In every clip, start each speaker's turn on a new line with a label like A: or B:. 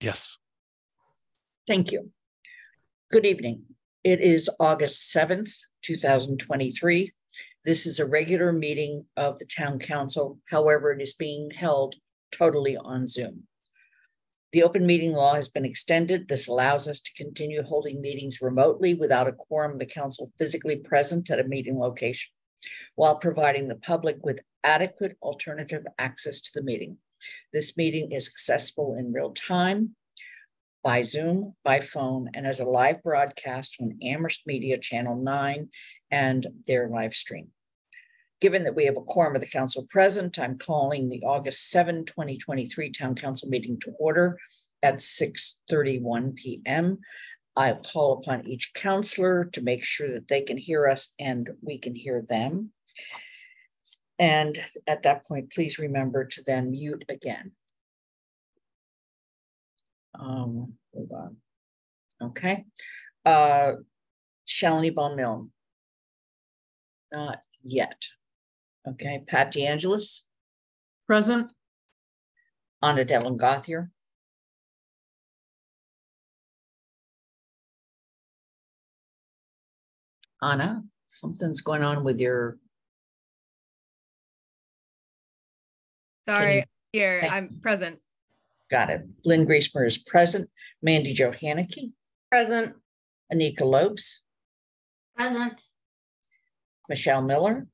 A: Yes.
B: Thank you. Good evening. It is August 7th, 2023. This is a regular meeting of the Town Council. However, it is being held totally on Zoom. The open meeting law has been extended. This allows us to continue holding meetings remotely without a quorum of the council physically present at a meeting location, while providing the public with adequate alternative access to the meeting. This meeting is accessible in real time by Zoom, by phone, and as a live broadcast on Amherst Media Channel 9 and their live stream. Given that we have a quorum of the council present, I'm calling the August 7, 2023 Town Council meeting to order at 6:31 p.m. I'll call upon each counselor to make sure that they can hear us and we can hear them. And at that point, please remember to then mute again. Um, hold on. Okay. Uh, Shalini Bahl-Milne. Not yet. Okay. Pat DeAngelis.
C: Present.
B: Anna Devlin Gauthier. Anna, something's going on with your.
D: Sorry,
B: you-
D: here,
B: Thank
D: I'm present.
B: Got it. Lynn Griesemer is present. Mandi Jo Hanneke?
D: Present.
B: Anika Lopes,
D: Present.
B: Michelle Miller,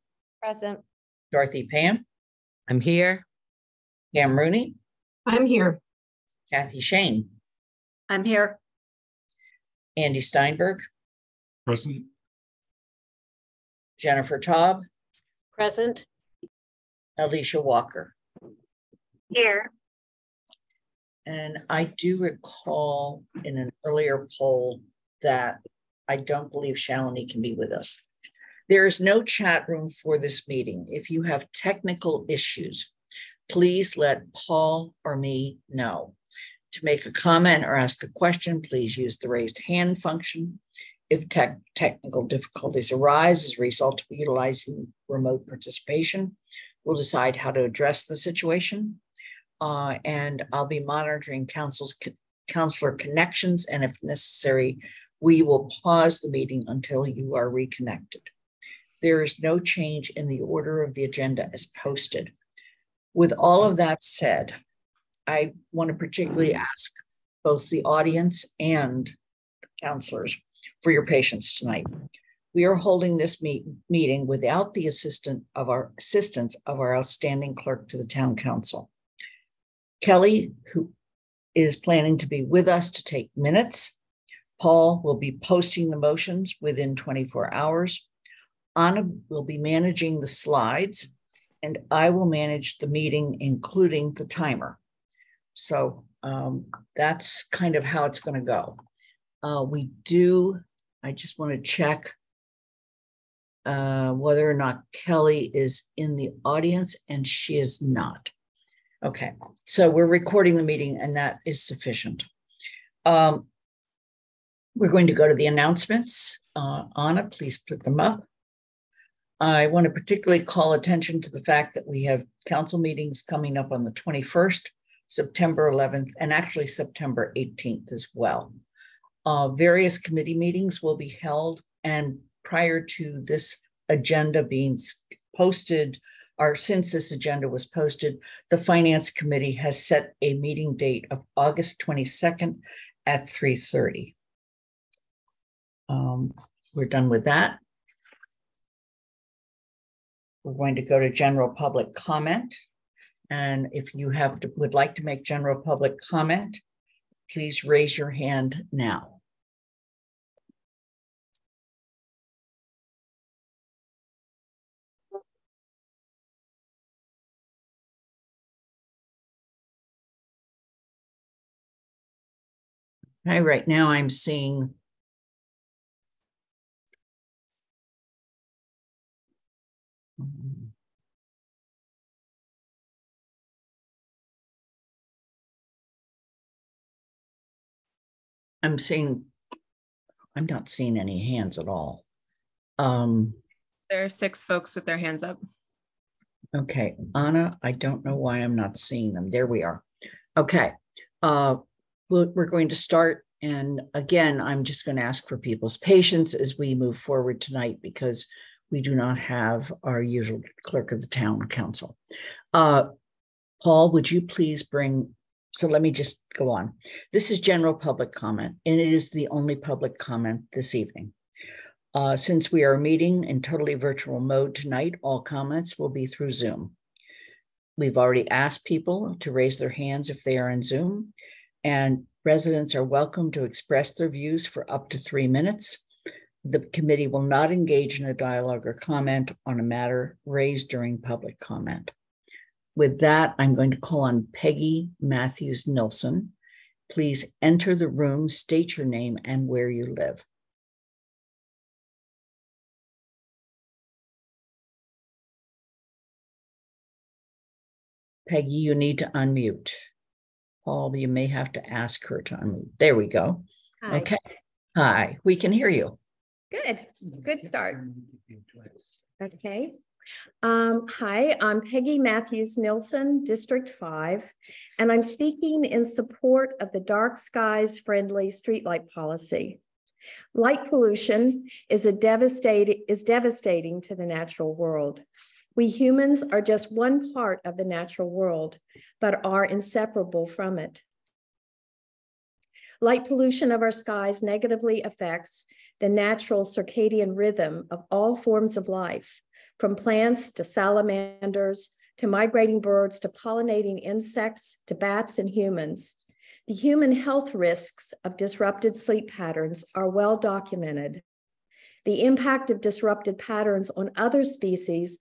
D: Present.
B: Dorothy Pam,
C: I'm here.
B: Pam Rooney,
E: I'm here.
B: Kathy Schoen,
E: I'm here.
B: Andy Steinberg,
A: Present.
B: Jennifer Taub,
E: Present.
B: Ellisha Walker.
D: Here.
B: And I do recall in an earlier poll that I don't believe Shalini can be with us. There is no chat room for this meeting. If you have technical issues, please let Paul or me know. To make a comment or ask a question, please use the raised hand function. If tech, technical difficulties arise as a result of utilizing remote participation, we'll decide how to address the situation. Uh, and I'll be monitoring council's counselor connections, and if necessary, we will pause the meeting until you are reconnected. There is no change in the order of the agenda as posted. With all of that said, I want to particularly ask both the audience and counselors for your patience tonight. We are holding this meet, meeting without the of our assistance of our outstanding clerk to the town council. Kelly, who is planning to be with us to take minutes. Paul will be posting the motions within 24 hours. Anna will be managing the slides, and I will manage the meeting, including the timer. So um, that's kind of how it's going to go. Uh, we do, I just want to check uh, whether or not Kelly is in the audience, and she is not. Okay, so we're recording the meeting and that is sufficient. Um, we're going to go to the announcements. Uh, Anna, please put them up. I want to particularly call attention to the fact that we have council meetings coming up on the 21st, September 11th, and actually September 18th as well. Uh, various committee meetings will be held, and prior to this agenda being posted or since this agenda was posted, the Finance Committee has set a meeting date of August 22nd at 3:30. Um, we're done with that. We're going to go to general public comment. And if you have to, would like to make general public comment, please raise your hand now. Okay, right now I'm seeing I'm seeing, I'm not seeing any hands at all. Um,
D: There are six folks with their hands up.
B: okay, Anna, I don't know why I'm not seeing them. There we are. Okay, uh, we're, going to start. And again, I'm just going to ask for people's patience as we move forward tonight because we do not have our usual clerk of the town council. Uh, Paul, would you please bring, so let me just go on. This is general public comment, and it is the only public comment this evening. Uh, since we are meeting in totally virtual mode tonight, all comments will be through Zoom. We've already asked people to raise their hands if they are in Zoom, and residents are welcome to express their views for up to three minutes. The committee will not engage in a dialogue or comment on a matter raised during public comment. With that, I'm going to call on Peggy Matthews Nilsson. Please enter the room, state your name and where you live. Peggy, you need to unmute. Paul, you may have to ask her to unmute. There we go.
A: Hi.
B: Okay. Hi, we can hear you.
A: Good, good start. Okay. Um, hi, I'm Peggy Matthews Nilsson, District 5, and I'm speaking in support of the dark skies friendly streetlight policy. Light pollution is a devastating is devastating to the natural world. We humans are just one part of the natural world, but are inseparable from it. Light pollution of our skies negatively affects the natural circadian rhythm of all forms of life, from plants to salamanders, to migrating birds, to pollinating insects, to bats and humans. The human health risks of disrupted sleep patterns are well documented. The impact of disrupted patterns on other species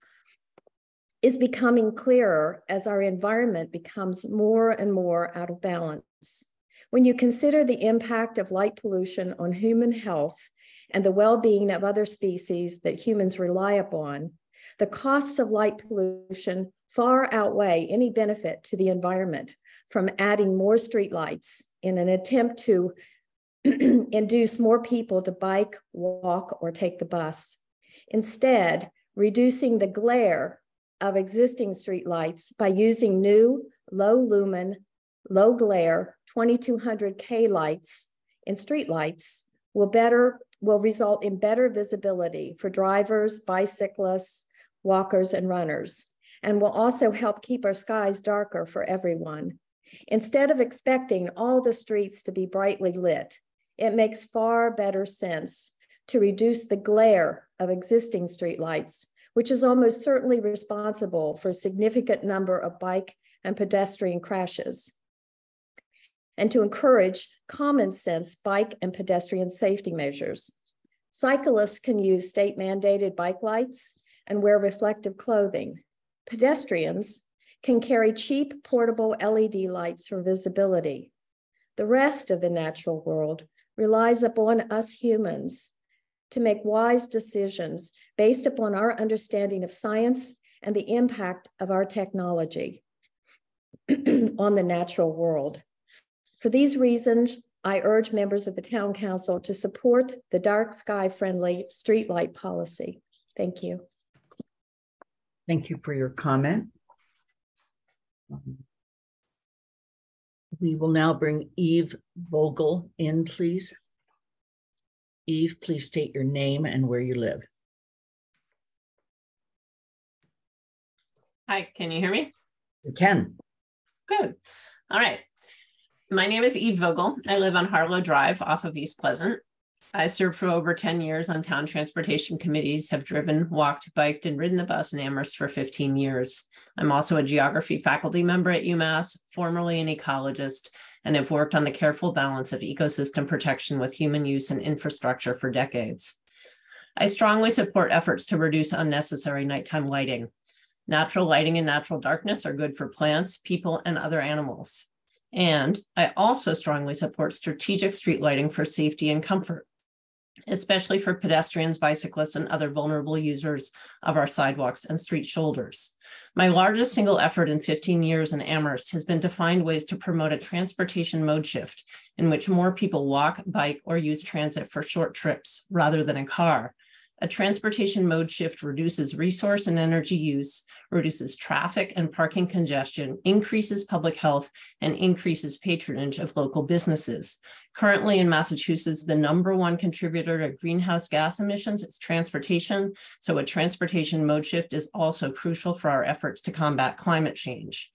A: is becoming clearer as our environment becomes more and more out of balance. When you consider the impact of light pollution on human health and the well being of other species that humans rely upon, the costs of light pollution far outweigh any benefit to the environment from adding more streetlights in an attempt to induce more people to bike, walk, or take the bus. Instead, reducing the glare of existing streetlights by using new low lumen, low glare 2200K lights in streetlights will better will result in better visibility for drivers, bicyclists, walkers, and runners, and will also help keep our skies darker for everyone. Instead of expecting all the streets to be brightly lit, it makes far better sense to reduce the glare of existing streetlights which is almost certainly responsible for a significant number of bike and pedestrian crashes, and to encourage common sense bike and pedestrian safety measures. Cyclists can use state mandated bike lights and wear reflective clothing. Pedestrians can carry cheap portable LED lights for visibility. The rest of the natural world relies upon us humans to make wise decisions based upon our understanding of science and the impact of our technology on the natural world. For these reasons, I urge members of the Town Council to support the dark sky friendly streetlight policy. Thank you.
B: Thank you for your comment. We will now bring Eve Vogel in, please. Eve, please state your name and where you live.
F: Hi, can you hear me?
B: You can.
F: Good. All right. My name is Eve Vogel. I live on Harlow Drive off of East Pleasant. I served for over 10 years on town transportation committees, have driven, walked, biked, and ridden the bus in Amherst for 15 years. I'm also a geography faculty member at UMass, formerly an ecologist, and have worked on the careful balance of ecosystem protection with human use and infrastructure for decades. I strongly support efforts to reduce unnecessary nighttime lighting. Natural lighting and natural darkness are good for plants, people, and other animals. And I also strongly support strategic street lighting for safety and comfort especially for pedestrians, bicyclists, and other vulnerable users of our sidewalks and street shoulders. My largest single effort in 15 years in Amherst has been to find ways to promote a transportation mode shift in which more people walk, bike, or use transit for short trips rather than a car, A transportation mode shift reduces resource and energy use, reduces traffic and parking congestion, increases public health, and increases patronage of local businesses. Currently in Massachusetts, the number one contributor to greenhouse gas emissions is transportation. So a transportation mode shift is also crucial for our efforts to combat climate change.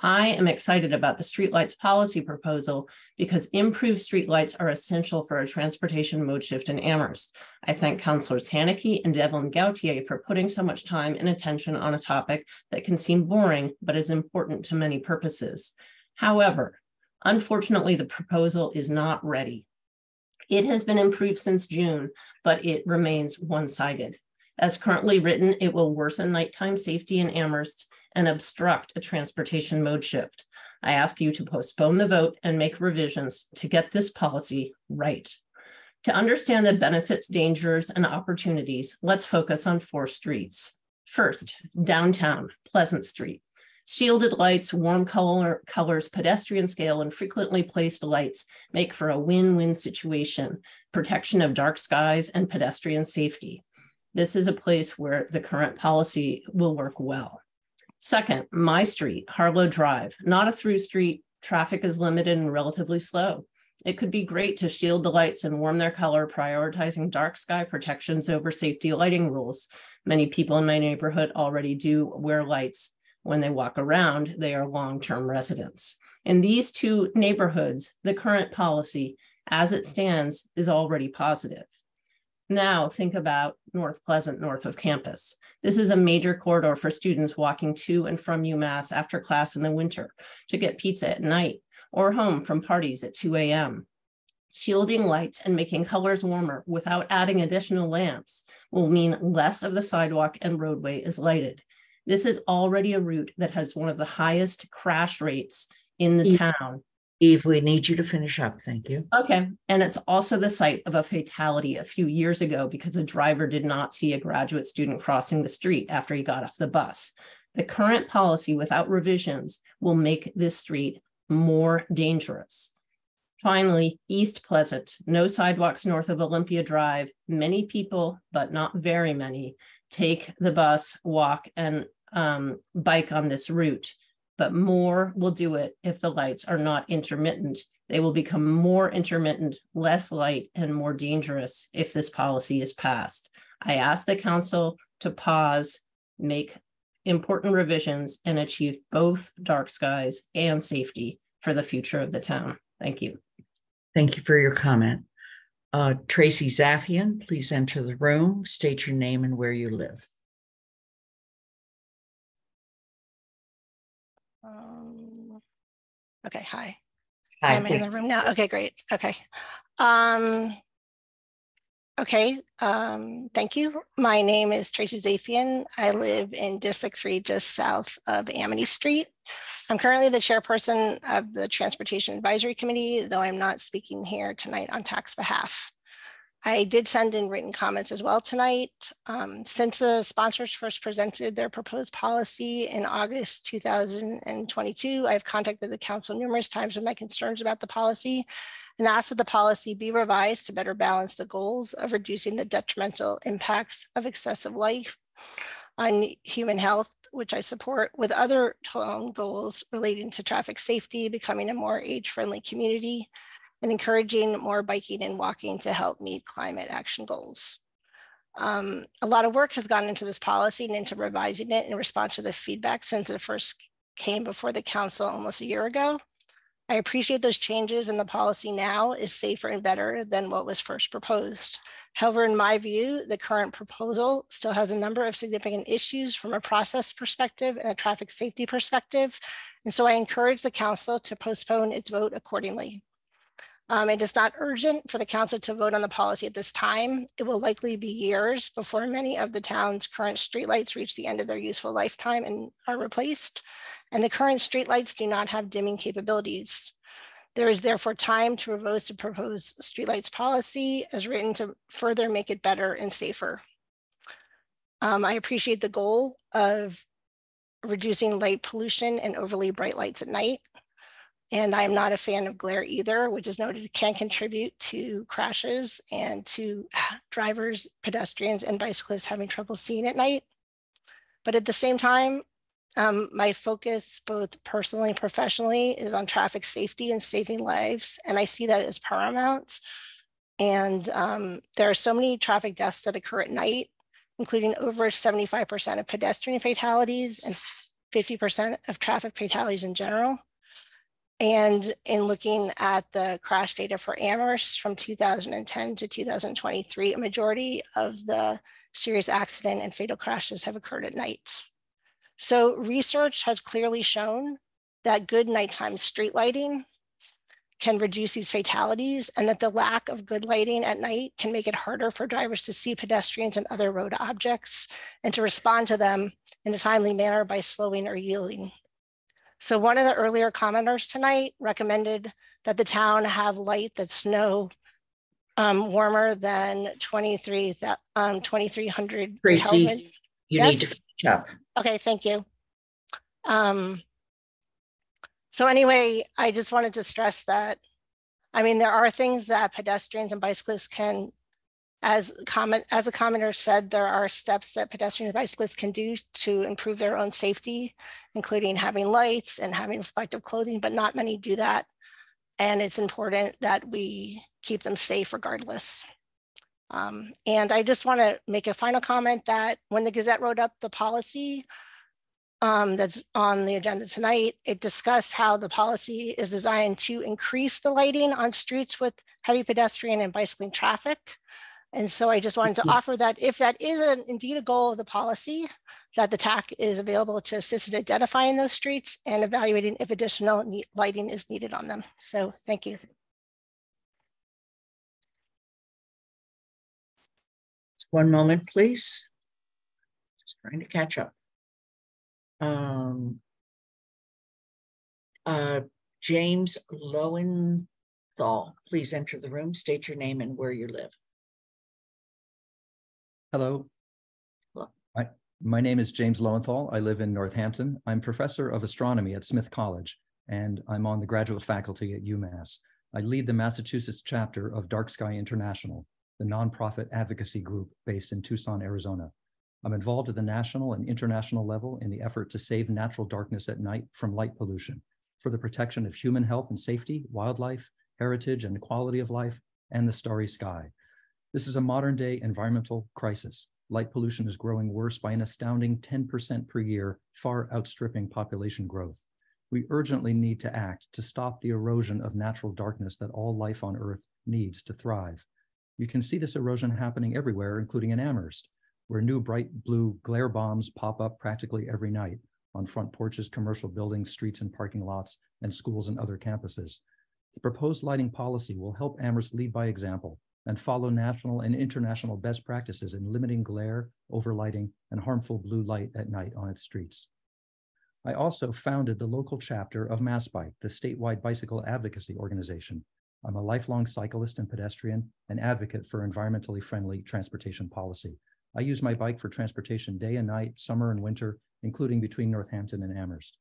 F: I am excited about the streetlights policy proposal because improved streetlights are essential for a transportation mode shift in Amherst. I thank Councilors Hanneke and Devlin Gauthier for putting so much time and attention on a topic that can seem boring, but is important to many purposes. However, unfortunately, the proposal is not ready. It has been improved since June, but it remains one-sided. As currently written, it will worsen nighttime safety in Amherst and obstruct a transportation mode shift. I ask you to postpone the vote and make revisions to get this policy right. To understand the benefits, dangers, and opportunities, let's focus on four streets. First, downtown, Pleasant Street. Shielded lights, warm color, colors, pedestrian scale, and frequently placed lights make for a win-win situation, protection of dark skies and pedestrian safety. This is a place where the current policy will work well. Second, my street, Harlow Drive, not a through street. Traffic is limited and relatively slow. It could be great to shield the lights and warm their color, prioritizing dark sky protections over safety lighting rules. Many people in my neighborhood already do wear lights when they walk around. They are long-term residents. In these two neighborhoods, the current policy as it stands is already positive. Now think about North Pleasant, north of campus. This is a major corridor for students walking to and from UMass after class in the winter to get pizza at night or home from parties at 2 a.m. Shielding lights and making colors warmer without adding additional lamps will mean less of the sidewalk and roadway is lighted. This is already a route that has one of the highest crash rates in the
B: mm.
F: town
B: Eve, we need you to finish up. Thank you.
F: Okay, and it's also the site of a fatality a few years ago because a driver did not see a graduate student crossing the street after he got off the bus. The current policy without revisions will make this street more dangerous. Finally, East Pleasant, no sidewalks north of Olympia Drive. Many people, but not very many, take the bus, walk, and um, bike on this route but more will do it if the lights are not intermittent. They will become more intermittent, less light, and more dangerous if this policy is passed. I ask the council to pause, make important revisions, and achieve both dark skies and safety for the future of the town. Thank you.
B: Thank you for your comment. Uh, Tracy Zafian, please enter the room, state your name and where you live.
G: Okay, hi.
B: Hi,
G: I'm in the room now? Okay, great. Okay. Um, okay, um, thank you. My name is Tracy Zafian. I live in District 3, just south of Amity Street. I'm currently the chairperson of the Transportation Advisory Committee, though I'm not speaking here tonight on TAC's behalf. I did send in written comments as well tonight. Um, since the sponsors first presented their proposed policy in August 2022, I've contacted the council numerous times with my concerns about the policy and asked that the policy be revised to better balance the goals of reducing the detrimental impacts of excessive life on human health, which I support, with other goals relating to traffic safety, becoming a more age-friendly community, and encouraging more biking and walking to help meet climate action goals. Um, a lot of work has gone into this policy and into revising it in response to the feedback since it first came before the council almost a year ago. I appreciate those changes and the policy now is safer and better than what was first proposed. However, in my view, the current proposal still has a number of significant issues from a process perspective and a traffic safety perspective. And so I encourage the council to postpone its vote accordingly. Um, it is not urgent for the council to vote on the policy at this time. It will likely be years before many of the town's current streetlights reach the end of their useful lifetime and are replaced. And the current streetlights do not have dimming capabilities. There is therefore time to revise the proposed streetlights policy as written to further make it better and safer. Um, I appreciate the goal of reducing light pollution and overly bright lights at night. And I'm not a fan of glare either, which is noted can contribute to crashes and to drivers, pedestrians, and bicyclists having trouble seeing at night. But at the same time, um, my focus, both personally and professionally, is on traffic safety and saving lives. And I see that as paramount. And um, there are so many traffic deaths that occur at night, including over 75% of pedestrian fatalities and 50% of traffic fatalities in general. And in looking at the crash data for Amherst from 2010 to 2023, a majority of the serious accident and fatal crashes have occurred at night. So research has clearly shown that good nighttime street lighting can reduce these fatalities and that the lack of good lighting at night can make it harder for drivers to see pedestrians and other road objects and to respond to them in a timely manner by slowing or yielding. So one of the earlier commenters tonight recommended that the town have light that's no um, warmer than 23, um, 2300
B: Tracy,
G: Kelvin.
B: you
G: Yes.
B: need to finish up.
G: Okay, thank you. Um, so anyway, I just wanted to stress that, I mean, there are things that pedestrians and bicyclists can, as as a commenter said, there are steps that pedestrians and bicyclists can do to improve their own safety, including having lights and having reflective clothing, but not many do that. And it's important that we keep them safe regardless. Um, and I just want to make a final comment that when the Gazette wrote up the policy um, that's on the agenda tonight, it discussed how the policy is designed to increase the lighting on streets with heavy pedestrian and bicycling traffic. And so I just wanted to offer that if that is an, indeed a goal of the policy, that the TAC is available to assist in identifying those streets and evaluating if additional lighting is needed on them. So thank you.
B: One moment, please. Just trying to catch up. Um. Uh, James Lowenthal, please enter the room, state your name and where you live.
H: Hello.
B: Hello.
H: Hi, my name is James Lowenthal. I live in Northampton. I'm professor of astronomy at Smith College, and I'm on the graduate faculty at UMass. I lead the Massachusetts chapter of Dark Sky International, the nonprofit advocacy group based in Tucson, Arizona. I'm involved at the national and international level in the effort to save natural darkness at night from light pollution for the protection of human health and safety, wildlife, heritage and quality of life, and the starry sky. This is a modern day environmental crisis. Light pollution is growing worse by an astounding 10% per year, far outstripping population growth. We urgently need to act to stop the erosion of natural darkness that all life on Earth needs to thrive. You can see this erosion happening everywhere, including in Amherst, where new bright blue glare bombs pop up practically every night on front porches, commercial buildings, streets and parking lots, and schools and other campuses. The proposed lighting policy will help Amherst lead by example and follow national and international best practices in limiting glare, overlighting, and harmful blue light at night on its streets. I also founded the local chapter of MassBike, the statewide bicycle advocacy organization. I'm a lifelong cyclist and pedestrian and advocate for environmentally friendly transportation policy. I use my bike for transportation day and night, summer and winter, including between Northampton and Amherst.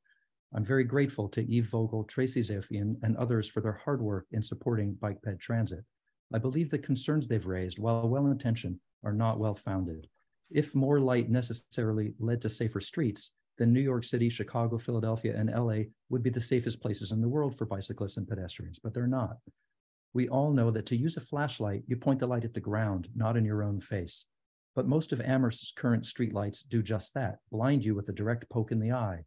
H: I'm very grateful to Eve Vogel, Tracy Zafian, and others for their hard work in supporting bike ped transit. I believe the concerns they've raised, while well-intentioned, are not well-founded. If more light necessarily led to safer streets, then New York City, Chicago, Philadelphia, and LA would be the safest places in the world for bicyclists and pedestrians, but they're not. We all know that to use a flashlight, you point the light at the ground, not in your own face. But most of Amherst's current streetlights do just that, blind you with a direct poke in the eye.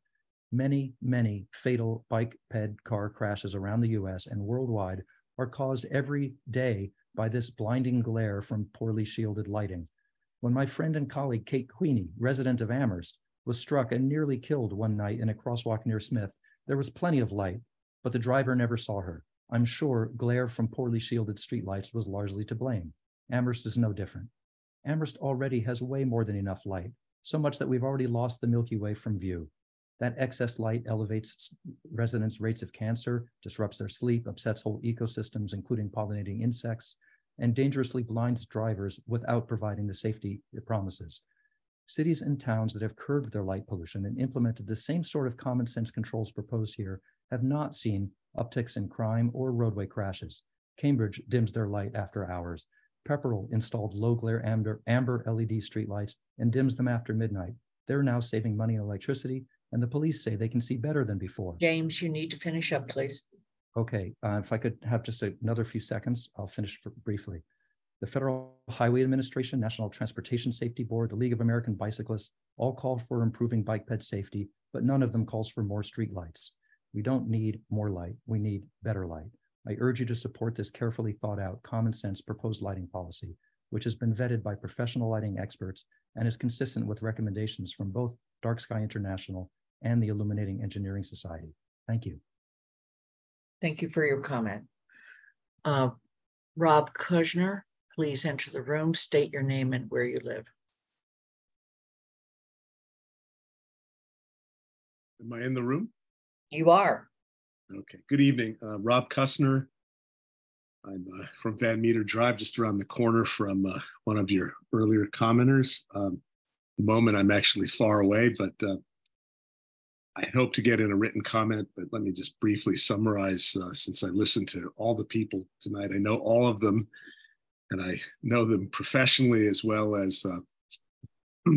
H: Many, many fatal bike ped car crashes around the US and worldwide are caused every day by this blinding glare from poorly shielded lighting. When my friend and colleague Kate Queenie, resident of Amherst, was struck and nearly killed one night in a crosswalk near Smith, there was plenty of light, but the driver never saw her. I'm sure glare from poorly shielded streetlights was largely to blame. Amherst is no different. Amherst already has way more than enough light, so much that we've already lost the Milky Way from view. That excess light elevates residents' rates of cancer, disrupts their sleep, upsets whole ecosystems, including pollinating insects, and dangerously blinds drivers without providing the safety it promises. Cities and towns that have curbed their light pollution and implemented the same sort of common sense controls proposed here have not seen upticks in crime, or roadway crashes. Cambridge dims their light after hours. Pepperell installed low glare amber, amber LED streetlights and dims them after midnight. They're now saving money on electricity, and the police say they can see better than before.
B: James, you need to finish up, please.
H: Okay, uh, if I could have just another few seconds, I'll finish briefly. The Federal Highway Administration, National Transportation Safety Board, the League of American Bicyclists all call for improving bike ped safety, but none of them calls for more streetlights. We don't need more light, we need better light. I urge you to support this carefully thought out, common sense proposed lighting policy, which has been vetted by professional lighting experts and is consistent with recommendations from both Dark Sky International and the Illuminating Engineering Society. Thank you.
B: Thank you for your comment. Uh, Rob Kusner, please enter the room, state your name and where you live.
I: Am I in the room?
B: You are.
I: Okay. Good evening. Uh, Rob Kusner. I'm uh, from Van Meter Drive, just around the corner from uh, one of your earlier commenters. Um, the moment I'm actually far away, but uh, I hope to get in a written comment. But let me just briefly summarize uh, since I listened to all the people tonight. I know all of them, and I know them professionally as well as. Uh,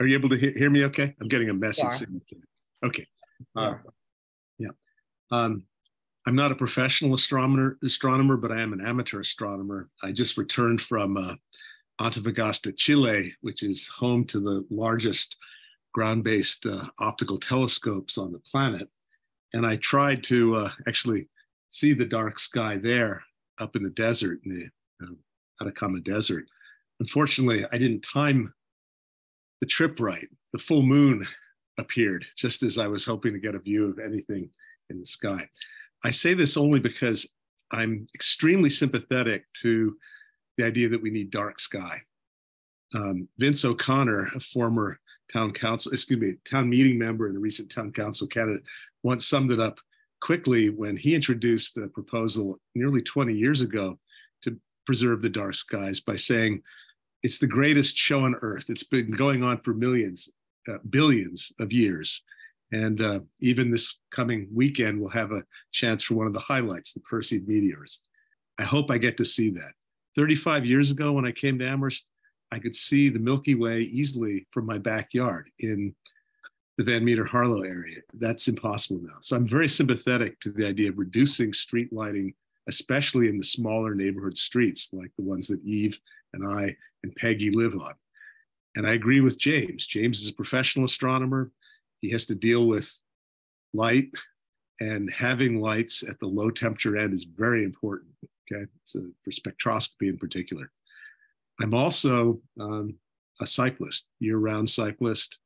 I: are you able to hear, hear me okay? I'm getting a message.
B: Yeah.
I: Okay. Uh, yeah. Um, I'm not a professional astronomer, astronomer, but I am an amateur astronomer. I just returned from uh, Antofagasta, Chile, which is home to the largest ground-based uh, optical telescopes on the planet. And I tried to uh, actually see the dark sky there up in the desert, in the um, Atacama Desert. Unfortunately, I didn't time the trip right. The full moon appeared just as I was hoping to get a view of anything in the sky. I say this only because I'm extremely sympathetic to the idea that we need dark sky. Um, Vince O'Connor, a former town council, excuse me, town meeting member and a recent town council candidate, once summed it up quickly when he introduced the proposal nearly 20 years ago to preserve the dark skies by saying, it's the greatest show on earth. It's been going on for millions, uh, billions of years. And uh, even this coming weekend, we'll have a chance for one of the highlights, the Perseid meteors. I hope I get to see that. 35 years ago, when I came to Amherst, I could see the Milky Way easily from my backyard in the Van Meter Harlow area. That's impossible now. So I'm very sympathetic to the idea of reducing street lighting, especially in the smaller neighborhood streets like the ones that Eve and I and Peggy live on. And I agree with James. James is a professional astronomer. He has to deal with light, and having lights at the low temperature end is very important. Okay, so for spectroscopy in particular. I'm also um, a cyclist, year-round cyclist,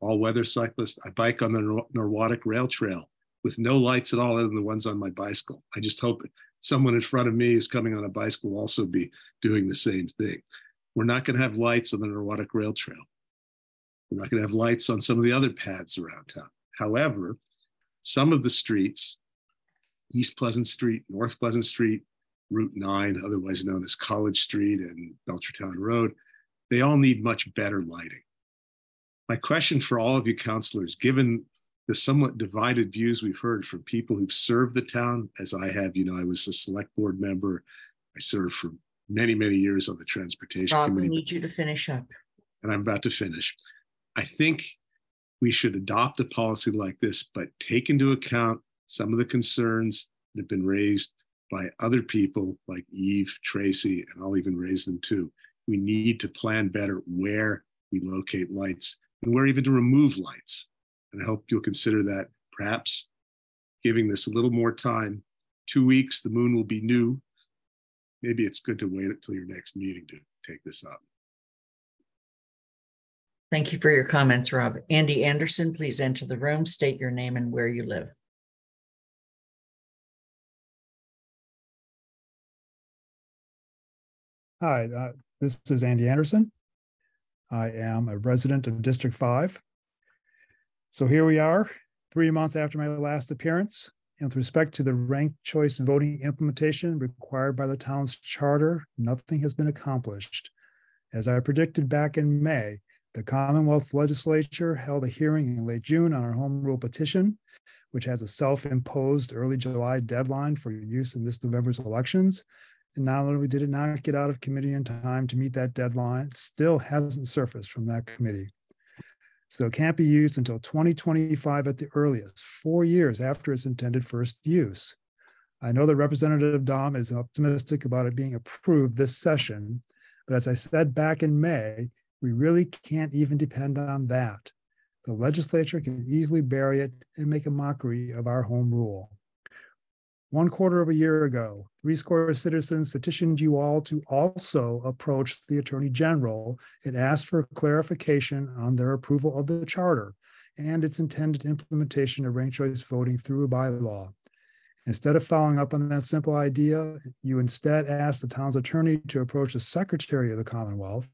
I: all-weather cyclist. I bike on the Nor- Norwottuck Rail Trail with no lights at all other than the ones on my bicycle. I just hope someone in front of me who's coming on a bicycle will also be doing the same thing. We're not going to have lights on the Norwottuck Rail Trail. We're not going to have lights on some of the other paths around town. However, some of the streets, East Pleasant Street, North Pleasant Street, Route 9, otherwise known as College Street and Belchertown Road, they all need much better lighting. My question for all of you counselors, given the somewhat divided views we've heard from people who've served the town, as I have, you know, I was a select board member. I served for many, many years on the transportation
B: Rob, we
I: committee,
B: need you to finish up.
I: and I'm about to finish. I think we should adopt a policy like this, but take into account some of the concerns that have been raised by other people like Eve, Tracy, and I'll even raise them too. We need to plan better where we locate lights and where even to remove lights. And I hope you'll consider that perhaps giving this a little more time. Two weeks, the moon will be new. Maybe it's good to wait until your next meeting to take this up.
B: Thank you for your comments, Rob. Andy Anderson, please enter the room, state your name and where you live.
J: Hi, uh, this is Andy Anderson. I am a resident of District 5. So here we are, three months after my last appearance. And with respect to the ranked choice voting implementation required by the town's charter, nothing has been accomplished. As I predicted back in May, The Commonwealth Legislature held a hearing in late June on our home rule petition, which has a self-imposed early July deadline for use in this November's elections. And not only did it not get out of committee in time to meet that deadline, it still hasn't surfaced from that committee. So it can't be used until 2025 at the earliest, four years after its intended first use. I know that Representative Domb is optimistic about it being approved this session, but as I said back in May, we really can't even depend on that. The legislature can easily bury it and make a mockery of our home rule. One quarter of a year ago, three score citizens petitioned you all to also approach the Attorney General and ask for clarification on their approval of the charter and its intended implementation of ranked choice voting through a bylaw. Instead of following up on that simple idea, you instead asked the town's attorney to approach the Secretary of the Commonwealth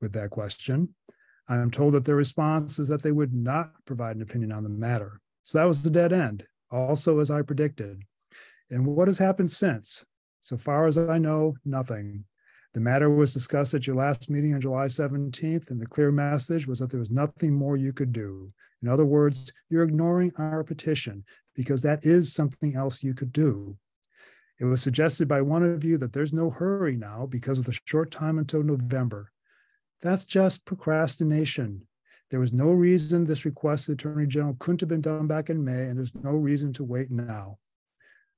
J: with that question. I am told that their response is that they would not provide an opinion on the matter. So that was the dead end, also as I predicted. And what has happened since? So far as I know, nothing. The matter was discussed at your last meeting on July 17th, and the clear message was that there was nothing more you could do. In other words, you're ignoring our petition because that is something else you could do. It was suggested by one of you that there's no hurry now because of the short time until November. That's just procrastination. There was no reason this request to the Attorney General couldn't have been done back in May, and there's no reason to wait now.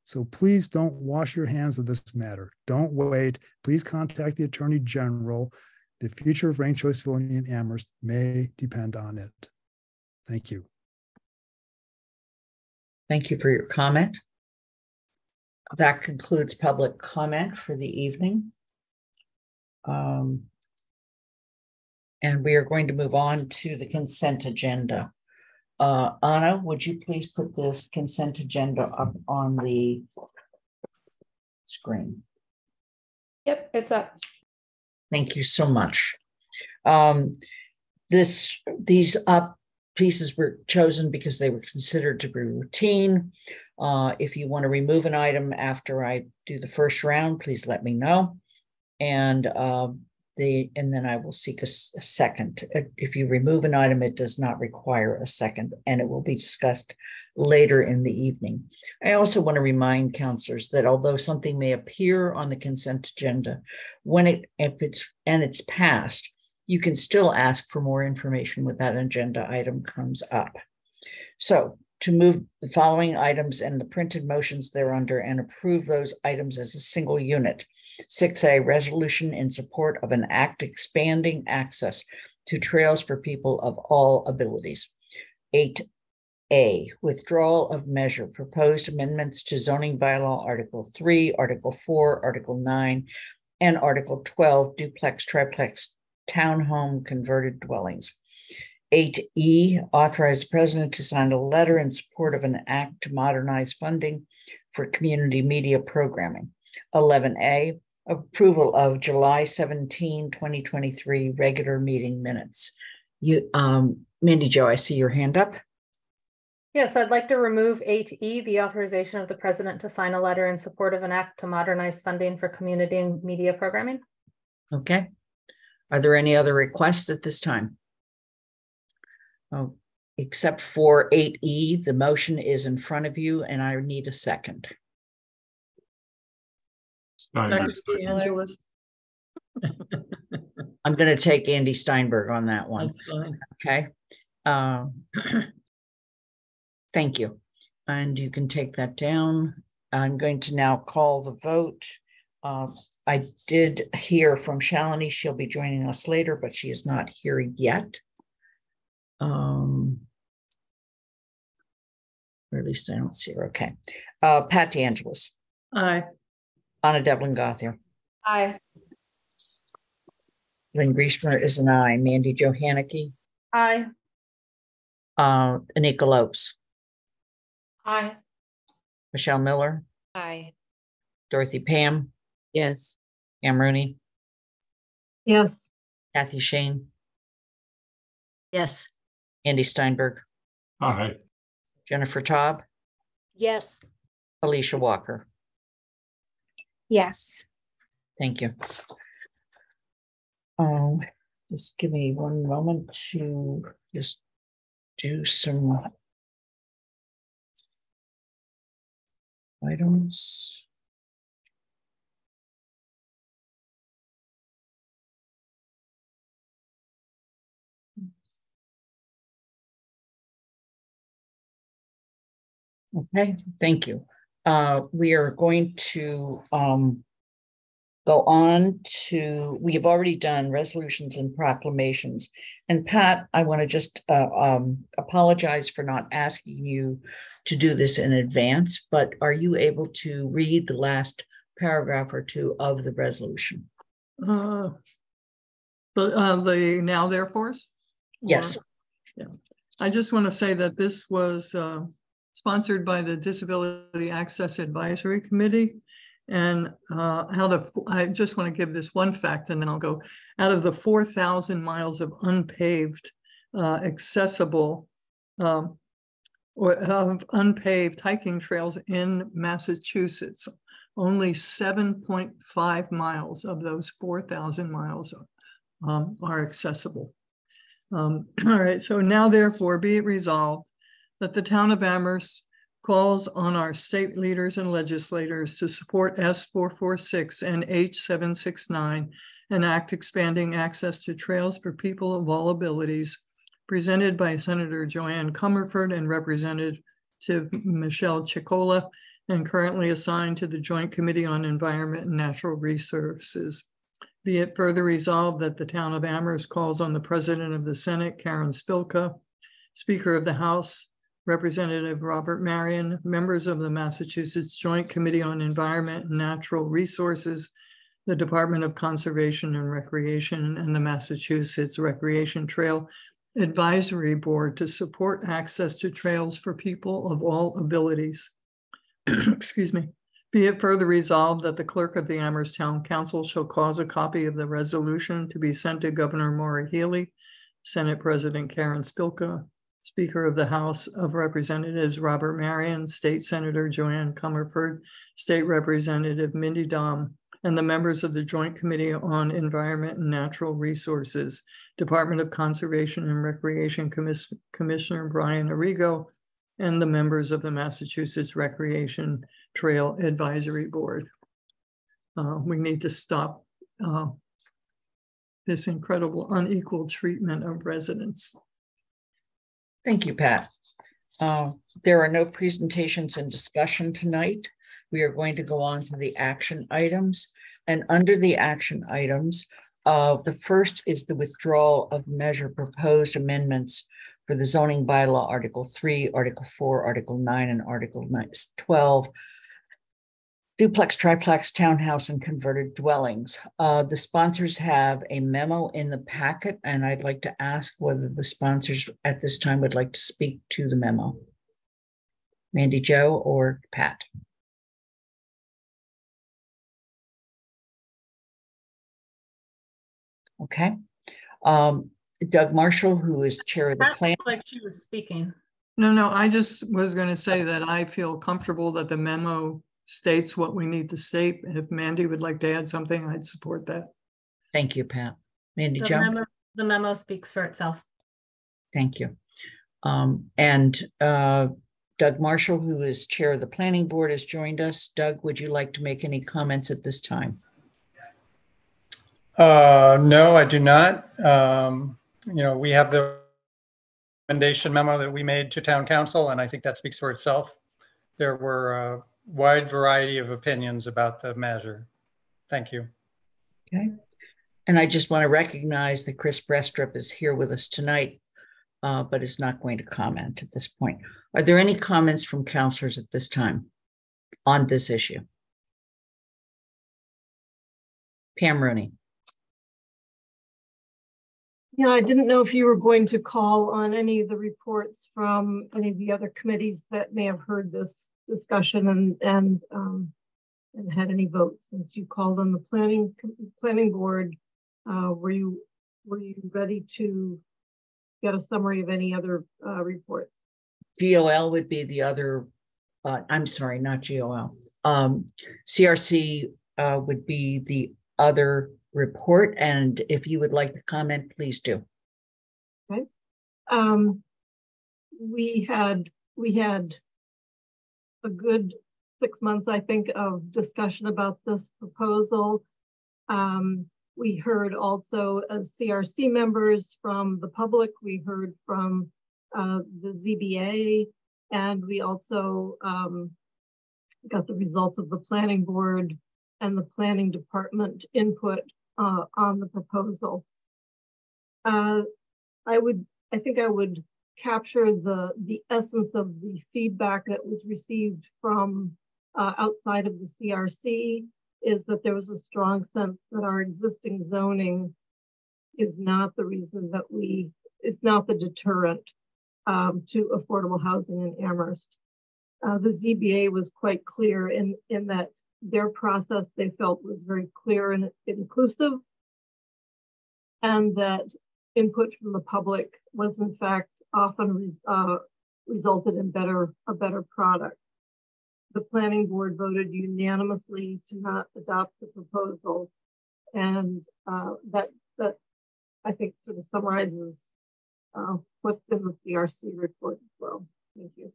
J: So please don't wash your hands of this matter. Don't wait. Please contact the Attorney General. The future of ranked choice voting in Amherst may depend on it. Thank you.
B: Thank you for your comment. That concludes public comment for the evening. Um, and we are going to move on to the consent agenda. Uh, Anna, would you please put this consent agenda up on the screen?
D: Yep, it's up.
B: Thank you so much. Um, this, these up pieces were chosen because they were considered to be routine. Uh, if you want to remove an item after I do the first round, please let me know. And uh, the and then I will seek a, a, second. Uh, if you remove an item, it does not require a second, and it will be discussed later in the evening. I also want to remind counselors that although something may appear on the consent agenda, when it if it's and it's passed, you can still ask for more information when that agenda item comes up. So to move the following items and the printed motions thereunder and approve those items as a single unit. 6A, resolution in support of an act expanding access to trails for people of all abilities. 8A, withdrawal of measure, proposed amendments to zoning bylaw Article 3, Article 4, Article 9, and Article 12, duplex, triplex, townhome converted dwellings. 8E, authorize the president to sign a letter in support of an act to modernize funding for community media programming. 11A, approval of July 17, 2023 regular meeting minutes. You, um, Mandi Jo, I see your hand up.
K: Yes, I'd like to remove 8E, the authorization of the president to sign a letter in support of an act to modernize funding for community and media programming.
B: Okay. Are there any other requests at this time? Oh, except for eight E, the motion is in front of you and I need a second. I'm gonna take Andy Steinberg on that one.
C: That's fine.
B: Okay. Um, Thank you. And you can take that down. I'm going to now call the vote. Uh, I did hear from Shalini. She'll be joining us later, but she is not here yet. Um, or at least I don't see her. Okay. Uh, Pat DeAngelis,
C: Aye.
B: Anna Devlin Gauthier,
D: Aye.
B: Lynn Griesemer is an aye. Mandi Jo
K: Aye.
B: uh, Anika Lopes,
K: Aye.
B: Michelle Miller,
E: Aye.
B: Dorothy Pam,
C: Yes.
B: Pam Rooney,
E: Yes.
B: Kathy Schoen,
E: Yes.
B: Andy Steinberg,
I: Aye.
B: Jennifer Taub,
E: Yes.
B: Ellisha Walker.
D: Yes.
B: Thank you. Oh, Just give me one moment to just do some items. Okay, thank you. Uh, we are going to um go on to, we have already done resolutions and proclamations. And Pat, I want to just uh, um, apologize for not asking you to do this in advance, but are you able to read the last paragraph or two of the resolution?
C: Uh, The, uh, the now therefores?
B: Yes.
C: Or- Yeah, I just want to say that this was, uh, sponsored by the Disability Access Advisory Committee. And, uh, out of, I just want to give this one fact and then I'll go, out of the four thousand miles of unpaved, uh, accessible, um, or of unpaved hiking trails in Massachusetts, only seven point five miles of those four thousand miles um, are accessible. Um, all right, so now therefore be it resolved that the town of Amherst calls on our state leaders and legislators to support S four four six and H seven six nine, an act expanding access to trails for people of all abilities, presented by Senator Joanne Comerford and Representative Michelle Ciccolo, and currently assigned to the Joint Committee on Environment and Natural Resources. Be it further resolved that the town of Amherst calls on the President of the Senate, Karen Spilka, Speaker of the House, Representative Robert Marion, members of the Massachusetts Joint Committee on Environment and Natural Resources, the Department of Conservation and Recreation, and the Massachusetts Recreation Trail Advisory Board to support access to trails for people of all abilities. Excuse me. Be it further resolved that the clerk of the Amherst Town Council shall cause a copy of the resolution to be sent to Governor Maura Healey, Senate President Karen Spilka, Speaker of the House of Representatives Robert Marion, State Senator Joanne Comerford, State Representative Mindy Domb, and the members of the Joint Committee on Environment and Natural Resources, Department of Conservation and Recreation Commis- Commissioner Brian Arrigo, and the members of the Massachusetts Recreation Trail Advisory Board. Uh, we need to stop uh, this incredible unequal treatment of residents.
B: Thank you, Pat. Uh, There are no presentations and discussion tonight. We are going to go on to the action items. And under the action items, uh, the first is the withdrawal of measure proposed amendments for the zoning bylaw, Article three, Article four, Article nine, and Article nine- twelve. Duplex, triplex, townhouse, and converted dwellings. Uh, the sponsors have a memo in the packet, and I'd like to ask whether the sponsors at this time would like to speak to the memo. Mandi Jo or Pat? Okay. Um, Doug Marshall, who is chair of the
K: Pat
B: plan.
K: looked Like she was speaking.
C: No, no, I just was going to say that I feel comfortable that the memo states what we need to state. If Mandi would like to add something, I'd support that.
B: Thank you, Pat. Mandi
K: The
B: Joe?
K: memo, the memo speaks for itself.
B: Thank you. Um, and uh, Doug Marshall, who is Chair of the Planning Board, has joined us. Doug, would you like to make any comments at this time?
L: Uh, no, I do not. Um, you know, we have the recommendation memo that we made to town council, and I think that speaks for itself. There were a wide variety of opinions about the measure. Thank you.
B: Okay. And I just want to recognize that Chris Brestrup is here with us tonight, uh, but is not going to comment at this point. Are there any comments from councilors at this time on this issue? Pam Rooney.
E: Yeah, I didn't know if you were going to call on any of the reports from any of the other committees that may have heard this discussion and, and, um, and had any votes since you called on the planning, planning board. Uh, were you, were you ready to get a summary of any other, uh, reports?
B: GOL would be the other, uh, I'm sorry, not GOL. Um, CRC, uh, would be the other report, and if you would like to comment, please do.
E: Um, we had, we had a good six months, I think, of discussion about this proposal. Um, we heard also as CRC members from the public, we heard from uh, the ZBA, and we also um, got the results of the planning board and the planning department input uh, on the proposal. Uh, I would, I think I would capture the, the essence of the feedback that was received from uh, outside of the CRC is that there was a strong sense that our existing zoning is not the reason that we, it's not the deterrent um, to affordable housing in Amherst. Uh, the ZBA was quite clear in, in that their process they felt was very clear and inclusive and that input from the public was in fact often res, uh, resulted in better a better product. The planning board voted unanimously to not adopt the proposal, and uh, that that I think sort of summarizes uh, what's in the CRC report as well. Thank you.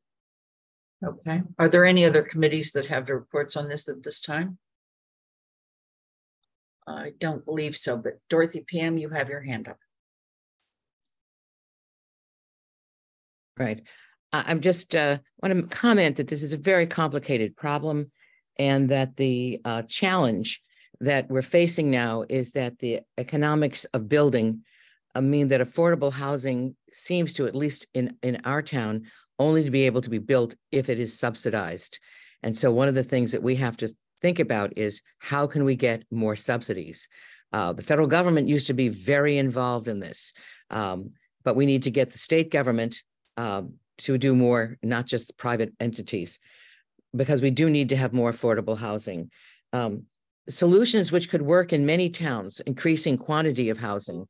B: Okay. Are there any other committees that have the reports on this at this time? I don't believe so, but Dorothy Pam, you have your hand up.
M: Right. I'm just uh, want to comment that this is a very complicated problem and that the uh, challenge that we're facing now is that the economics of building uh, mean that affordable housing seems to, at least in, in our town, only to be able to be built if it is subsidized. And so one of the things that we have to think about is how can we get more subsidies? Uh, the federal government used to be very involved in this, um, but we need to get the state government um, to do more, not just private entities, because we do need to have more affordable housing. Um, solutions which could work in many towns, increasing quantity of housing.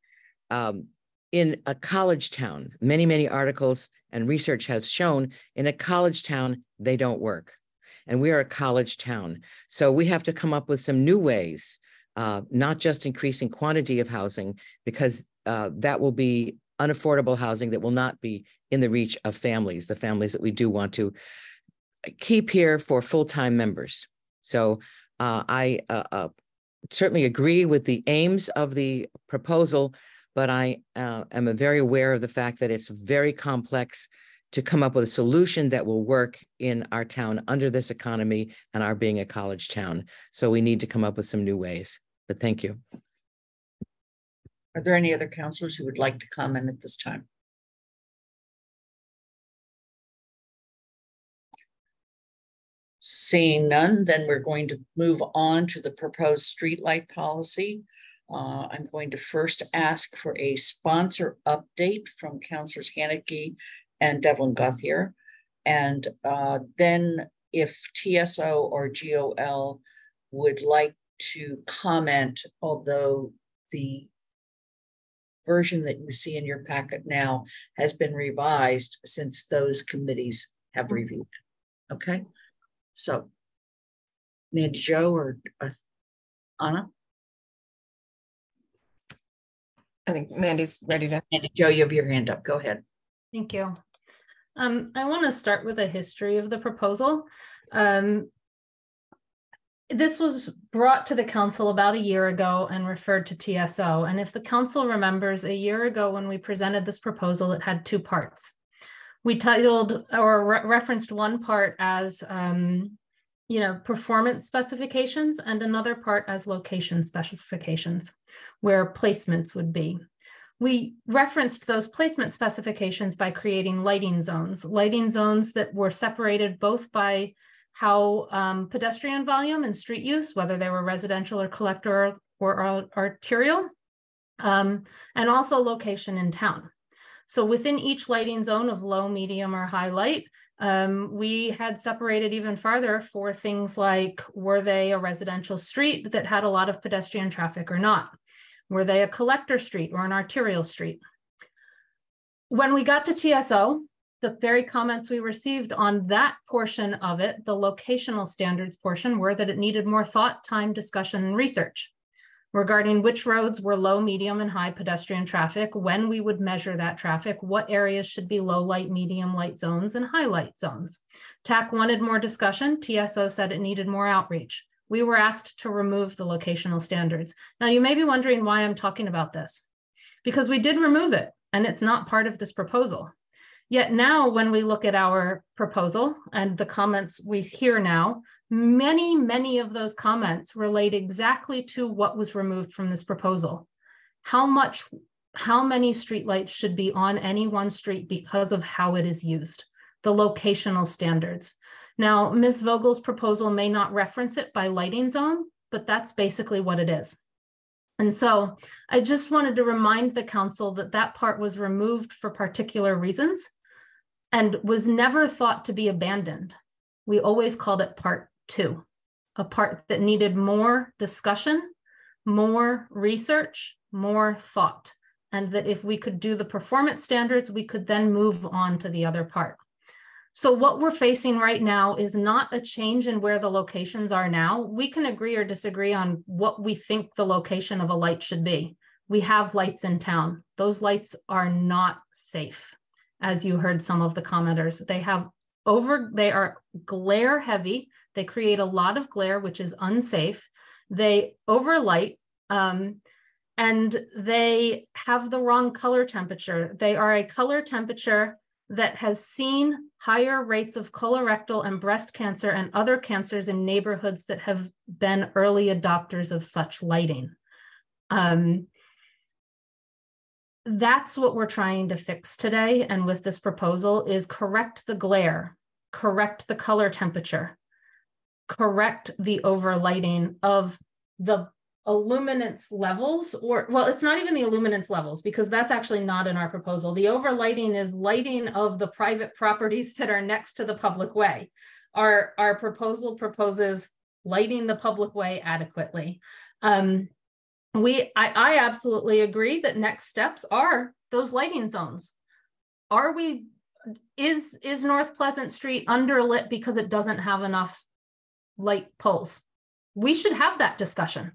M: Um, in a college town, many, many articles and research have shown in a college town, they don't work. And we are a college town. So we have to come up with some new ways, uh, not just increasing quantity of housing, because uh, that will be unaffordable housing that will not be in the reach of families, the families that we do want to keep here for full-time members. So uh, I uh, uh, certainly agree with the aims of the proposal, but I uh, am very aware of the fact that it's very complex to come up with a solution that will work in our town under this economy and our being a college town. So we need to come up with some new ways. But thank you.
B: Are there any other councilors who would like to comment at this time? Seeing none, then we're going to move on to the proposed streetlight policy. Uh, I'm going to first ask for a sponsor update from Councilors Hanneke and Devlin Gauthier. And uh, then if TSO or GOL would like to comment, although the version that you see in your packet now has been revised since those committees have reviewed. Okay, so Mandi Jo or uh, Anna?
D: I think Mandi's ready to.
B: Mandi Jo, you have your hand up. Go ahead.
K: Thank you. Um, I want to start with a history of the proposal. Um, this was brought to the council about a year ago and referred to TSO. And if the council remembers, a year ago when we presented this proposal, it had two parts. We titled or re referenced one part as, um, you know, performance specifications and another part as location specifications, where placements would be. We referenced those placement specifications by creating lighting zones, lighting zones that were separated both by how um, pedestrian volume and street use, whether they were residential or collector or, or arterial, um, and also location in town. So within each lighting zone of low, medium, or high light, um, we had separated even farther for things like, were they a residential street that had a lot of pedestrian traffic or not? Were they a collector street or an arterial street? When we got to TSO, the very comments we received on that portion of it, the locational standards portion, were that it needed more thought, time, discussion, and research. regarding which roads were low, medium, and high pedestrian traffic, when we would measure that traffic, what areas should be low light, medium light zones, and high light zones. TAC wanted more discussion. TSO said it needed more outreach. We were asked to remove the locational standards. Now, you may be wondering why I'm talking about this, because we did remove it, and it's not part of this proposal. Yet now, when we look at our proposal and the comments we hear now, many, many of those comments relate exactly to what was removed from this proposal. How much, how many streetlights should be on any one street because of how it is used, the locational standards. Now, Ms. Vogel's proposal may not reference it by lighting zone, but that's basically what it is. And so I just wanted to remind the council that that part was removed for particular reasons and was never thought to be abandoned. We always called it part two, a part that needed more discussion, more research, more thought. And that if we could do the performance standards, we could then move on to the other part. So what we're facing right now is not a change in where the locations are now. We can agree or disagree on what we think the location of a light should be. We have lights in town. Those lights are not safe as you heard some of the commenters. They have over, they are glare heavy. They create a lot of glare, which is unsafe. They overlight um, and they have the wrong color temperature. They are a color temperature that has seen higher rates of colorectal and breast cancer and other cancers in neighborhoods that have been early adopters of such lighting. Um, that's what we're trying to fix today and with this proposal is correct the glare correct the color temperature correct the overlighting of the illuminance levels or well it's not even the illuminance levels because that's actually not in our proposal. The overlighting is lighting of the private properties that are next to the public way. Our our proposal proposes lighting the public way adequately. Um, we I, I absolutely agree that next steps are those lighting zones. Are we is is north pleasant street underlit because it doesn't have enough light poles? We should have that discussion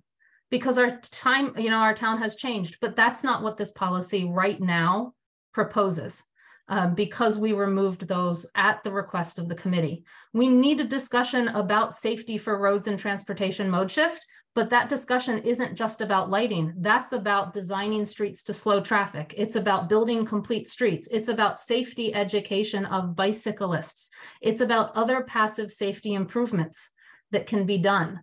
K: because our time you know our town has changed but that's not what this policy right now proposes um, because we removed those at the request of the committee. We need a discussion about safety for roads and transportation mode shift, but that discussion isn't just about lighting. That's about designing streets to slow traffic. It's about building complete streets. It's about safety education of bicyclists. It's about other passive safety improvements that can be done.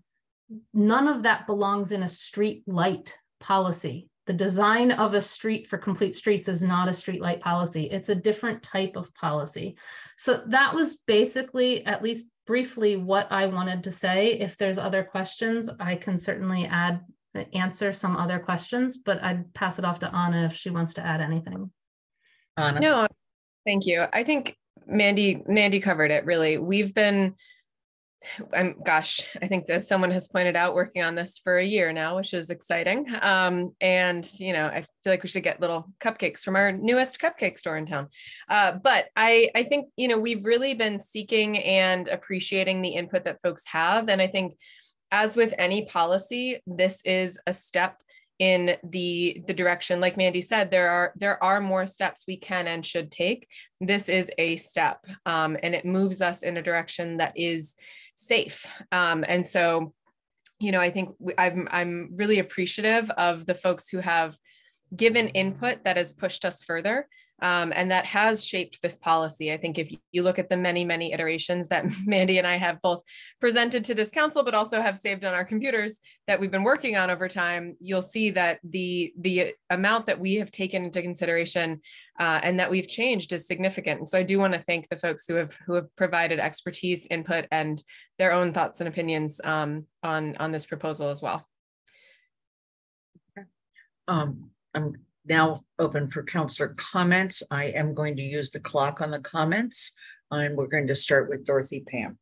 K: None of that belongs in a street light policy. The design of a street for complete streets is not a street light policy. It's a different type of policy. So that was basically, at least briefly what I wanted to say. If there's other questions, I can certainly add answer some other questions, but I'd pass it off to Anna if she wants to add anything.
D: Anna. No, thank you. I think Mandi Mandi covered it really. We've been I'm gosh, I think as someone has pointed out working on this for a year now, which is exciting. Um, and you know, I feel like we should get little cupcakes from our newest cupcake store in town. Uh, but I, I think you know we've really been seeking and appreciating the input that folks have, and I think, as with any policy, this is a step in the the direction like mandy said there are there are more steps we can and should take this is a step um, and it moves us in a direction that is safe. Um, and so, you know, I think I'm I'm really appreciative of the folks who have given input that has pushed us further. Um, and that has shaped this policy. I think if you look at the many, many iterations that Mandi and I have both presented to this council, but also have saved on our computers that we've been working on over time, you'll see that the the amount that we have taken into consideration uh, and that we've changed is significant. And so I do want to thank the folks who have who have provided expertise, input, and their own thoughts and opinions um, on on this proposal as well.
B: Um, I'm now open for councillor comments. I am going to use the clock on the comments, and we're going to start with Dorothy Pam.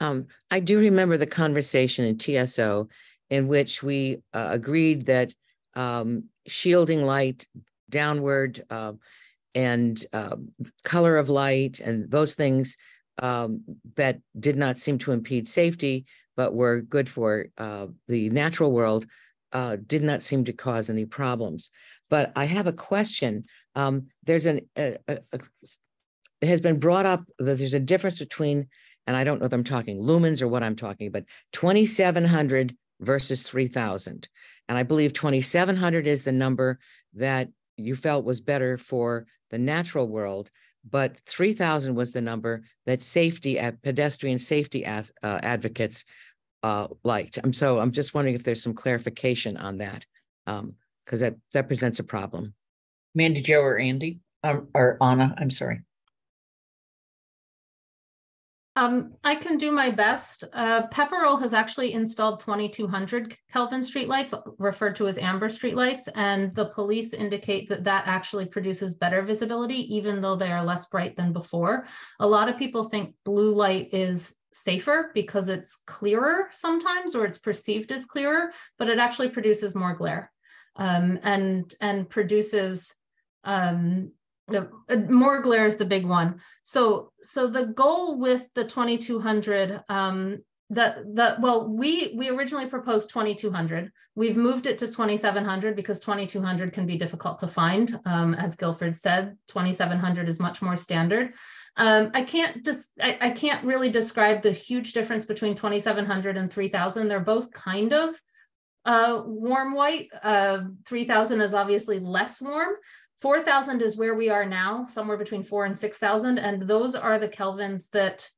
M: Um, I do remember the conversation in TSO in which we uh, agreed that um, shielding light downward uh, and uh, color of light and those things um, that did not seem to impede safety but were good for uh, the natural world uh, did not seem to cause any problems. But I have a question. Um, there's an, a, a, a, it has been brought up that there's a difference between, and I don't know if I'm talking lumens or what I'm talking, but 2,700 versus 3,000. And I believe 2,700 is the number that you felt was better for the natural world, but 3,000 was the number that safety, at pedestrian safety uh, advocates uh, liked. I'm so I'm just wondering if there's some clarification on that, because um, that that presents a problem.
B: Mandi Jo, or Andy um, or Anna, I'm sorry.
K: Um, I can do my best. Uh, Pepperell has actually installed 2200 Kelvin streetlights, referred to as amber streetlights, and the police indicate that that actually produces better visibility, even though they are less bright than before. A lot of people think blue light is safer because it's clearer sometimes, or it's perceived as clearer, but it actually produces more glare um, and and produces um, the uh, more glare is the big one. So so the goal with the 2200 um, that that well we we originally proposed 2200 we've moved it to 2700 because 2200 can be difficult to find. Um, as guilford said 2700 is much more standard. Um, i can't just I, I can't really describe the huge difference between 2700 and 3000 they're both kind of uh, warm white. Uh, 3000 is obviously less warm 4,000 is where we are now, somewhere between four and 6,000. And those are the kelvins that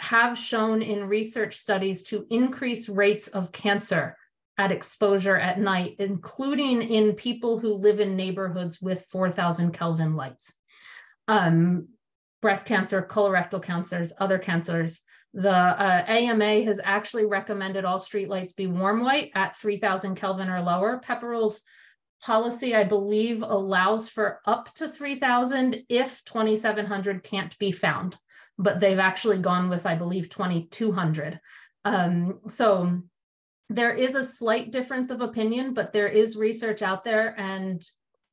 K: have shown in research studies to increase rates of cancer at exposure at night, including in people who live in neighborhoods with 4,000 Kelvin lights. Um, breast cancer, colorectal cancers, other cancers. The uh, AMA has actually recommended all streetlights be warm white at 3000 Kelvin or lower. Pepperell's policy, I believe, allows for up to 3,000 if 2,700 can't be found, but they've actually gone with, I believe, 2,200. Um, so there is a slight difference of opinion, but there is research out there and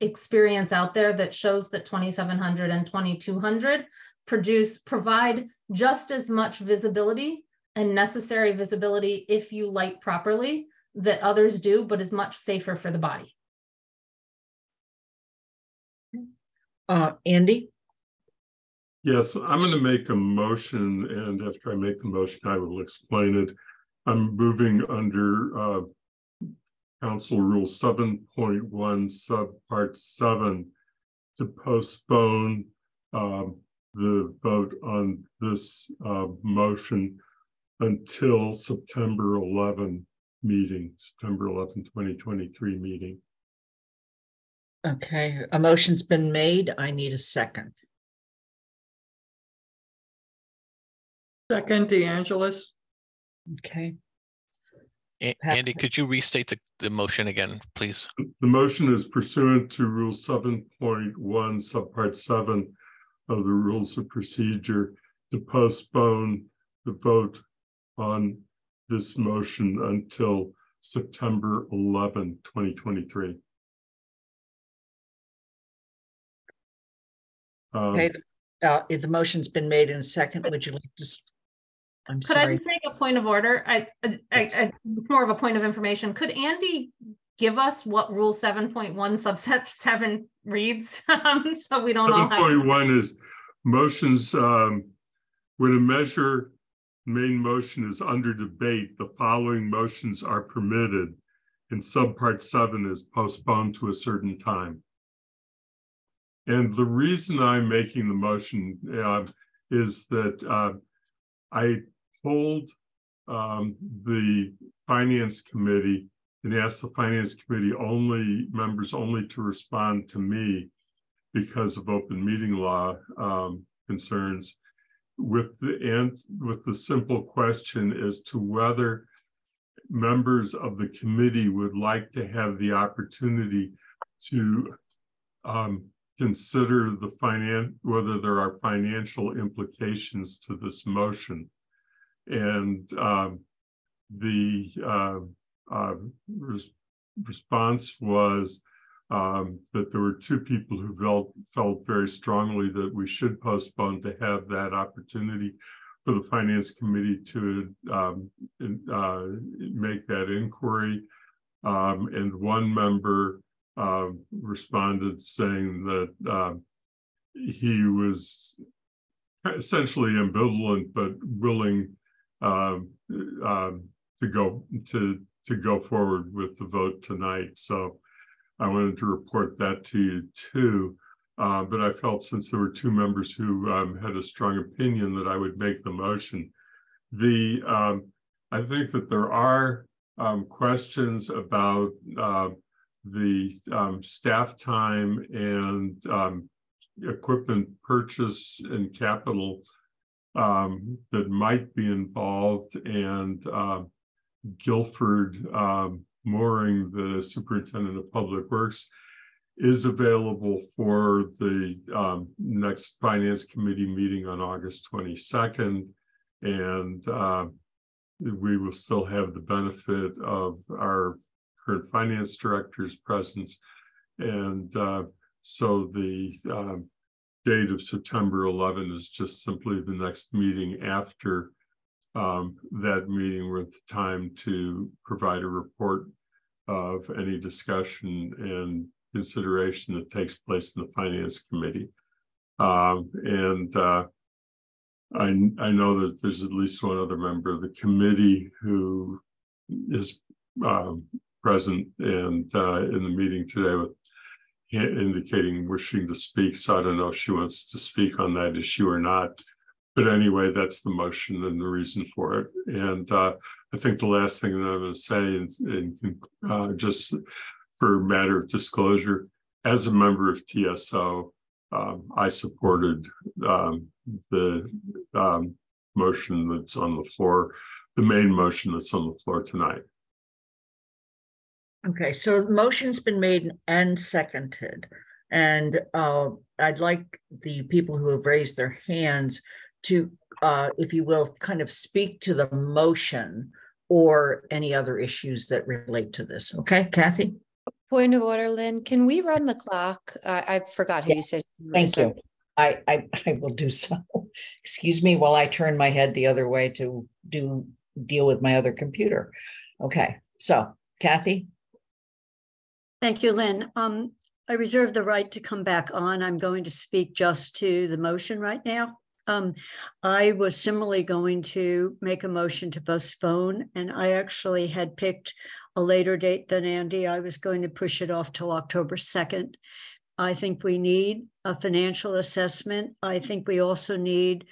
K: experience out there that shows that 2,700 and 2,200 produce provide just as much visibility and necessary visibility if you light properly that others do, but is much safer for the body.
B: Uh, Andy?
N: Yes, I'm going to make a motion, and after I make the motion, I will explain it. I'm moving under uh, Council Rule 7.1, subpart 7, to postpone uh, the vote on this uh, motion until September 11 meeting, September 11, 2023 meeting.
B: Okay, a motion's been made. I need a second.
C: Second, DeAngelis.
B: Okay.
O: Andy, could you restate the, the motion again, please?
N: The motion is pursuant to Rule 7.1, Subpart 7 of the Rules of Procedure to postpone the vote on this motion until September 11, 2023.
B: Um, okay, uh, if the motion's been made in a second, would you like to? I'm
K: Could I just make a point of order? I, I, yes. I, more of a point of information. Could Andy give us what Rule seven point one subset seven reads, um, so we don't all have.
N: Seven point one is motions um, when a measure main motion is under debate, the following motions are permitted, and subpart seven is postponed to a certain time. And the reason I'm making the motion uh, is that uh, I told um, the finance committee and asked the finance committee only members only to respond to me because of open meeting law um, concerns with the and with the simple question as to whether members of the committee would like to have the opportunity to um, consider the finan whether there are financial implications to this motion. And um, the uh, uh, res response was um, that there were two people who felt felt very strongly that we should postpone to have that opportunity. for the finance committee to um, uh, make that inquiry. Um, and one member uh, responded saying that uh, he was essentially ambivalent but willing um, to go to to go forward with the vote tonight. So I wanted to report that to you too. Uh, but I felt since there were two members who um, had a strong opinion that I would make the motion. The um, I think that there are um, questions about uh, the um, staff time and um, equipment purchase and capital um, that might be involved and uh, Guilford Mooring, the superintendent of public works, is available for the um, next finance committee meeting on August 22nd. And uh, we will still have the benefit of our current finance director's presence. And uh, so the uh, date of September 11 is just simply the next meeting after um, that meeting with time to provide a report of any discussion and consideration that takes place in the finance committee. Um, and uh, I, I know that there's at least one other member of the committee who is um, present and uh, in the meeting today with indicating wishing to speak. So I don't know if she wants to speak on that issue or not. But anyway, that's the motion and the reason for it. And uh, I think the last thing that I'm going to say, and, uh, just for matter of disclosure, as a member of TSO, um, I supported um, the um, motion that's on the floor, the main motion that's on the floor tonight.
B: Okay, so the motion's been made and seconded. And uh, I'd like the people who have raised their hands to, uh, if you will, kind of speak to the motion or any other issues that relate to this. Okay, Kathy?
P: Point of order, Lynn. Can we run the clock? Uh, I forgot who yeah. you said.
B: Thank you. I, I, I will do so. Excuse me while I turn my head the other way to do deal with my other computer. Okay, so Kathy?
Q: Thank you, Lynn. Um, I reserve the right to come back on. I'm going to speak just to the motion right now. Um, I was similarly going to make a motion to postpone, and I actually had picked a later date than Andy. I was going to push it off till October 2nd. I think we need a financial assessment. I think we also need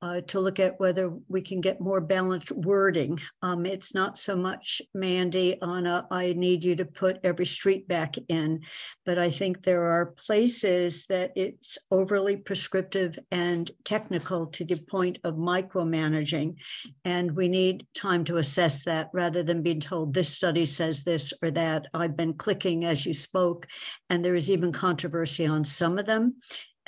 Q: uh, to look at whether we can get more balanced wording. Um, it's not so much, Mandi, on a, I need you to put every street back in, but I think there are places that it's overly prescriptive and technical to the point of micromanaging. And we need time to assess that rather than being told this study says this or that. I've been clicking as you spoke, and there is even controversy on some of them.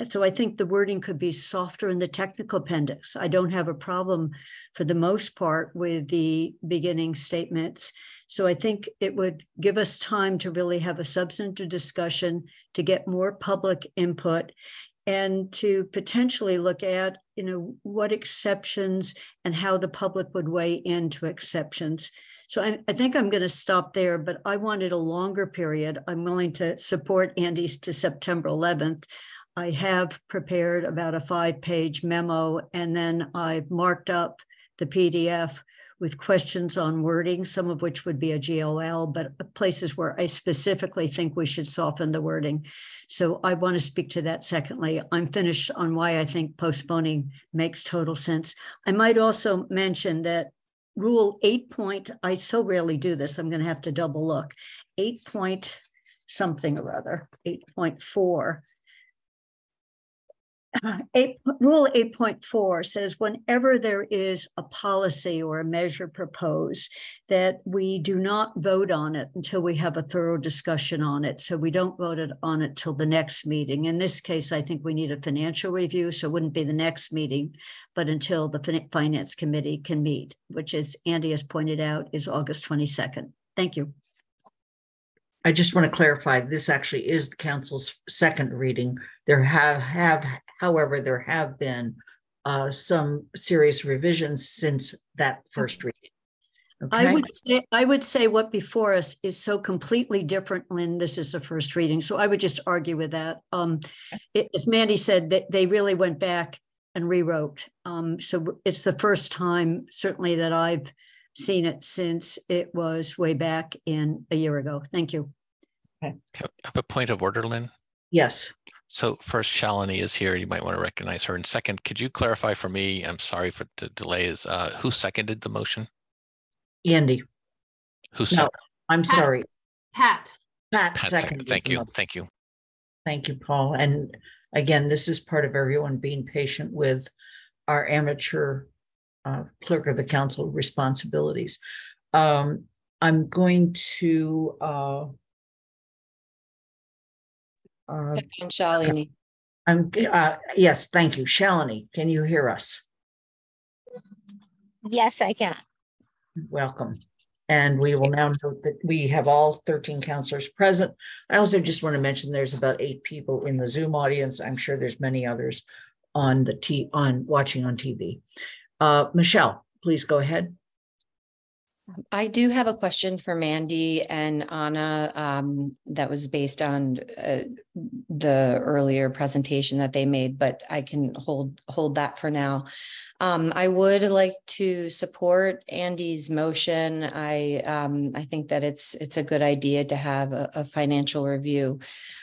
Q: So I think the wording could be softer in the technical appendix. I don't have a problem for the most part with the beginning statements. So I think it would give us time to really have a substantive discussion to get more public input and to potentially look at you know what exceptions and how the public would weigh into exceptions so I, I think i'm going to stop there but i wanted a longer period i'm willing to support andy's to september 11th I have prepared about a five page memo and then I've marked up the PDF with questions on wording, some of which would be a GOL, but places where I specifically think we should soften the wording. So I want to speak to that secondly. I'm finished on why I think postponing makes total sense. I might also mention that rule eight point, I so rarely do this, I'm going to have to double look. Eight point something or other, 8.4 Uh, eight, rule 8.4 says whenever there is a policy or a measure proposed that we do not vote on it until we have a thorough discussion on it. So we don't vote it on it till the next meeting. In this case i think we need a financial review so it wouldn't be the next meeting but until the finance committee can meet which as andy has pointed out is august 22nd thank you
B: I just want to clarify, this actually is the council's second reading. There have, have, however, there have been uh, some serious revisions since that first reading.
Q: I would say, I would say what before us is so completely different, Lynn, this is the first reading, so I would just argue with that. Um, it- as Mandi said, that they really went back and rewrote. Um, so it's the first time certainly that I've seen it since it was way back in a year ago. Thank you.
O: I have a point of order, Lynn.
B: Yes.
O: So first, Shalini is here. You might want to recognize her. And second, could you clarify for me? I'm sorry for the delay. Is uh, who seconded the motion?
B: Andy,
O: Who?
B: no,
O: sec-
B: I'm sorry.
K: Pat.
B: Pat
O: Pat seconded.
B: seconded.
O: Thank you.
B: motion.
O: Thank you.
B: Thank you, Paul. And again, this is part of everyone being patient with our amateur uh, clerk of the council responsibilities. Um, I'm going to uh, uh,
P: Shalini.
B: I'm, uh, yes, thank you. Shalini, can you hear us?
R: Yes, I can.
B: Welcome. And we will now note that we have all 13 councilors present. I also just want to mention there's about eight people in the Zoom audience. I'm sure there's many others on the T, on watching on TV. Uh, Michelle, please go ahead.
P: I do have a question for Mandi and Anna um, that was based on uh, the earlier presentation that they made, but I can hold hold that for now. Um, I would like to support Andy's motion. I um, I think that it's it's a good idea to have a, a financial review,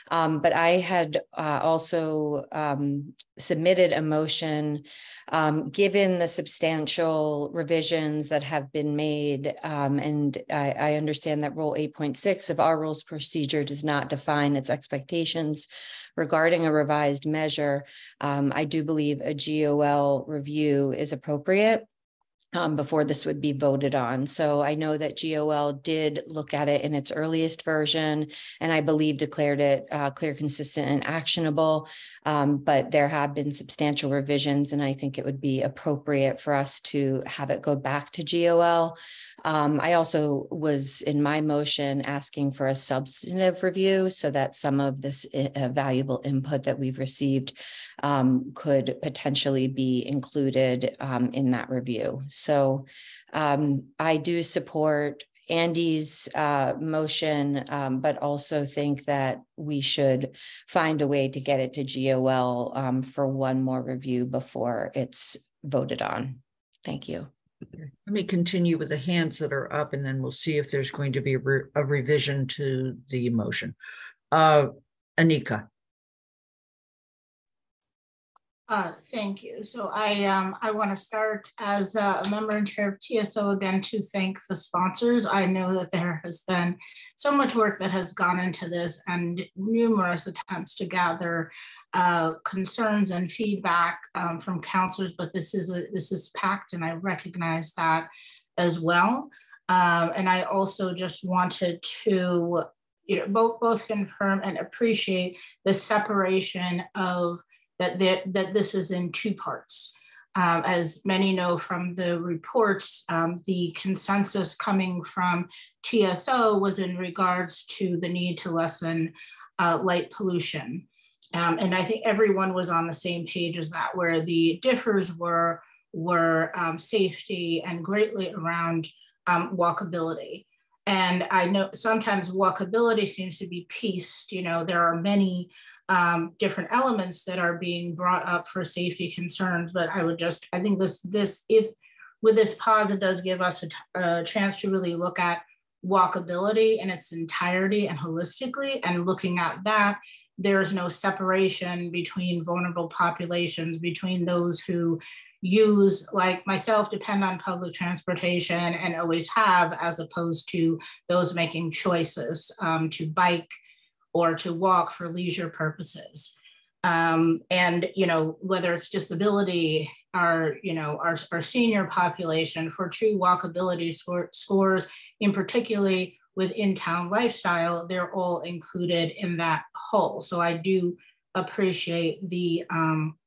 P: um, but I had uh, also um, submitted a motion um, given the substantial revisions that have been made, um, and I, I understand that Rule 8.6 of our rules procedure does not define its expectations regarding a revised measure, um, I do believe a GOL review is appropriate um, before this would be voted on. So I know that GOL did look at it in its earliest version, and I believe declared it uh, clear, consistent, and actionable. Um, but there have been substantial revisions, and I think it would be appropriate for us to have it go back to GOL. Um, I also was in my motion asking for a substantive review so that some of this uh, valuable input that we've received um, could potentially be included um, in that review. So um, I do support Andy's uh, motion, um, but also think that we should find a way to get it to GOL um, for one more review before it's voted on. Thank you.
B: Let me continue with the hands that are up and then we'll see if there's going to be a, re- a revision to the motion. Uh, Anika,
S: Uh, thank you. So I um, I want to start as a member and chair of TSO again to thank the sponsors. I know that there has been so much work that has gone into this and numerous attempts to gather uh, concerns and feedback um, from councilors, but this is a, this is packed and I recognize that as well. Um, and I also just wanted to you know both both confirm and appreciate the separation of that, that, this is in two parts. Um, as many know from the reports, um, the consensus coming from TSO was in regards to the need to lessen uh, light pollution. Um, and I think everyone was on the same page as that, where the differs were, were um, safety and greatly around um, walkability. And I know sometimes walkability seems to be pieced, you know, there are many um, different elements that are being brought up for safety concerns. But I would just, I think this, this, if with this pause, it does give us a, a chance to really look at walkability in its entirety and holistically. And looking at that, there's no separation between vulnerable populations, between those who use, like myself, depend on public transportation and always have, as opposed to those making choices um, to bike or to walk for leisure purposes. Um, and, you know, whether it's disability, our, you know, our, our senior population for true walkability score, scores, in particularly with in-town lifestyle, they're all included in that whole. So I do appreciate the, um,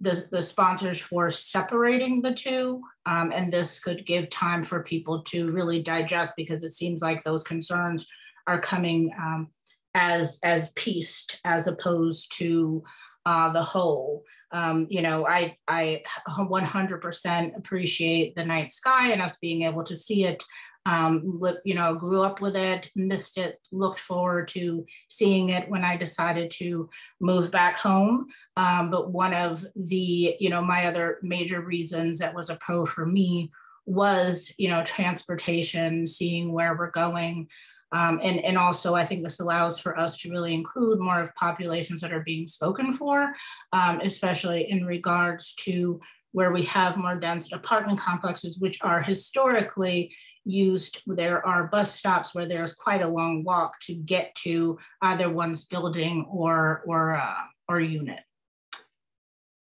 S: the, the sponsors for separating the two. Um, and this could give time for people to really digest because it seems like those concerns are coming um, as as pieced as opposed to uh, the whole. um, you know, I I 100% appreciate the night sky and us being able to see it. Um, look, you know, grew up with it, missed it, looked forward to seeing it when I decided to move back home. Um, but one of the, you know, my other major reasons that was a pro for me was, you know, transportation, seeing where we're going. Um, and, and also, I think this allows for us to really include more of populations that are being spoken for, um, especially in regards to where we have more dense apartment complexes, which are historically used. There are bus stops where there's quite a long walk to get to either one's building or, or, uh, or unit.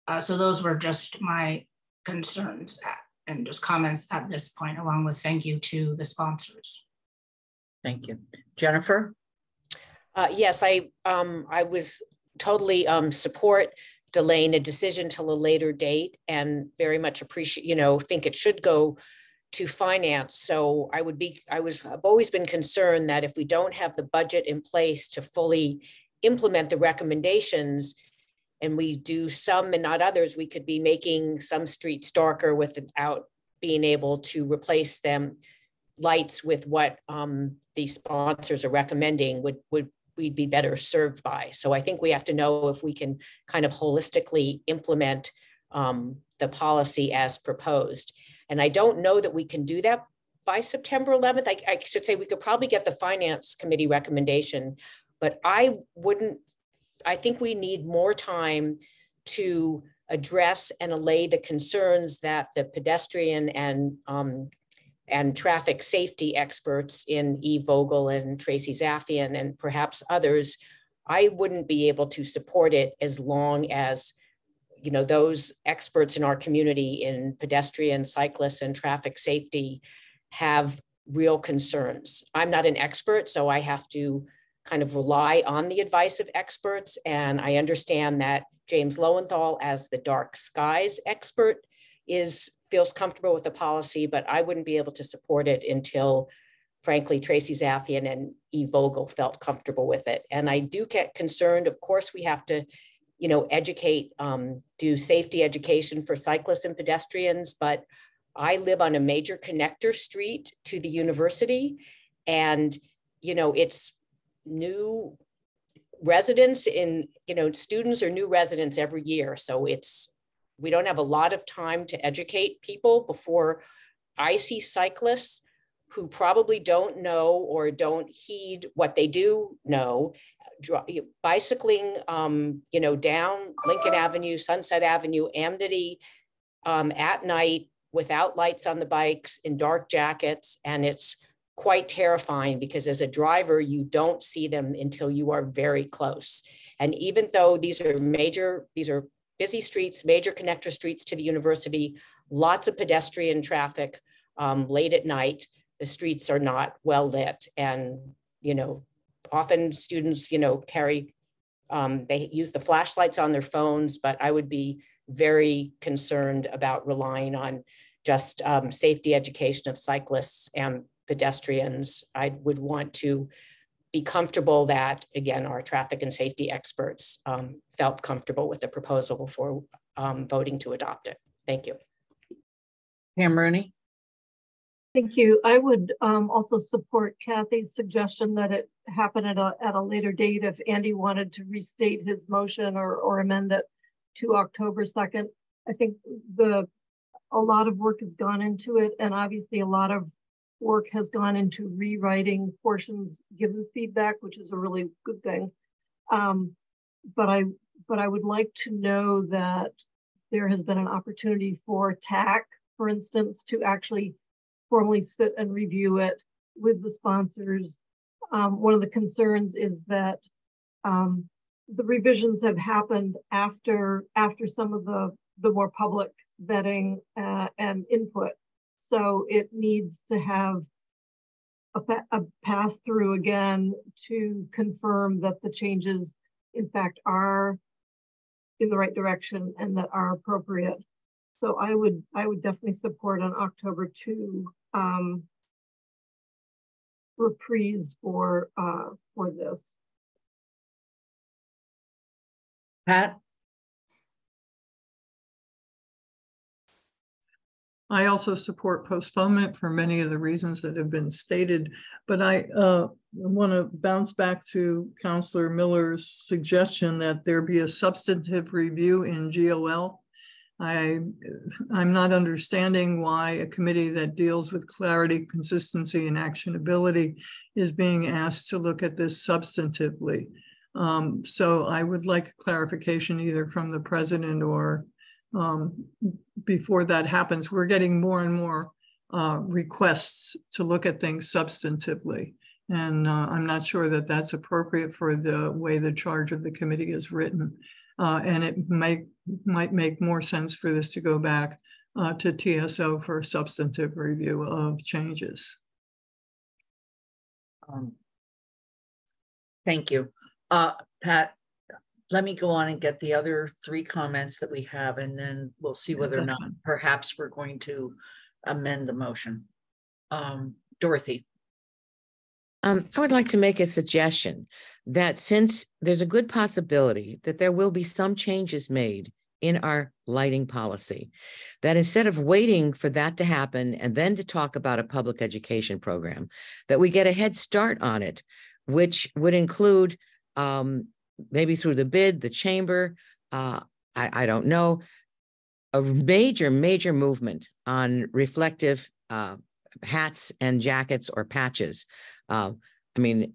S: Uh, so those were just my concerns at, and just comments at this point, along with thank you to the sponsors.
B: Thank you. Jennifer?
R: Uh, yes, I um, I was totally um, support delaying a decision till a later date and very much appreciate, you know, think it should go to finance. So I would be, I was, I've always been concerned that if we don't have the budget in place to fully implement the recommendations and we do some and not others, we could be making some streets darker without being able to replace them lights with what um, these sponsors are recommending would would we'd be better served by. So I think we have to know if we can kind of holistically implement um, the policy as proposed. And I don't know that we can do that by September 11th. I, I should say we could probably get the finance committee recommendation, but I wouldn't, I think we need more time to address and allay the concerns that the pedestrian and um, and traffic safety experts in Eve Vogel and Tracy Zafian and perhaps others, I wouldn't be able to support it as long as you know those experts in our community in pedestrian, cyclists, and traffic safety have real concerns. I'm not an expert, so I have to kind of rely on the advice of experts. And I understand that James Lowenthal, as the dark skies expert, is feels comfortable with the policy, but I wouldn't be able to support it until, frankly, Tracy Zafian and Eve Vogel felt comfortable with it. And I do get concerned. Of course, we have to, you know, educate, um, do safety education for cyclists and pedestrians. But I live on a major connector street to the university, and you know, it's new residents in you know students or new residents every year so it's we don't have a lot of time to educate people before I see cyclists who probably don't know or don't heed what they do know. Bicycling um, you know down lincoln avenue sunset avenue amity um, at night without lights on the bikes in dark jackets and it's quite terrifying because as a driver you don't see them until you are very close. And even though these are major these are busy streets, major connector streets to the university, lots of pedestrian traffic um, late at night. The streets are not well lit. And, you know, often students, you know, carry, um, they use the flashlights on their phones, but I would be very concerned about relying on just um, safety education of cyclists and pedestrians. I would want to be comfortable that, again, our traffic and safety experts um, felt comfortable with the proposal before um, voting to adopt it. Thank you.
B: Pam Rooney.
E: Thank you. I would um, also support Kathy's suggestion that it happen at a, at a later date if Andy wanted to restate his motion or, or amend it to October 2nd. I think the a lot of work has gone into it and obviously a lot of work has gone into rewriting portions given feedback, which is a really good thing. Um, but I but I would like to know that there has been an opportunity for TAC, for instance, to actually formally sit and review it with the sponsors. Um, one of the concerns is that um, the revisions have happened after after some of the the more public vetting uh, and input so it needs to have a, a pass through again to confirm that the changes, in fact, are in the right direction and that are appropriate. So I would I would definitely support an October 2 um, reprise for uh, for this.
B: Pat?
C: I also support postponement for many of the reasons that have been stated, but I uh, want to bounce back to Councillor Miller's suggestion that there be a substantive review in GOL. I, I'm not understanding why a committee that deals with clarity, consistency, and actionability is being asked to look at this substantively. Um, so I would like clarification either from the president or um, before that happens. We're getting more and more uh, requests to look at things substantively. And uh, I'm not sure that that's appropriate for the way the charge of the committee is written. Uh, and it might, might make more sense for this to go back uh, to TSO for substantive review of changes.
B: Um, thank you. Uh, Pat, let me go on and get the other three comments that we have, and then we'll see whether or not perhaps we're going to amend the motion. Um, Dorothy.
M: Um, I would like to make a suggestion that since there's a good possibility that there will be some changes made in our lighting policy, that instead of waiting for that to happen and then to talk about a public education program, that we get a head start on it, which would include um, maybe through the bid, the chamber, uh, I, I don't know, a major, major movement on reflective uh, hats and jackets or patches. Uh, I mean,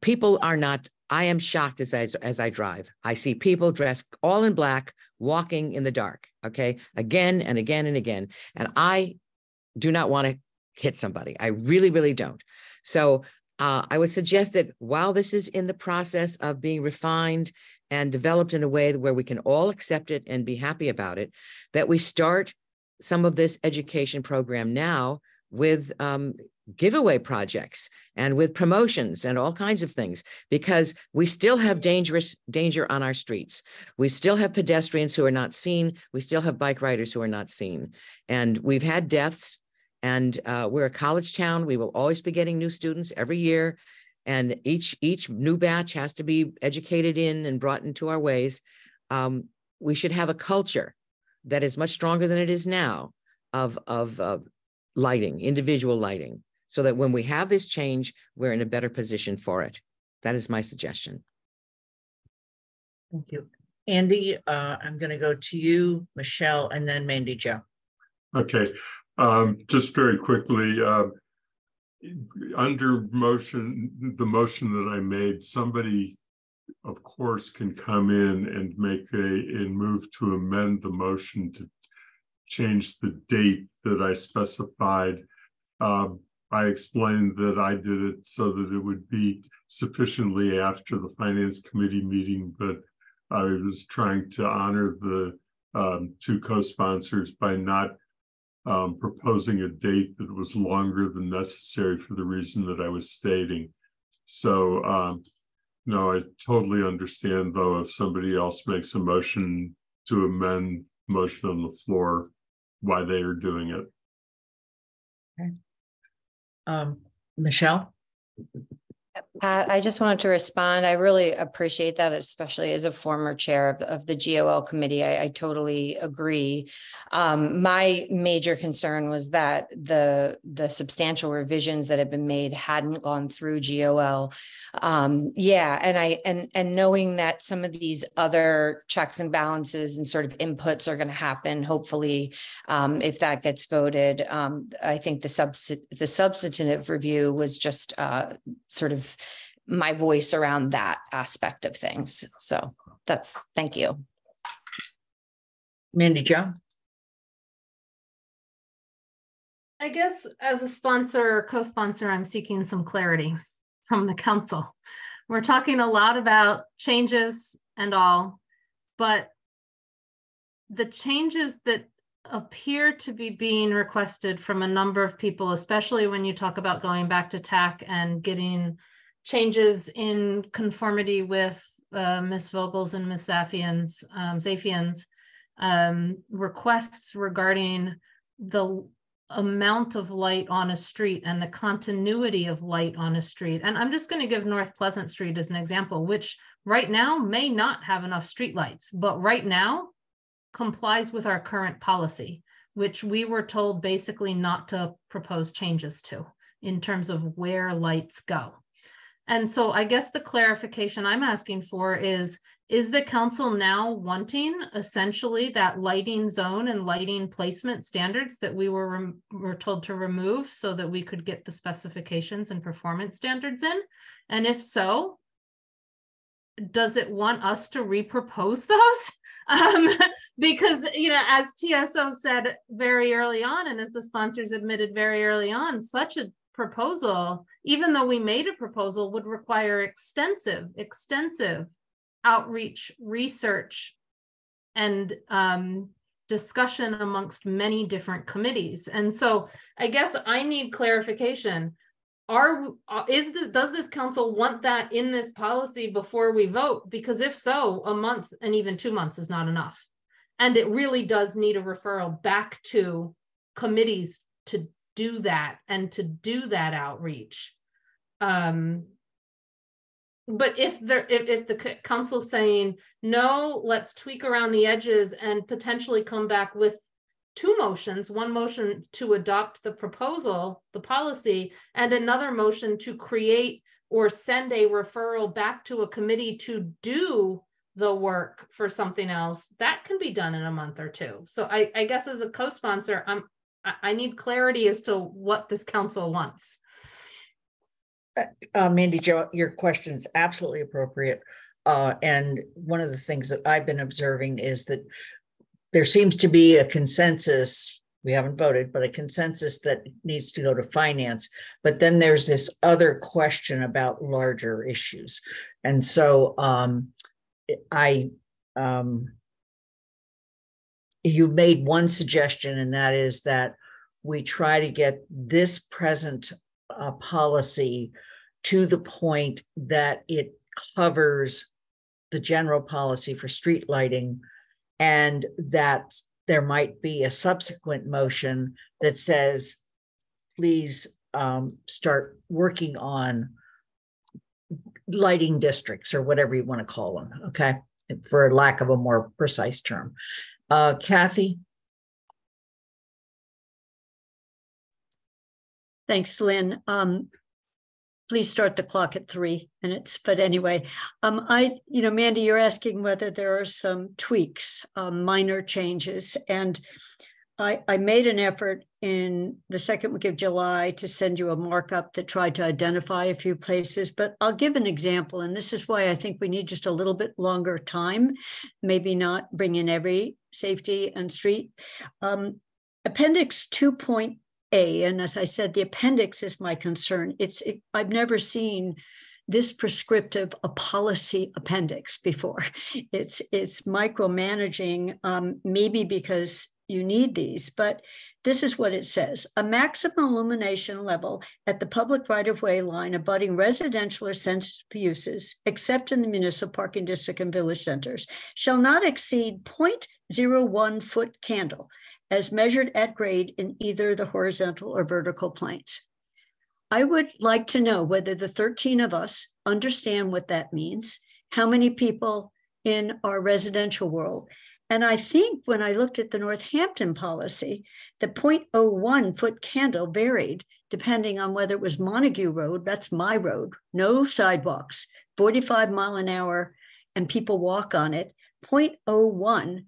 M: people are not. I am shocked as I as I drive. I see people dressed all in black walking in the dark. Okay, again and again and again, and I do not want to hit somebody. I really, really don't. So uh, I would suggest that while this is in the process of being refined and developed in a way where we can all accept it and be happy about it, that we start some of this education program now with um, giveaway projects and with promotions and all kinds of things because we still have dangerous danger on our streets. We still have pedestrians who are not seen. We still have bike riders who are not seen. And we've had deaths and uh, we're a college town. We will always be getting new students every year. And each each new batch has to be educated in and brought into our ways. Um, we should have a culture that is much stronger than it is now of, of uh, lighting, individual lighting, so that when we have this change, we're in a better position for it. That is my suggestion.
B: Thank you. Andy, uh, I'm going to go to you, Michelle, and then Mandi Jo.
N: Okay. Um, just very quickly, uh, under motion, the motion that I made, somebody, of course, can come in and make a, and move to amend the motion to change the date that I specified. Um, I explained that I did it so that it would be sufficiently after the finance committee meeting, but I was trying to honor the um, two co-sponsors by not um, proposing a date that was longer than necessary for the reason that I was stating. So, um, no, I totally understand though, if somebody else makes a motion to amend motion on the floor, why they are doing it.
B: Okay. Um, Michelle?
P: Pat, I just wanted to respond. I really appreciate that, especially as a former chair of, of the GOL committee. I, I totally agree. Um, my major concern was that the the substantial revisions that had been made hadn't gone through GOL. Um, yeah, and I and and knowing that some of these other checks and balances and sort of inputs are going to happen, hopefully, um, if that gets voted, um, I think the subs the substantive review was just uh, sort of my voice around that aspect of things. So that's thank you.
B: Mandi Jo.
K: I guess as a sponsor, co-sponsor, I'm seeking some clarity from the council. We're talking a lot about changes and all, but the changes that appear to be being requested from a number of people, especially when you talk about going back to TAC and getting changes in conformity with uh, Ms. Vogel's and Ms. Zafian's, um, Zafian's um, requests regarding the amount of light on a street and the continuity of light on a street. And I'm just going to give North Pleasant Street as an example, which right now may not have enough street lights, but right now complies with our current policy. which we were told basically not to propose changes to in terms of where lights go. And so I guess the clarification I'm asking for is, is the council now wanting essentially that lighting zone and lighting placement standards that we were, were told to remove so that we could get the specifications and performance standards in? And if so, does it want us to repropose those? Um, because, you know, as TSO said very early on, and as the sponsors admitted very early on, such a proposal, even though we made a proposal, would require extensive, extensive outreach, research, and um, discussion amongst many different committees. And so I guess I need clarification. Are is this does this council want that in this policy before we vote? Because if so, a month and even two months is not enough. And it really does need a referral back to committees to do that and to do that outreach. Um, but if there if, if the council's saying no let's tweak around the edges and potentially come back with two motions one motion to adopt the proposal the policy and another motion to create or send a referral back to a committee to do the work for something else that can be done in a month or two so i, I guess as a co-sponsor i'm I need clarity as to what this council wants.
B: Uh, uh Mandi Jo, your question is absolutely appropriate. Uh, and one of the things that I've been observing is that there seems to be a consensus. We haven't voted, but a consensus that needs to go to finance. But then there's this other question about larger issues. And so um, I um, you made one suggestion, and that is that we try to get this present uh, policy to the point that it covers the general policy for street lighting and that there might be a subsequent motion that says please um, start working on lighting districts or whatever you want to call them okay? For lack of a more precise term uh, Kathy?
Q: Thanks, Lynn. Um, please start the clock at three minutes. But anyway, um, I, you know, Mandi, you're asking whether there are some tweaks, um, minor changes, and I, I made an effort in the second week of July to send you a markup that tried to identify a few places, but I'll give an example. And this is why I think we need just a little bit longer time, maybe not bring in every safety and street. Um, appendix 2.a, and as I said, the appendix is my concern. It's it, I've never seen this prescriptive a policy appendix before. It's it's micromanaging, um, maybe because you need these, but this is what it says. A maximum illumination level at the public right-of-way line abutting residential or sensitive uses, except in the municipal parking district and village centers, shall not exceed 0.01 foot candle as measured at grade in either the horizontal or vertical planes. I would like to know whether the 13 of us understand what that means, how many people in our residential world. And I think when I looked at the Northampton policy, the 0.01 foot candle varied depending on whether it was Montague Road, that's my road, no sidewalks, 45 mile an hour, and people walk on it, 0.01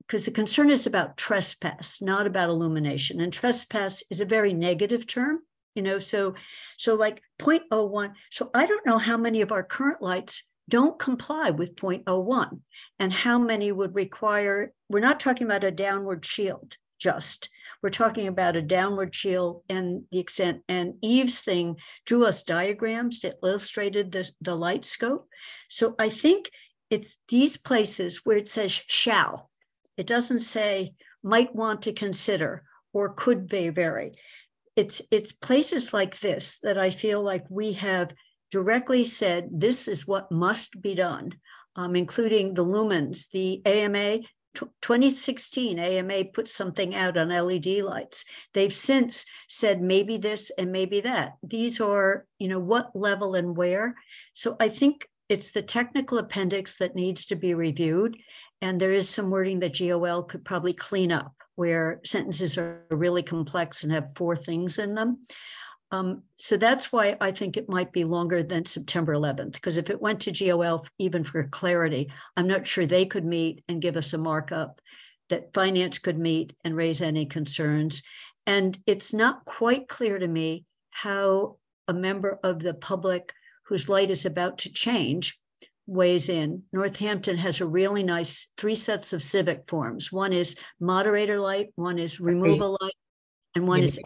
Q: because the concern is about trespass, not about illumination. And trespass is a very negative term, you know. So, so like 0.01. So I don't know how many of our current lights don't comply with 0.01 and how many would require, we're not talking about a downward shield just, we're talking about a downward shield and the extent, and Eve's thing drew us diagrams that illustrated the, the light scope. So I think it's these places where it says shall, it doesn't say might want to consider or could they vary. It's, it's places like this that I feel like we have directly said this is what must be done, um, including the lumens, the AMA. 2016 AMA put something out on LED lights. They've since said maybe this and maybe that. These are, you know, what level and where. So I think it's the technical appendix that needs to be reviewed. And there is some wording that GOL could probably clean up where sentences are really complex and have four things in them. Um, so that's why I think it might be longer than September 11th, because if it went to GOL, even for clarity, I'm not sure they could meet and give us a markup that finance could meet and raise any concerns. And it's not quite clear to me how a member of the public whose light is about to change weighs in. Northampton has a really nice three sets of civic forms. One is moderator light, one is removal light, and one is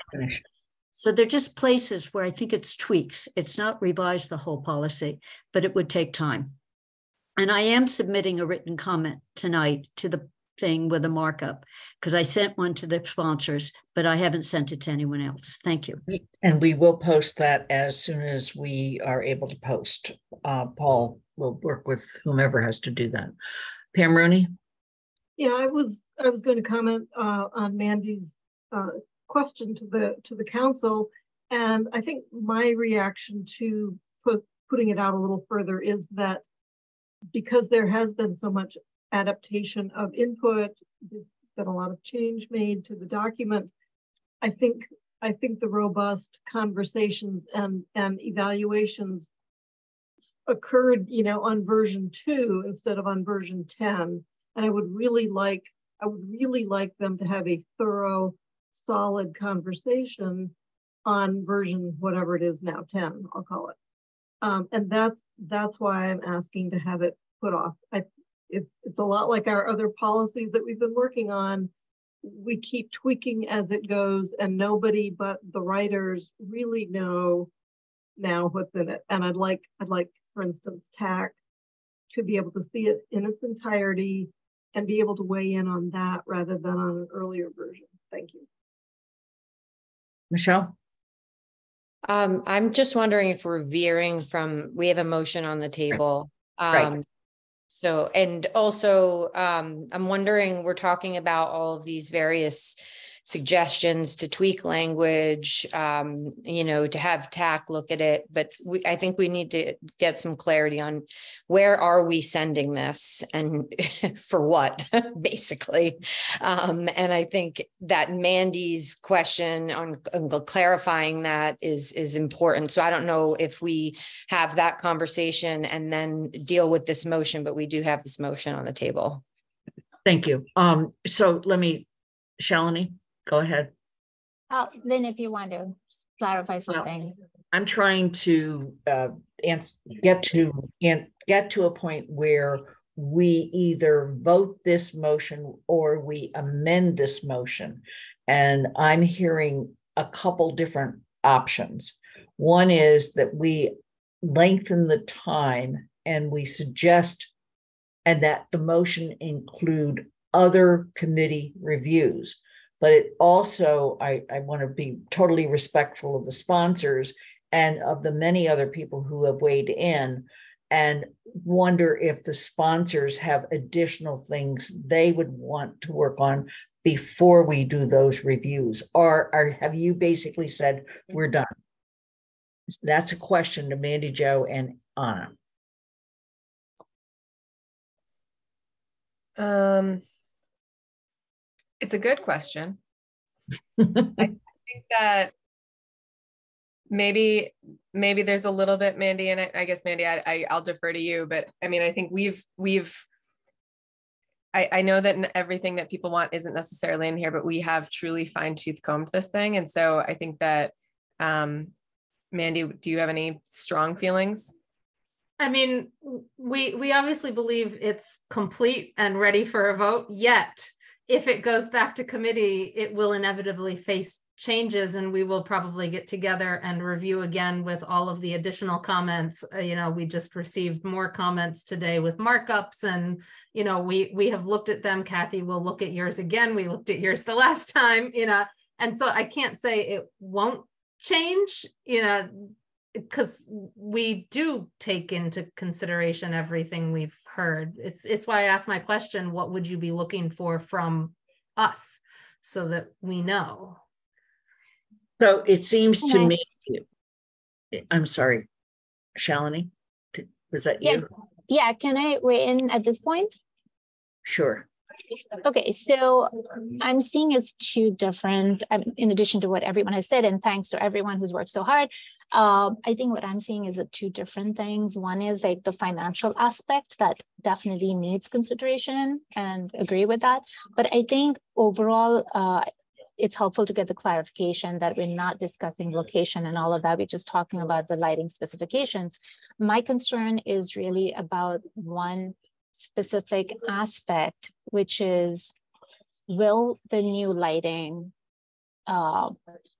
Q: so they're just places where I think it's tweaks. It's not revise the whole policy, but it would take time. And I am submitting a written comment tonight to the thing with a markup because I sent one to the sponsors, but I haven't sent it to anyone else. Thank you.
B: And we will post that as soon as we are able to post. Uh, Paul will work with whomever has to do that. Pam Rooney?
E: Yeah, I was I was going to comment uh, on Mandi's uh, question to the to the council, and I think my reaction to put, putting it out a little further is that because there has been so much adaptation of input, there's been a lot of change made to the document. I think I think the robust conversations and and evaluations occurred, you know, on version two instead of on version 10. And I would really like, I would really like them to have a thorough solid conversation on version whatever it is now 10 i'll call it um, and that's that's why i'm asking to have it put off I, it's, it's a lot like our other policies that we've been working on we keep tweaking as it goes and nobody but the writers really know now what's in it and i'd like i'd like for instance tac to be able to see it in its entirety and be able to weigh in on that rather than on an earlier version thank you
B: Michelle?
P: Um, I'm just wondering if we're veering from, we have a motion on the table.
B: Right.
P: Um, so, and also, um, I'm wondering, we're talking about all of these various suggestions to tweak language, um, you know, to have TAC look at it. But we, I think we need to get some clarity on where are we sending this and for what, basically. Um, and I think that Mandi's question on, on clarifying that is is important. So I don't know if we have that conversation and then deal with this motion, but we do have this motion on the table.
B: Thank you. Um, so let me, Shalini? Go ahead.
T: Uh, Lynn, if you want to clarify something.
B: I'm trying to uh, answer, get to and get to a point where we either vote this motion or we amend this motion. And I'm hearing a couple different options. One is that we lengthen the time and we suggest and that the motion include other committee reviews but it also I, I want to be totally respectful of the sponsors and of the many other people who have weighed in and wonder if the sponsors have additional things they would want to work on before we do those reviews. Or, or have you basically said we're done. That's a question to Mandi Jo and Ana.
D: Um it's a good question. I think that maybe maybe there's a little bit Mandi and I, I guess Mandi I, I i'll defer to you but i mean i think we've we've I, I know that everything that people want isn't necessarily in here, but we have truly fine tooth combed this thing. And so I think that, um, Mandi, do you have any strong feelings?
K: I mean, we we obviously believe it's complete and ready for a vote. Yet, if it goes back to committee, it will inevitably face changes and we will probably get together and review again with all of the additional comments. Uh, you know, we just received more comments today with markups and, you know, we, we have looked at them. Kathy we'll look at yours again. We looked at yours the last time, you know, and so I can't say it won't change, you know, because we do take into consideration everything we've heard. It's it's why I asked my question, what would you be looking for from us so that we know?
B: So it seems to me, I'm sorry, Shalini. Was that
T: Yeah,
B: you?
T: yeah, can I weigh in at this point?
B: Sure.
T: Okay, so I'm seeing it's two different, um, in addition to what everyone has said, and thanks to everyone who's worked so hard. Um, I think what I'm seeing is two different things. One is like the financial aspect that definitely needs consideration and agree with that. But I think overall, uh, it's helpful to get the clarification that we're not discussing location and all of that. We're just talking about the lighting specifications. My concern is really about one specific aspect, which is will the new lighting uh,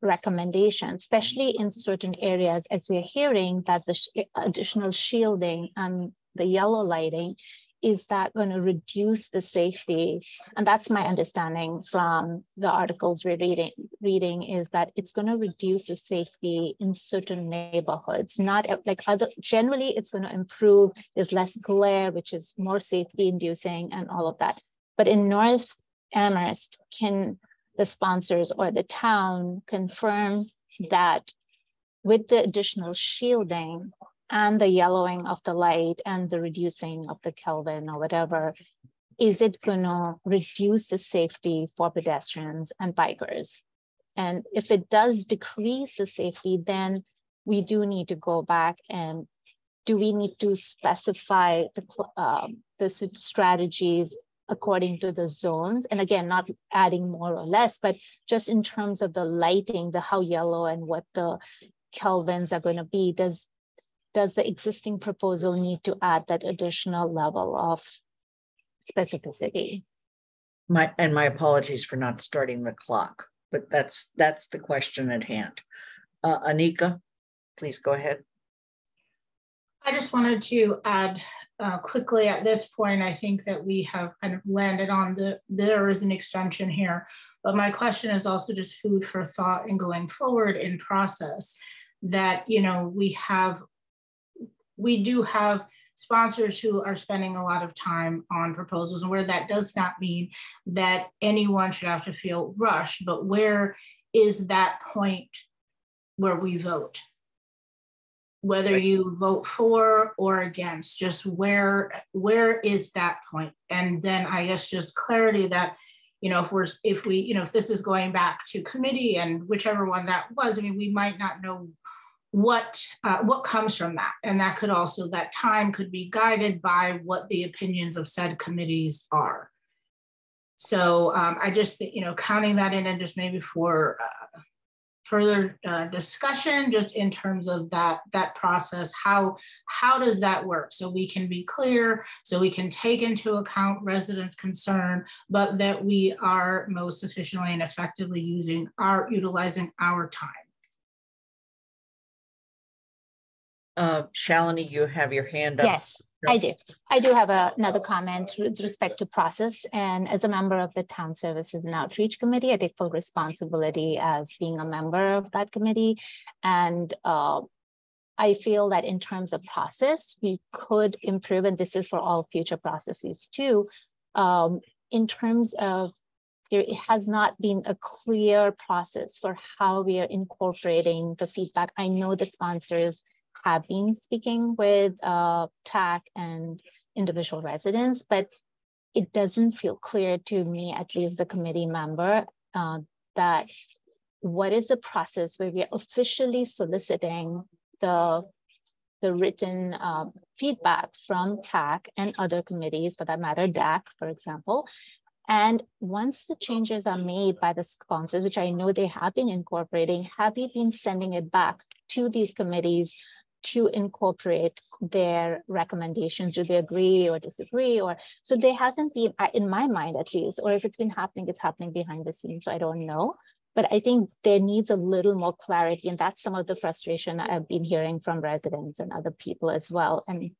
T: recommendation, especially in certain areas, as we're hearing that the sh additional shielding and the yellow lighting is that going to reduce the safety? And that's my understanding from the articles we're reading, reading is that it's going to reduce the safety in certain neighborhoods, not like other, generally it's going to improve, there's less glare, which is more safety inducing and all of that. But in North Amherst, can the sponsors or the town confirm that with the additional shielding, and the yellowing of the light and the reducing of the Kelvin or whatever, is it going to reduce the safety for pedestrians and bikers? And if it does decrease the safety, then we do need to go back and do we need to specify the, um, the strategies according to the zones? And again, not adding more or less, but just in terms of the lighting, the how yellow and what the kelvins are going to be, does does the existing proposal need to add that additional level of specificity?
B: My and my apologies for not starting the clock, but that's that's the question at hand. Uh, Anika, please go ahead.
S: I just wanted to add uh, quickly at this point, I think that we have kind of landed on the, there is an extension here, but my question is also just food for thought and going forward in process that, you know, we have we do have sponsors who are spending a lot of time on proposals and where that does not mean that anyone should have to feel rushed, but where is that point where we vote? Whether you vote for or against, just where where is that point? And then I guess just clarity that you know if we're if we you know if this is going back to committee and whichever one that was, I mean we might not know what uh, what comes from that. And that could also that time could be guided by what the opinions of said committees are. So um, i just think you know counting that in and just maybe for uh, further uh, discussion just in terms of that that process how how does that work? So we can be clear so we can take into account residents concern but that we are most efficiently and effectively using our utilizing our time.
B: Uh, Shalini, you have your hand up.
T: Yes, I do. I do have a, another comment with respect to process. And as a member of the Town Services and Outreach Committee, I take full responsibility as being a member of that committee. And uh, I feel that in terms of process, we could improve, and this is for all future processes too, um, in terms of there has not been a clear process for how we are incorporating the feedback. I know the sponsors have been speaking with uh, TAC and individual residents, but it doesn't feel clear to me, at least a committee member, uh, that what is the process where we are officially soliciting the, the written uh, feedback from TAC and other committees, for that matter, DAC, for example. And once the changes are made by the sponsors, which I know they have been incorporating, have you been sending it back to these committees to incorporate their recommendations. Do they agree or disagree? Or so there hasn't been, in my mind at least, or if it's been happening, it's happening behind the scenes. So I don't know. But I think there needs a little more clarity. And that's some of the frustration I've been hearing from residents and other people as well. And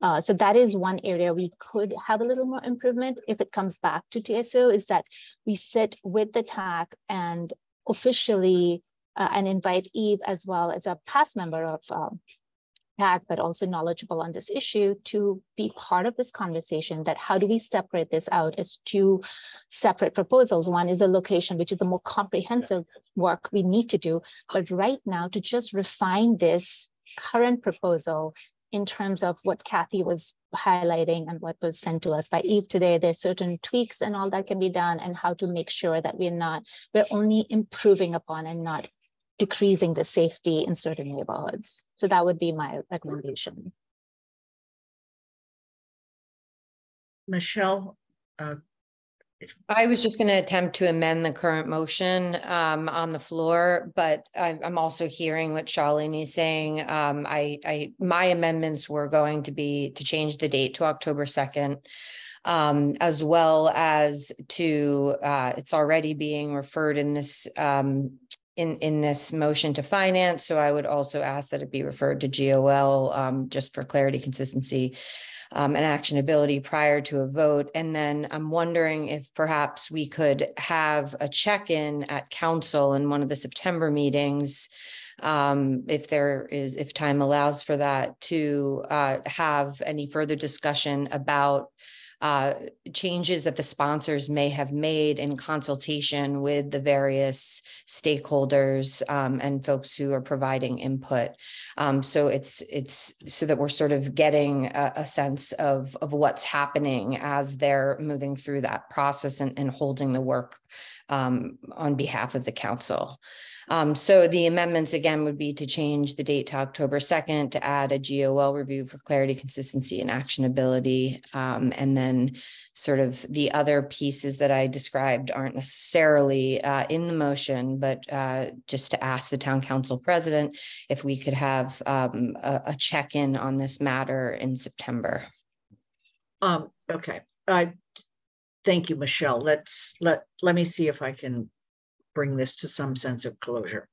T: uh, so that is one area we could have a little more improvement if it comes back to TSO is that we sit with the TAC and officially uh, and invite Eve as well as a past member of um, TAC, but also knowledgeable on this issue to be part of this conversation that how do we separate this out as two separate proposals? One is a location, which is the more comprehensive work we need to do. But right now to just refine this current proposal in terms of what Kathy was highlighting and what was sent to us by Eve today, there's certain tweaks and all that can be done and how to make sure that we're not, we're only improving upon and not decreasing the safety in certain neighborhoods. So that would be my recommendation.
B: Michelle, uh,
P: I was just going to attempt to amend the current motion um, on the floor, but I'm, I'm also hearing what Shalini is saying. Um, I, I, my amendments were going to be to change the date to October 2nd, um, as well as to, uh, it's already being referred in this, um, in, in this motion to finance. So I would also ask that it be referred to GOL, um, just for clarity, consistency um, and actionability prior to a vote. And then I'm wondering if perhaps we could have a check-in at council in one of the September meetings um, if there is, if time allows for that, to uh, have any further discussion about uh, changes that the sponsors may have made in consultation with the various stakeholders um, and folks who are providing input. Um, so it's it's so that we're sort of getting a, a, sense of of what's happening as they're moving through that process and, and holding the work um, on behalf of the council. Um, so the amendments again would be to change the date to October 2nd to add a GOL review for clarity, consistency, and actionability. Um, and then sort of the other pieces that I described aren't necessarily uh, in the motion, but uh, just to ask the town council president if we could have um, a, a check-in on this matter in September.
B: Um, okay, I thank you, Michelle. Let's let let me see if I can bring this to some sense of closure.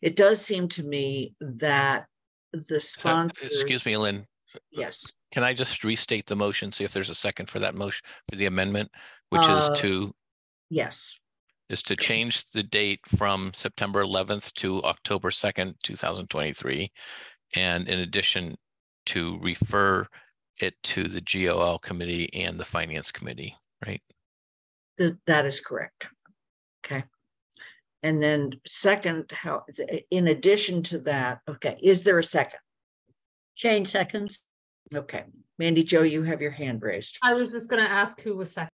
B: It does seem to me that the sponsor.
O: excuse me, Lynn.
B: Yes.
O: Can I just restate the motion, see if there's a second for that motion, for the amendment, which uh, is to?
B: Yes.
O: Is to change the date from September 11th to October 2nd, 2023. And in addition, to refer it to the GOL committee and the finance committee, right?
B: Th that is correct. Okay. And then second, how in addition to that, okay, is there a second?
Q: Jane seconds.
B: Okay. Mandi Jo, you have your hand raised.
K: I was just going to ask who was second.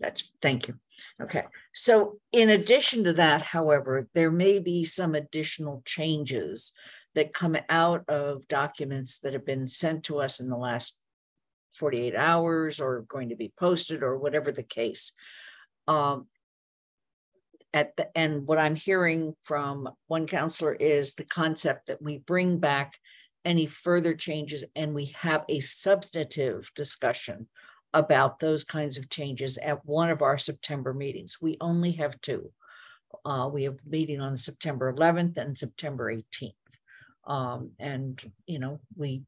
B: That's thank you. Okay. So in addition to that, however, there may be some additional changes that come out of documents that have been sent to us in the last 48 hours or going to be posted or whatever the case. Um, at the and what I'm hearing from one counselor is the concept that we bring back any further changes and we have a substantive discussion about those kinds of changes at one of our September meetings. We only have two. Uh, we have meeting on September 11th and September 18th. Um, and, you know, we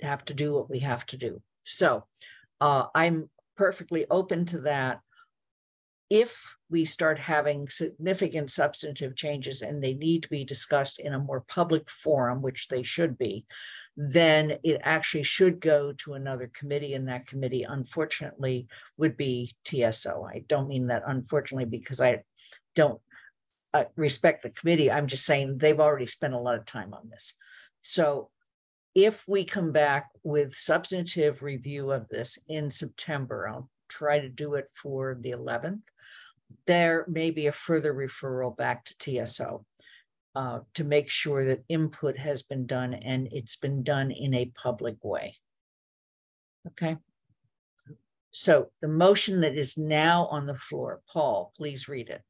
B: have to do what we have to do. So uh, I'm perfectly open to that if we start having significant substantive changes and they need to be discussed in a more public forum, which they should be, then it actually should go to another committee, and that committee, unfortunately, would be TSO. I don't mean that unfortunately because I don't uh, respect the committee. I'm just saying they've already spent a lot of time on this. So if we come back with substantive review of this in September, I'll try to do it for the 11th, there may be a further referral back to TSO uh, to make sure that input has been done and it's been done in a public way. Okay. So the motion that is now on the floor, Paul, please read it.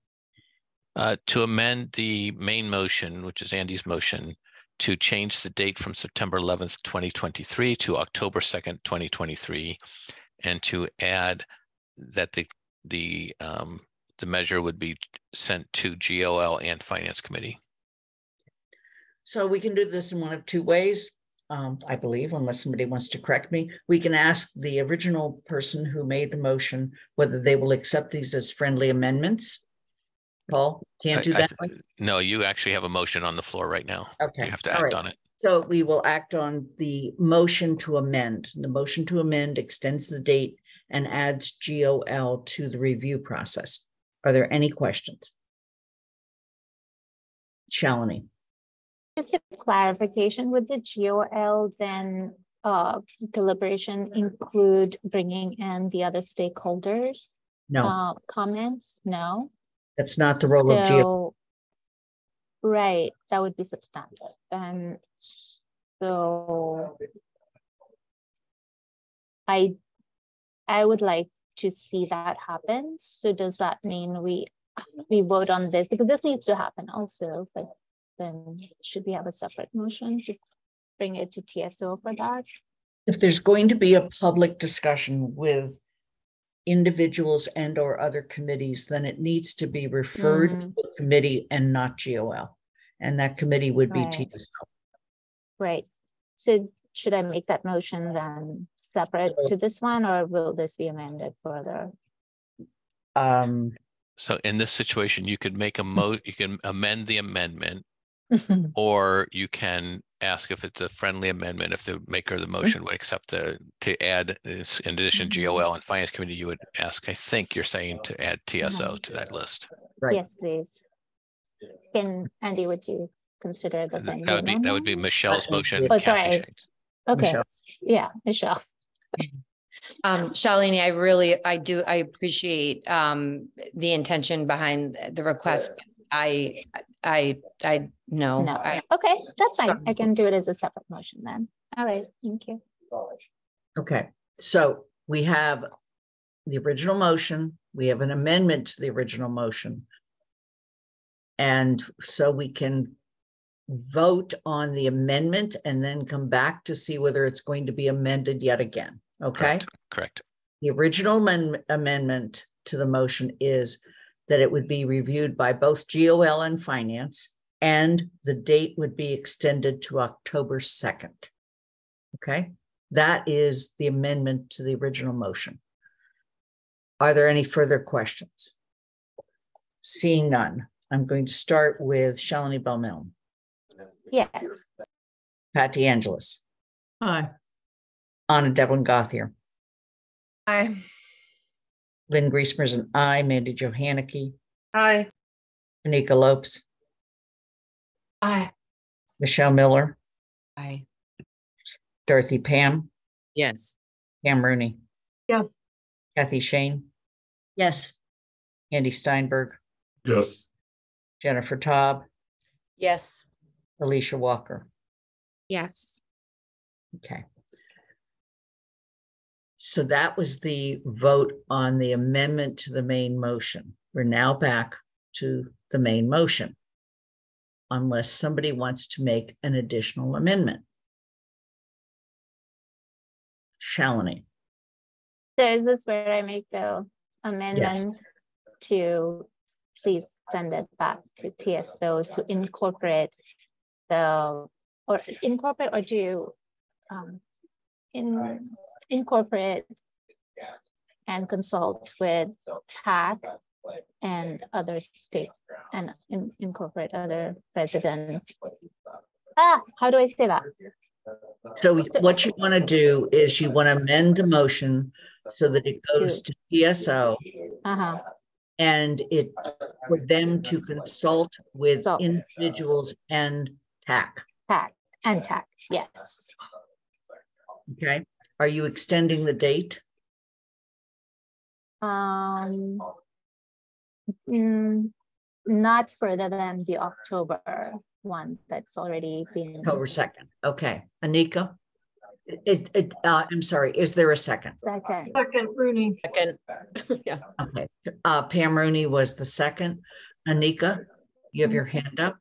O: Uh, to amend the main motion, which is Andy's motion, to change the date from September 11th, 2023 to October 2nd, 2023, and to add that the the um, the measure would be sent to GOL and Finance Committee.
B: So we can do this in one of two ways, um, I believe, unless somebody wants to correct me. We can ask the original person who made the motion whether they will accept these as friendly amendments. Paul, can't do that. I,
O: no, you actually have a motion on the floor right now.
B: Okay.
O: You have to act right. on it.
B: So we will act on the motion to amend. The motion to amend extends the date and adds GOL to the review process. Are there any questions? Shalini.
T: Just a clarification, would the GOL then uh, deliberation include bringing in the other stakeholders?
B: No.
T: Uh, comments? No.
B: That's not the role of GO.
T: Right, that would be substantive. And um, so I I would like to see that happen. So does that mean we we vote on this because this needs to happen also, but then should we have a separate motion to bring it to TSO for that?
B: If there's going to be a public discussion with individuals and or other committees, then it needs to be referred
T: Mhm.
B: to a committee and not GOL. And that committee would be
T: Right.
B: TSO.
T: Right. So should I make that motion then separate to this one, or will this be amended further?
B: Um,
O: So in this situation, you could make a mo, you can amend the amendment,
T: Mm-hmm.
O: or you can ask if it's a friendly amendment, if the maker of the motion would accept the, to add, in addition,
T: Mm-hmm.
O: GOL and Finance Committee, you would ask, I think you're saying to add TSO to that list.
B: Right.
T: Yes, please. Can, Andy, would you consider the thing?
O: That would be, that would be Michelle's motion.
T: Oh, sorry.
O: Shane's.
T: Okay,
B: Michelle.
T: yeah, Michelle.
P: Um, Shalini, I really, I do, I appreciate um the intention behind the request. I, I, I, no.
T: No,
P: I-
T: okay, that's fine. I can do it as a separate motion then. All right, thank you.
B: Okay, so we have the original motion, we have an amendment to the original motion. And so we can vote on the amendment and then come back to see whether it's going to be amended yet again, okay?
O: Correct, Correct.
B: The original amend- amendment to the motion is that it would be reviewed by both GOL and Finance, and the date would be extended to October 2nd. Okay, that is the amendment to the original motion. Are there any further questions? Seeing none, I'm going to start with Shalini Bahl-Milne,
T: Yes,
B: Pat DeAngelis,
C: Aye.
B: Ana Devlin Gauthier,
D: Aye.
B: Lynn Griesemer's an aye, Mandi Jo Hanneke,
E: Aye.
B: Anika Lopes,
S: Aye.
B: Michelle Miller,
P: Aye.
B: Dorothy Pam,
M: Yes.
B: Pam Rooney,
E: Yes.
B: Kathy Schoen,
Q: Yes.
B: Andy Steinberg,
N: Yes.
B: Jennifer Taub,
R: Yes.
B: Ellisha Walker.
M: Yes.
B: Okay. So that was the vote on the amendment to the main motion. We're now back to the main motion. Unless somebody wants to make an additional amendment. Shalini,
T: so is this where I make the amendment to please send it back to TSO to incorporate the, or incorporate or do um, in, incorporate and consult with TAC and other state and in- incorporate other resident. Ah, how do I say that?
B: so what you want to do is you want to amend the motion so that it goes to TSO
T: Uh-huh,
B: and it, for them to consult with individuals and TAC.
T: TAC and TAC, yes.
B: Okay, are you extending the date?
T: Um, mm, not further than the October one that's already been.
B: October second, okay. Anika? Is, it, uh, I'm sorry, is there a second?
T: Second.
E: Second, Rooney.
R: Second. Yeah.
B: Okay, uh, Pam Rooney was the second. Anika, you have your hand up?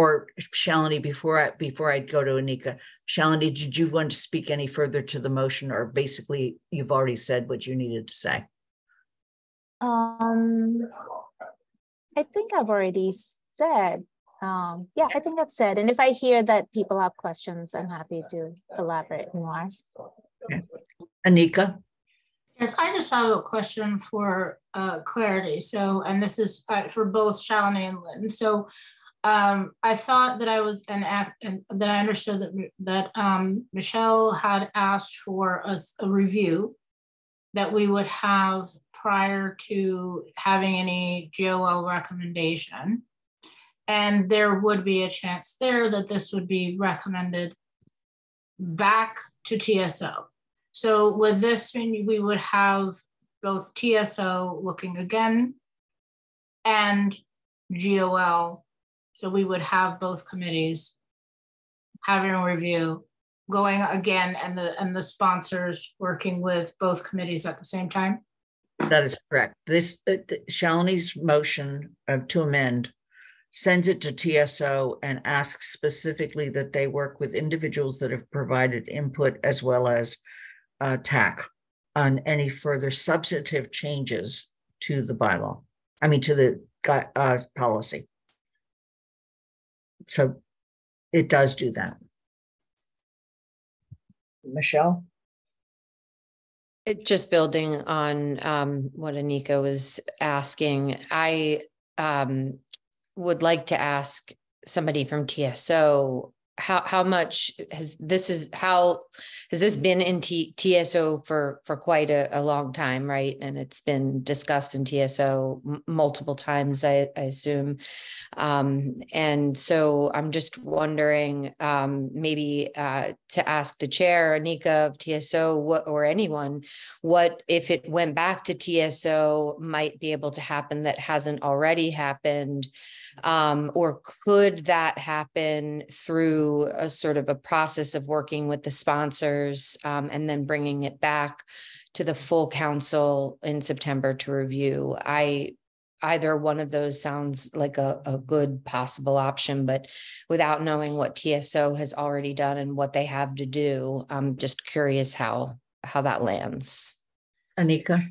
B: Or Shalini, before I, before I go to Anika, Shalini, did you want to speak any further to the motion or basically you've already said what you needed to say?
T: Um, I think I've already said, um, yeah, I think I've said, and if I hear that people have questions, I'm happy to elaborate more.
B: Anika?
S: Yes, I just have a question for uh, clarity. So, and this is uh, for both Shalini and Lynn. So, um, I thought that I was an act, and that I understood that that um, Michelle had asked for us a review that we would have prior to having any GOL recommendation. And there would be a chance there that this would be recommended back to TSO. So with this, we would have both TSO looking again and GOL. So we would have both committees having a review, going again, and the and the sponsors working with both committees at the same time.
B: That is correct. This uh, Shalini's motion uh, to amend sends it to TSO and asks specifically that they work with individuals that have provided input as well as uh, TAC on any further substantive changes to the bylaw. I mean, to the uh, policy. So it does do that. Michelle?
P: It just building on um, what Anika was asking. I um, would like to ask somebody from TSO how how much has this is how has this been in T, TSO for for quite a, a, long time, right? And it's been discussed in TSO m- multiple times, I, I assume. Um, and so I'm just wondering, um, maybe uh, to ask the chair, Anika of TSO, what or anyone, what if it went back to TSO might be able to happen that hasn't already happened um, or could that happen through a sort of a process of working with the sponsors um, and then bringing it back to the full council in September to review? I either one of those sounds like a, a good possible option, but without knowing what TSO has already done and what they have to do, I'm just curious how how that lands.
B: Anika.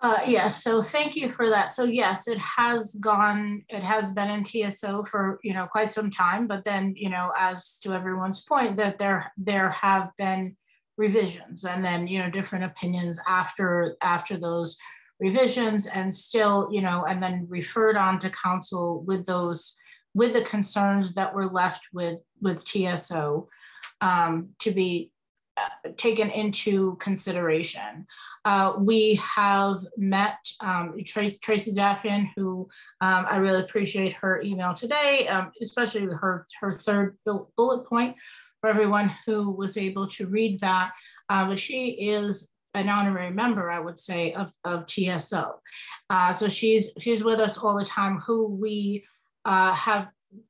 S: Uh, yes, so thank you for that. So yes, it has gone, it has been in TSO for, you know, quite some time, but then, you know, as to everyone's point that there, there have been revisions and then, you know, different opinions after, after those revisions and still, you know, and then referred on to council with those, with the concerns that were left with, with TSO um, to be taken into consideration. Uh, we have met um, Tracy, Tracy Zafian, who um, I really appreciate her email today, um, especially her, her third bullet point for everyone who was able to read that. Uh, but she is an honorary member, I would say, of, of TSO. Uh, so she's, she's with us all the time, who we uh, have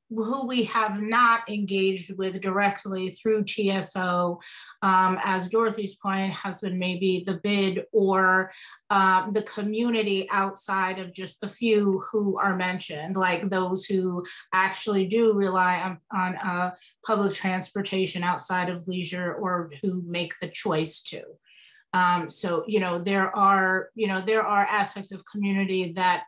S: who we have not engaged with directly through TSO, um, as Dorothy's point, has been maybe the bid or um, the community outside of just the few who are mentioned, like those who actually do rely on, on uh, public transportation outside of leisure or who make the choice to. Um, so, you know, there are, you know, there are aspects of community that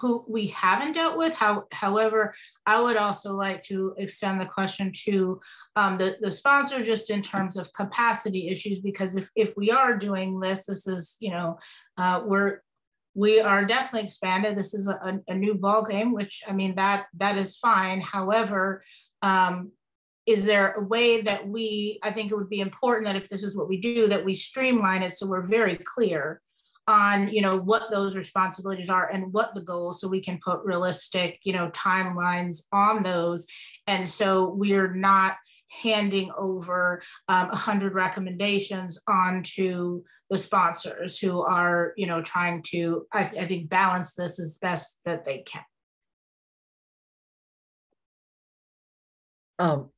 S: who we haven't dealt with. How, however, I would also like to extend the question to um, the, the sponsor just in terms of capacity issues, because if, if we are doing this, this is, you know, uh, we're, we are definitely expanded. This is a, a new ball game, which I mean, that that is fine. However, um, is there a way that we, I think it would be important that if this is what we do, that we streamline it so we're very clear on you know what those responsibilities are and what the goals so we can put realistic you know timelines on those. And so we're not handing over um, 100 recommendations onto the sponsors who are you know trying to I, I think balance this as best that they can.
B: Um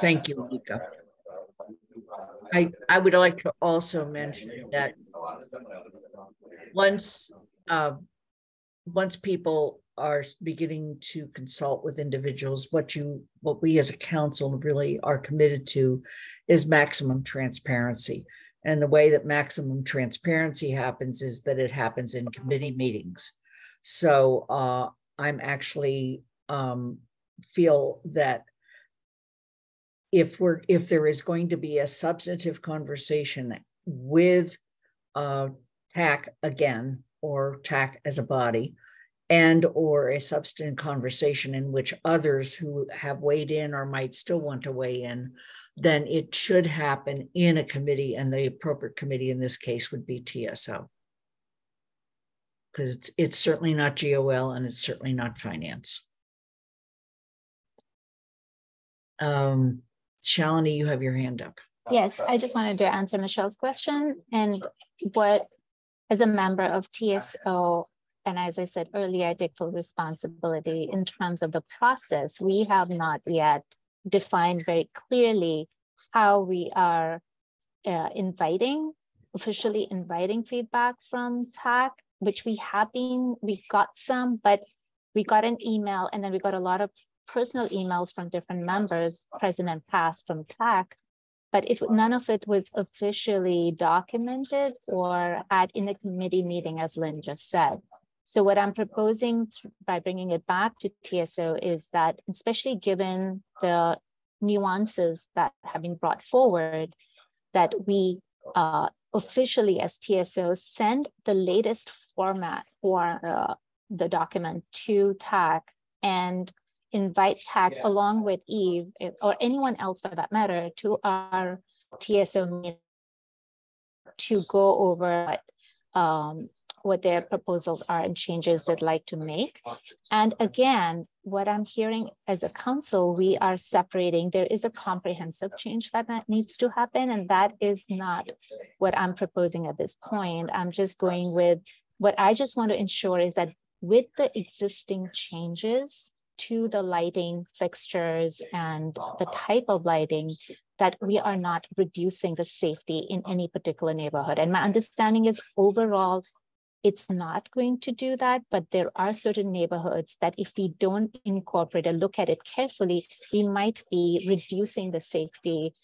B: thank you Mika. I, I would like to also mention that once uh, once people are beginning to consult with individuals, what you what we as a council really are committed to is maximum transparency. And the way that maximum transparency happens is that it happens in committee meetings. So uh, I'm actually um, feel that if we're if there is going to be a substantive conversation with uh, TAC again or TAC as a body and or a substantive conversation in which others who have weighed in or might still want to weigh in then it should happen in a committee and the appropriate committee in this case would be tso because it's, it's certainly not GOL and it's certainly not finance. Um, Shalini, you have your hand up.
T: Yes, I just wanted to answer Michelle's question and what, as a member of TSO, and as I said earlier, I take full responsibility in terms of the process. We have not yet defined very clearly how we are uh, inviting, officially inviting feedback from TAC, which we have been, we got some, but we got an email and then we got a lot of personal emails from different members, present and past from TAC, but it, none of it was officially documented or at in a committee meeting, as Lynn just said. So what I'm proposing to, by bringing it back to TSO is that, especially given the nuances that have been brought forward, that we uh, officially as TSO send the latest format for uh, the document to TAC and invite TAC yeah. along with Eve or anyone else for that matter to our TSO meeting to go over um, what their proposals are and changes they'd like to make. And again, what I'm hearing as a council, we are separating. There is a comprehensive change that, that needs to happen, and that is not what I'm proposing at this point. I'm just going with what I just want to ensure is that with the existing changes to the lighting fixtures and the type of lighting, that we are not reducing the safety in any particular neighborhood. And my understanding is overall, it's not going to do that, but there are certain neighborhoods that if we don't incorporate and look at it carefully, we might be reducing the safety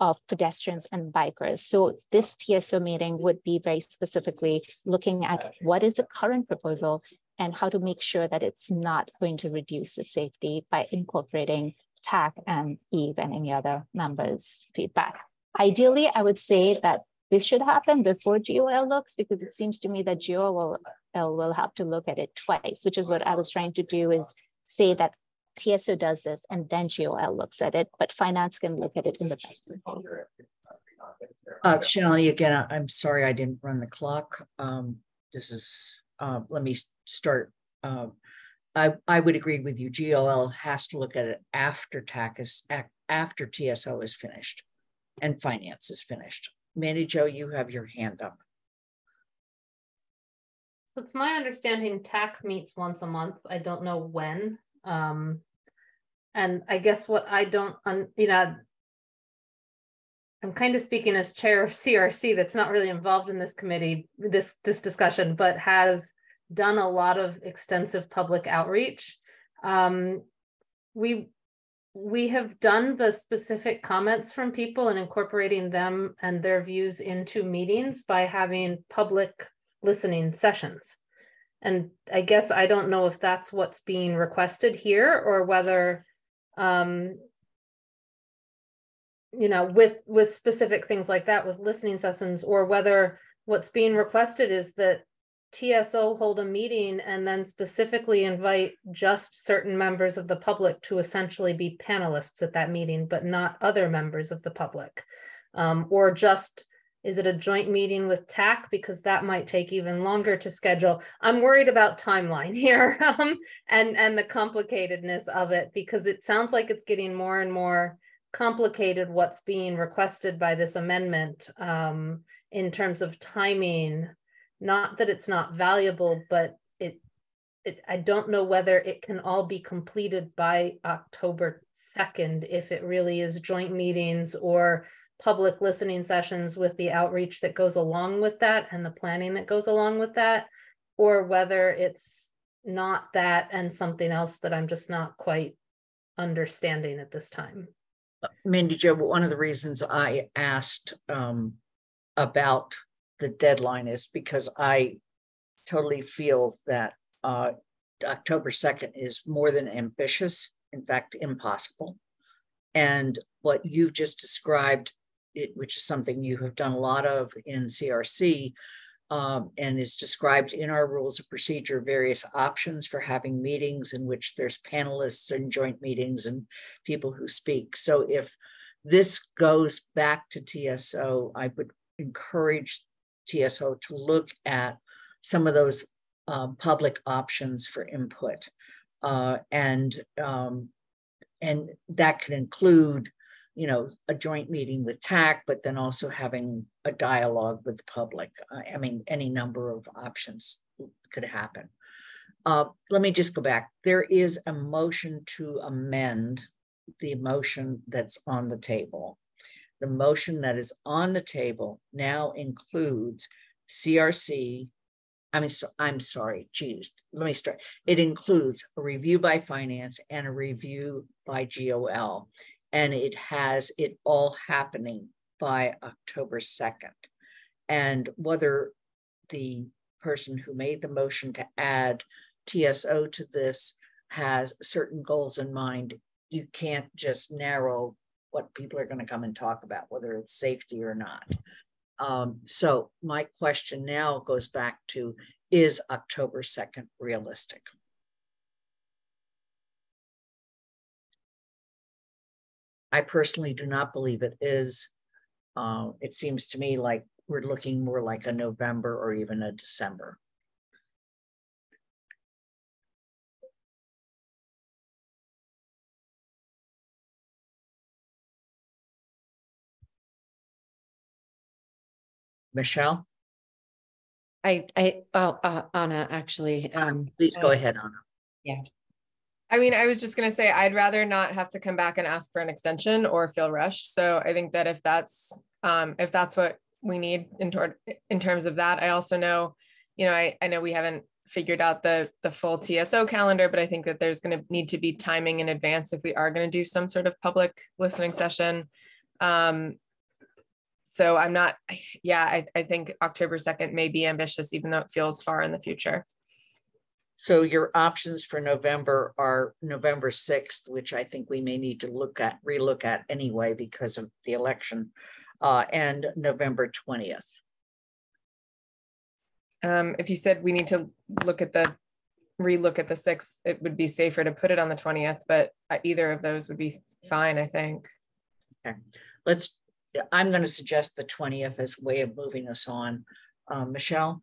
T: of pedestrians and bikers. So this TSO meeting would be very specifically looking at what is the current proposal and how to make sure that it's not going to reduce the safety by incorporating TAC and Eve and any other members' feedback. Ideally, I would say that this should happen before GOL looks because it seems to me that GOL will, have to look at it twice, which is what I was trying to do is say that TSO does this and then GOL looks at it, but finance can look at it in independently.
B: Uh, Shalini, again, I'm sorry I didn't run the clock. Um, this is, uh, let me start. Um, I, I would agree with you. GOL has to look at it after TAC is, after TSO is finished and finance is finished. Mandi Jo, you have your hand up.
K: It's my understanding TAC meets once a month. I don't know when. Um, and I guess what I don't, un, you know, I'm kind of speaking as chair of CRC that's not really involved in this committee, this this discussion, but has done a lot of extensive public outreach. Um, we we have done the specific comments from people and incorporating them and their views into meetings by having public listening sessions. And I guess I don't know if that's what's being requested here or whether, um, you know, with with specific things like that, with listening sessions, or whether what's being requested is that TSO hold a meeting and then specifically invite just certain members of the public to essentially be panelists at that meeting, but not other members of the public. Um, or just, is it a joint meeting with TAC? Because that might take even longer to schedule. I'm worried about timeline here um, and, and the complicatedness of it because it sounds like it's getting more and more complicated what's being requested by this amendment um, in terms of timing not that it's not valuable, but it, it I don't know whether it can all be completed by October 2nd if it really is joint meetings or public listening sessions with the outreach that goes along with that and the planning that goes along with that, or whether it's not that and something else that I'm just not quite understanding at this time.
B: Mandi Jo, one of the reasons I asked um, about the deadline is because I totally feel that uh, October 2nd is more than ambitious, in fact, impossible. And what you've just described, it, which is something you have done a lot of in CRC, um, and is described in our rules of procedure various options for having meetings in which there's panelists and joint meetings and people who speak. So if this goes back to TSO, I would encourage TSO to look at some of those uh, public options for input. Uh, and um, and that could include, you know, a joint meeting with TAC, but then also having a dialogue with the public. I mean, any number of options could happen. Uh, let me just go back. There is a motion to amend the motion that's on the table. The motion that is on the table now includes CRC. I mean, so, I'm sorry, geez, let me start. It includes a review by finance and a review by GOL. And it has it all happening by October 2nd. And whether the person who made the motion to add TSO to this has certain goals in mind, you can't just narrow what people are going to come and talk about, whether it's safety or not. Um, so my question now goes back to, is October 2nd realistic? I personally do not believe it is. Uh, it seems to me like we're looking more like a November or even a December. Michelle?
P: I, I, oh, uh, Ana, actually, um.
B: Please go ahead, Ana.
P: Yeah.
D: I mean, I was just gonna say, I'd rather not have to come back and ask for an extension or feel rushed. So I think that if that's, um, if that's what we need in toward, in terms of that, I also know, you know, I, I know we haven't figured out the, the full TSO calendar, but I think that there's gonna need to be timing in advance if we are gonna do some sort of public listening session. Um, so I'm not, yeah, I, I think October 2nd may be ambitious, even though it feels far in the future.
B: So your options for November are November 6th, which I think we may need to look at, relook at anyway because of the election, uh, and November 20th.
D: Um, if you said we need to look at the, relook at the 6th, it would be safer to put it on the 20th, but uh, either of those would be fine, I think.
B: Okay, let's I'm going to suggest the 20th as a way of moving us on. Um, Michelle?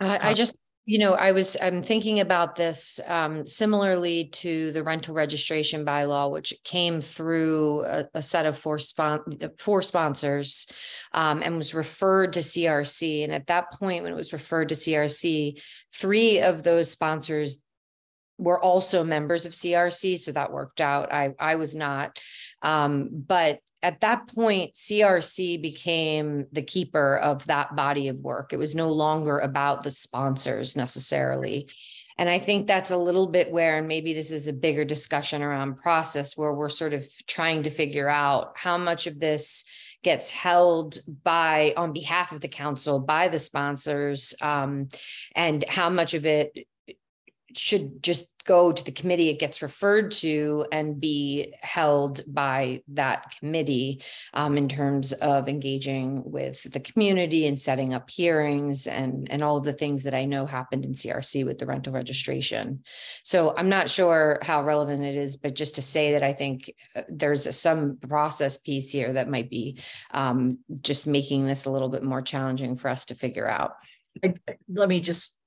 P: I, I just, you know, I was, I'm thinking about this um, similarly to the rental registration bylaw, which came through a, a set of four, spon- four sponsors um, and was referred to CRC. And at that point, when it was referred to CRC, three of those sponsors were also members of CRC, so that worked out. I I was not, um, but at that point, CRC became the keeper of that body of work. It was no longer about the sponsors necessarily. And I think that's a little bit where, and maybe this is a bigger discussion around process, where we're sort of trying to figure out how much of this gets held by on behalf of the council by the sponsors um, and how much of it should just go to the committee it gets referred to and be held by that committee um, in terms of engaging with the community and setting up hearings and and all of the things that I know happened in CRC with the rental registration. So I'm not sure how relevant it is, but just to say that I think uh, there's some process piece here that might be um, just making this a little bit more challenging for us to figure out.
B: I, let me just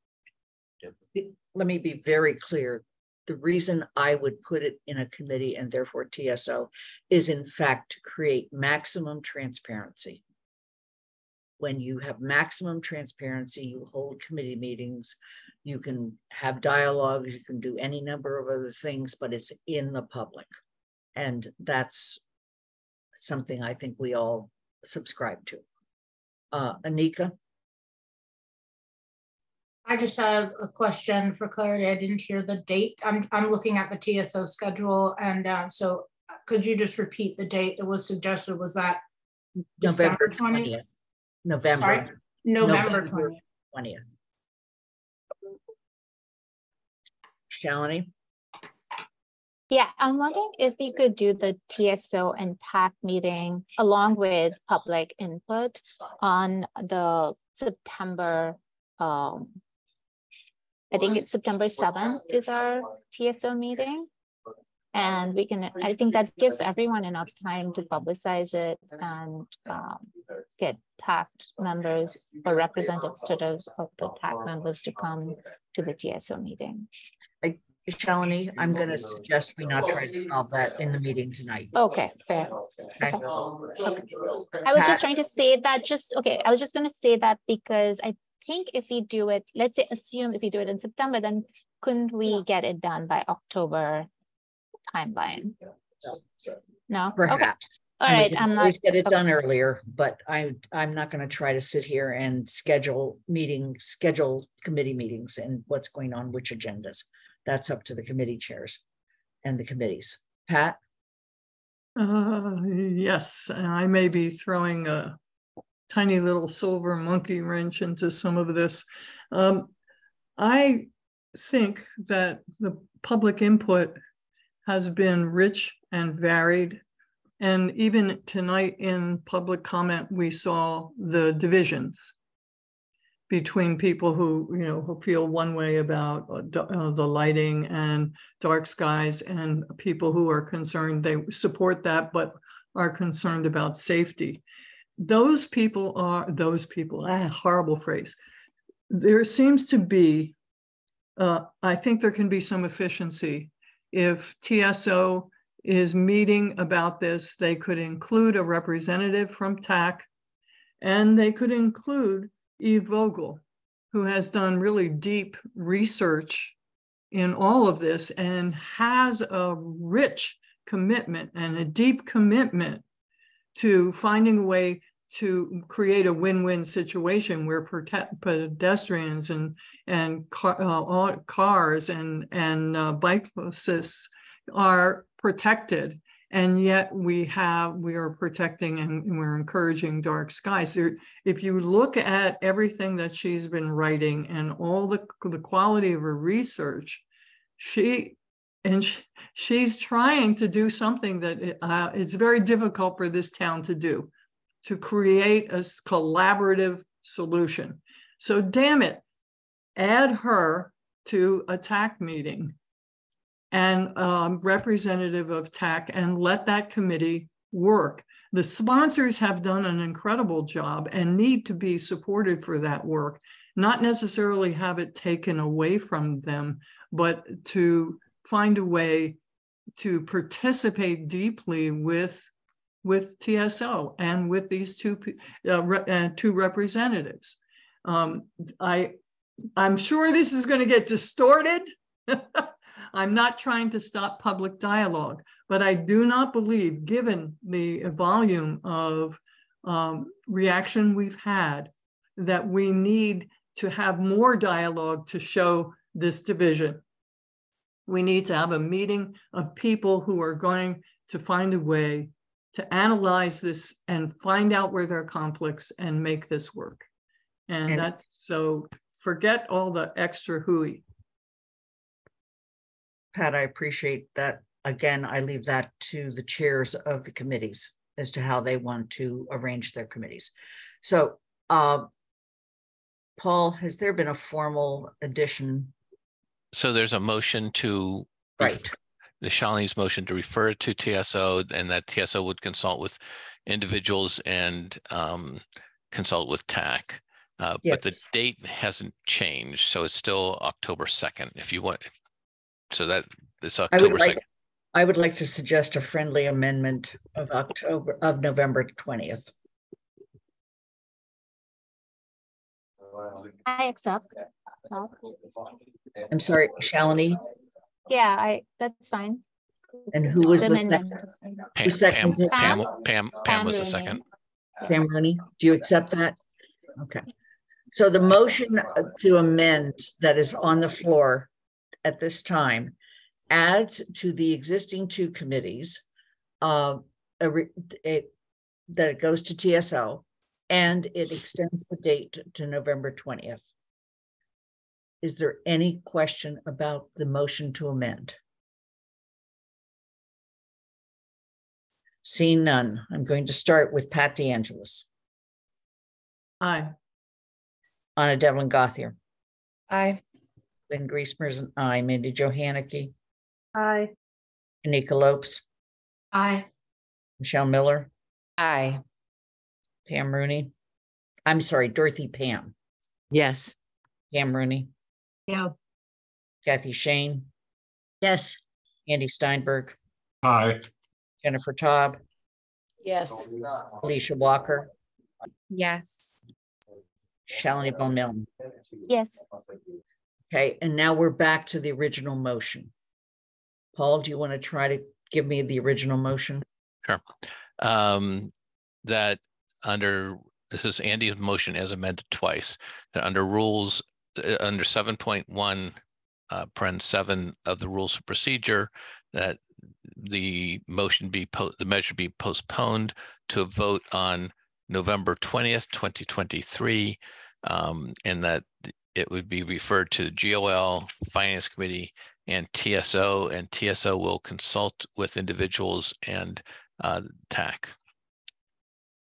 B: let me be very clear. The reason I would put it in a committee and therefore TSO is in fact to create maximum transparency. When you have maximum transparency, you hold committee meetings, you can have dialogues, you can do any number of other things, but it's in the public. And that's something I think we all subscribe to. Uh, Anika?
S: I just have a question for clarity. I didn't hear the date. I'm, I'm looking at the TSO schedule. And uh, so could you just repeat the date that was suggested? Was that
B: November 20th? November.
S: Sorry? November 20th.
B: 20th. Shalini?
T: Yeah, I'm wondering if we could do the TSO and TAC meeting along with public input on the September um, I think it's September 7th is our TSO meeting. And we can, I think that gives everyone enough time to publicize it and um, get TAC members or representatives of the TAC members to come to the TSO meeting.
B: I, Shalini, I'm going to suggest we not try to solve that in the meeting tonight.
T: Okay, fair.
B: Okay.
T: Okay. I was just trying to say that just, okay, I was just gonna say that because I think if we do it, let's say, assume if we do it in September, then couldn't we get it done by October timeline? No? Okay.
B: Perhaps.
T: All
B: And
T: right, I'm not.
B: Always get it
T: okay.
B: done earlier, but I, I'm not going to try to sit here and schedule meeting, schedule committee meetings and what's going on, which agendas. That's up to the committee chairs and the committees. Pat?
C: Uh, yes, and I may be throwing a tiny little silver monkey wrench into some of this. Um, I think that the public input has been rich and varied. And even tonight in public comment, we saw the divisions between people who, you know, who feel one way about uh, uh, the lighting and dark skies and people who are concerned, they support that, but are concerned about safety. Those people are, those people, ah, horrible phrase. There seems to be, uh, I think there can be some efficiency. If TSO is meeting about this, they could include a representative from TAC and they could include Eve Vogel, who has done really deep research in all of this and has a rich commitment and a deep commitment to finding a way to create a win-win situation where pedestrians and and car, uh, cars and and uh, bicyclists are protected. And yet we have we are protecting and we're encouraging dark skies. There, if you look at everything that she's been writing and all the, the quality of her research she and sh she's trying to do something that uh, it's very difficult for this town to do to create a collaborative solution so damn it add her to a TAC meeting and um, representative of TAC and let that committee work. The sponsors have done an incredible job and need to be supported for that work, not necessarily have it taken away from them, but to find a way to participate deeply with with TSO and with these two uh, re- uh, two representatives. Um, I I'm sure this is going to get distorted. I'm not trying to stop public dialogue, but I do not believe, given the volume of um, reaction we've had, that we need to have more dialogue to show this division. We need to have a meeting of people who are going to find a way to analyze this and find out where there are conflicts and make this work. And,
B: And-
C: that's so forget all the extra hooey.
B: Pat, I appreciate that. Again, I leave that to the chairs of the committees as to how they want to arrange their committees. So, uh, Paul, has there been a formal addition?
O: So there's a motion to.
B: Right.
O: The Shalini's motion to refer it to TSO and that TSO would consult with individuals and um, consult with TAC. Uh, But the date hasn't changed, so it's still October 2nd if you want. So that it's
B: I would
O: October
B: like,
O: 2nd.
B: I would like to suggest a friendly amendment of October, of November twentieth.
T: I accept.
B: I'm sorry, Shalini,
T: Yeah, I, that's fine.
B: and who was the
T: amendment.
B: second?
O: Pam,
B: Who
O: Pam,
B: seconded?
O: Pam, Pam, Pam was the second.
B: Pam Rooney, do you accept that? Okay. So the motion uh, to amend that is on the floor at this time adds to the existing two committees uh, a re- it, that it goes to TSO and it extends the date to November twentieth. Is there any question about the motion to amend? Seeing none, I'm going to start with Pat DeAngelis.
C: Aye.
B: Ana Devlin Gauthier.
D: Aye.
B: Lynn Griesemer's an aye. Mandi Jo Hanneke
K: Aye.
B: Anika Lopes,
S: Aye.
B: Michelle Miller,
P: Aye.
B: Pam Rooney. I'm sorry, Dorothy Pam,
M: Yes.
B: Pam Rooney,
E: Yeah.
B: Kathy Schoen,
Q: Yes.
B: Andy Steinberg,
N: Aye.
B: Jennifer Taub,
R: Yes.
B: Ellisha Walker,
D: Yes.
B: Shalini Bahl-Milne.
T: Yes.
B: Okay, and now we're back to the original motion. Paul, do you want to try to give me the original motion?
O: Sure. Um, that under, this is Andy's motion as amended twice, that under rules, under seven point one, uh, paren seven of the rules of procedure, that the motion be the measure be postponed to a vote on November twentieth, twenty twenty-three. Um, and that it would be referred to GOL, Finance Committee, and TSO, and TSO will consult with individuals and uh, TAC.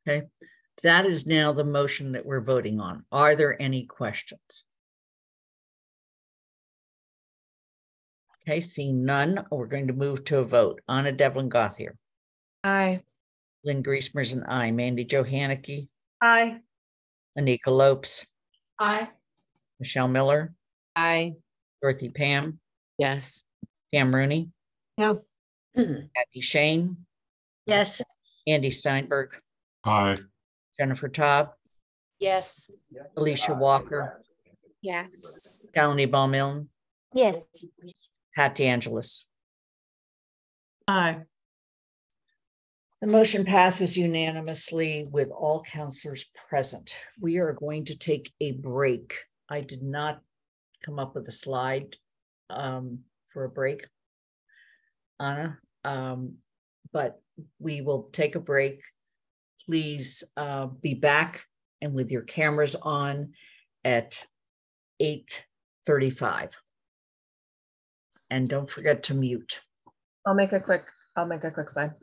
B: Okay, that is now the motion that we're voting on. Are there any questions? Okay, seeing none, we're going to move to a vote. Ana Devlin Gauthier,
D: Aye.
B: Lynn Griesemer's an aye. Mandi Jo Hanneke,
K: Aye.
B: Anika Lopes,
S: Aye.
B: Michelle Miller,
P: Aye.
B: Dorothy Pam,
M: Yes.
B: Pam Rooney,
E: Yes.
B: Kathy Schoen,
Q: Yes.
B: Andy Steinberg,
N: Aye.
B: Jennifer Taub,
R: Yes.
B: Ellisha Walker,
D: Yes.
B: Shalini Bahl-Milne,
T: Yes.
B: Pat DeAngelis.
C: Aye.
B: The motion passes unanimously with all councilors present. We are going to take a break. I did not come up with a slide um, for a break, Ana, um, but we will take a break. Please uh, be back and with your cameras on at 8:35. And don't forget to mute.
D: I'll make a quick, I'll make a quick slide.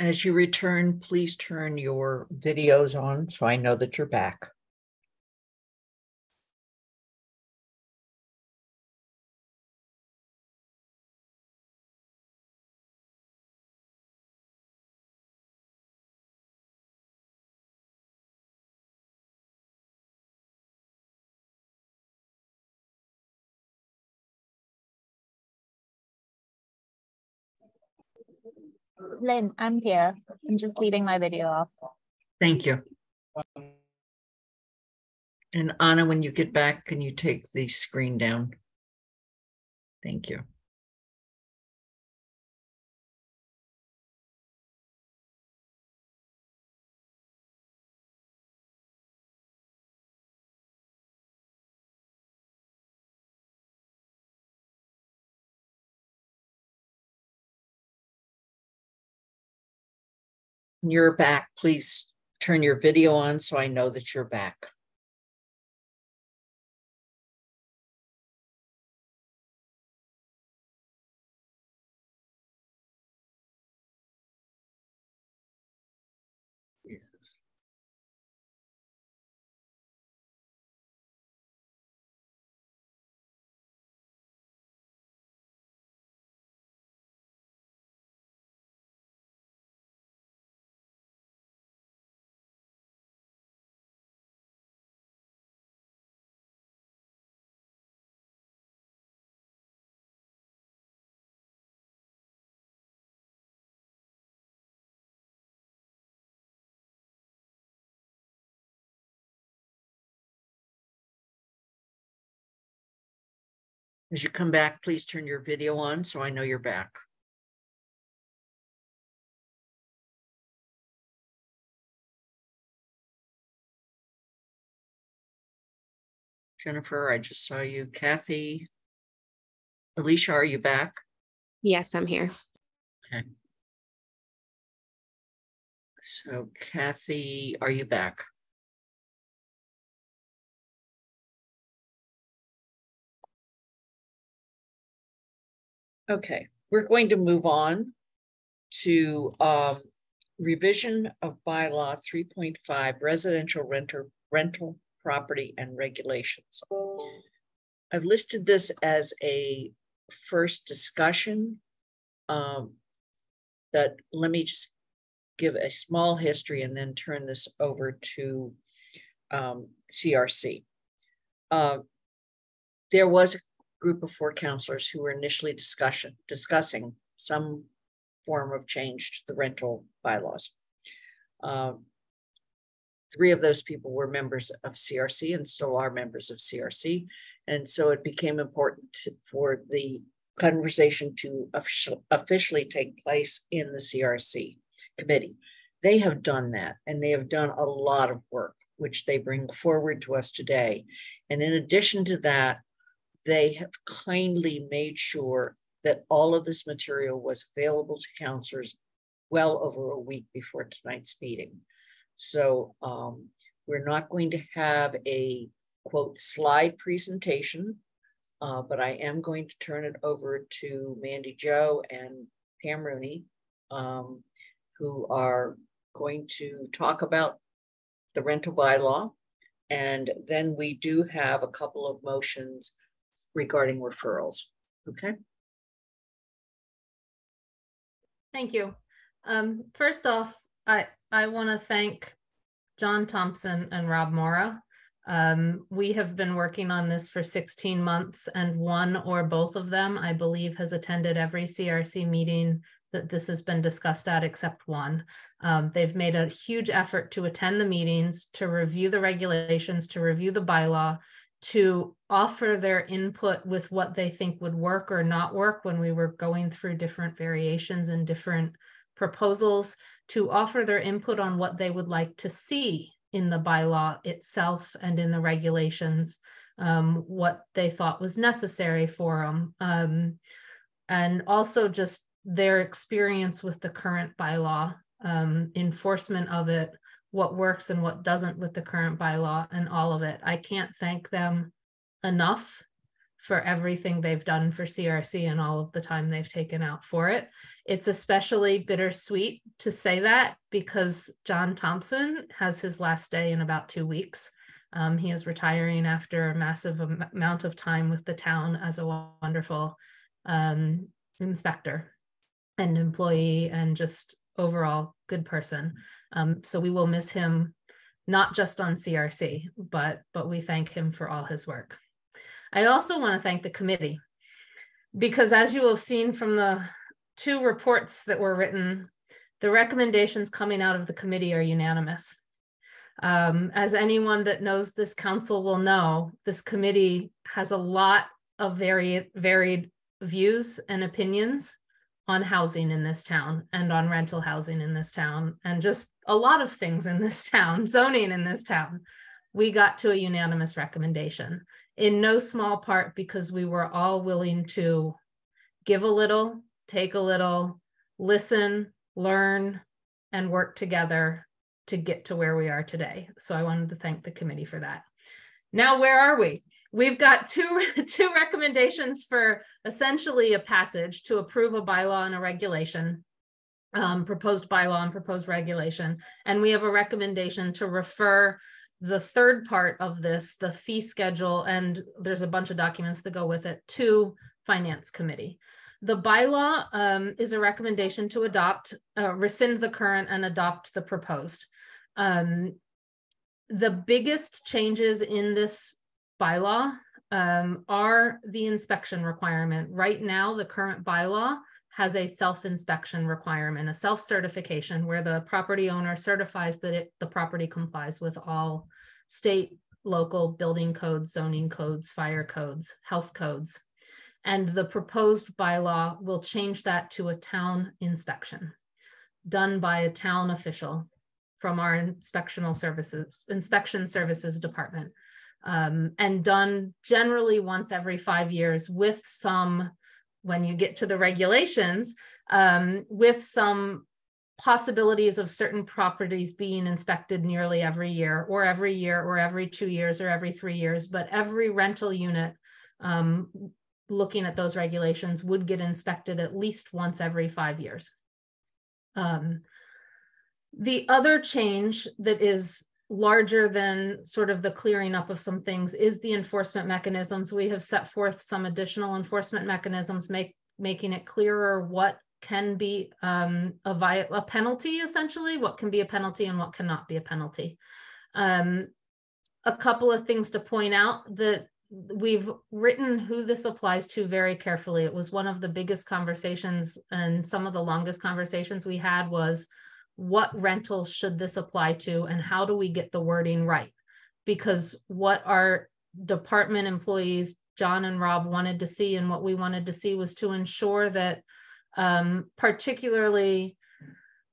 B: As you return, please turn your videos on so I know that you're back.
T: Lynn, I'm here. I'm just leaving my video off.
B: Thank you. And Anna, when you get back, can you take the screen down? Thank you. You're back. Please turn your video on so I know that you're back. As you come back, please turn your video on so I know you're back. Jennifer, I just saw you. Kathy, Ellisha, are you back?
U: Yes, I'm here.
B: Okay. So Kathy, are you back? Okay, we're going to move on to um, revision of bylaw 3.5 residential renter rental property and regulations. I've listed this as a first discussion. Um, that let me just give a small history and then turn this over to um, CRC. Uh, there was a group of four councilors who were initially discussion discussing some form of change to the rental bylaws. Um, three of those people were members of CRC and still are members of CRC. And so it became important for the conversation to officially take place in the CRC committee. They have done that and they have done a lot of work, which they bring forward to us today. And in addition to that, they have kindly made sure that all of this material was available to councilors well over a week before tonight's meeting. So um, we're not going to have a quote slide presentation, uh, but I am going to turn it over to Mandi Jo and Pam Rooney, um, who are going to talk about the rental bylaw. And then we do have a couple of motions regarding referrals. Okay.
K: Thank you. Um, first off, I, I want to thank John Thompson and Rob Morra. Um, we have been working on this for 16 months and one or both of them, I believe, has attended every CRC meeting that this has been discussed at except one. Um, they've made a huge effort to attend the meetings, to review the regulations, to review the bylaw, to offer their input with what they think would work or not work when we were going through different variations and different proposals, to offer their input on what they would like to see in the bylaw itself and in the regulations, um, what they thought was necessary for them, um, and also just their experience with the current bylaw, um, enforcement of it, what works and what doesn't with the current bylaw and all of it. I can't thank them enough for everything they've done for CRC and all of the time they've taken out for it. It's especially bittersweet to say that because John Thompson has his last day in about two weeks. Um, he is retiring after a massive am amount of time with the town as a wonderful um, inspector and employee and just overall good person. Um, so we will miss him not just on CRC, but but we thank him for all his work. I also want to thank the committee because as you will have seen from the two reports that were written, the recommendations coming out of the committee are unanimous. Um, as anyone that knows this council will know, this committee has a lot of very varied views and opinions on housing in this town and on rental housing in this town and just a lot of things in this town, zoning in this town. We got to a unanimous recommendation in no small part because we were all willing to give a little, take a little, listen, learn, and work together to get to where we are today. So I wanted to thank the committee for that. Now, where are we? We've got two, two recommendations for essentially a passage to approve a bylaw and a regulation, um, proposed bylaw and proposed regulation. And we have a recommendation to refer the third part of this, the fee schedule, and there's a bunch of documents that go with it to Finance Committee. The bylaw um, is a recommendation to adopt, uh, rescind the current and adopt the proposed. Um, the biggest changes in this bylaw um, are the inspection requirement. Right now, the current bylaw has a self-inspection requirement, a self-certification where the property owner certifies that it, the property complies with all state, local building codes, zoning codes, fire codes, health codes. And the proposed bylaw will change that to a town inspection done by a town official from our inspectional services, inspection services department um, and done generally once every five years with some, when you get to the regulations, um, with some possibilities of certain properties being inspected nearly every year or every year or every two years or every three years, but every rental unit um, looking at those regulations would get inspected at least once every five years. Um, the other change that is larger than sort of the clearing up of some things is the enforcement mechanisms. We have set forth some additional enforcement mechanisms, make, making it clearer what can be um, a, a penalty, essentially, what can be a penalty and what cannot be a penalty. Um, a couple of things to point out that we've written who this applies to very carefully. It was one of the biggest conversations and some of the longest conversations we had was what rentals should this apply to and how do we get the wording right? Because what our department employees, John and Rob, wanted to see and what we wanted to see was to ensure that um, particularly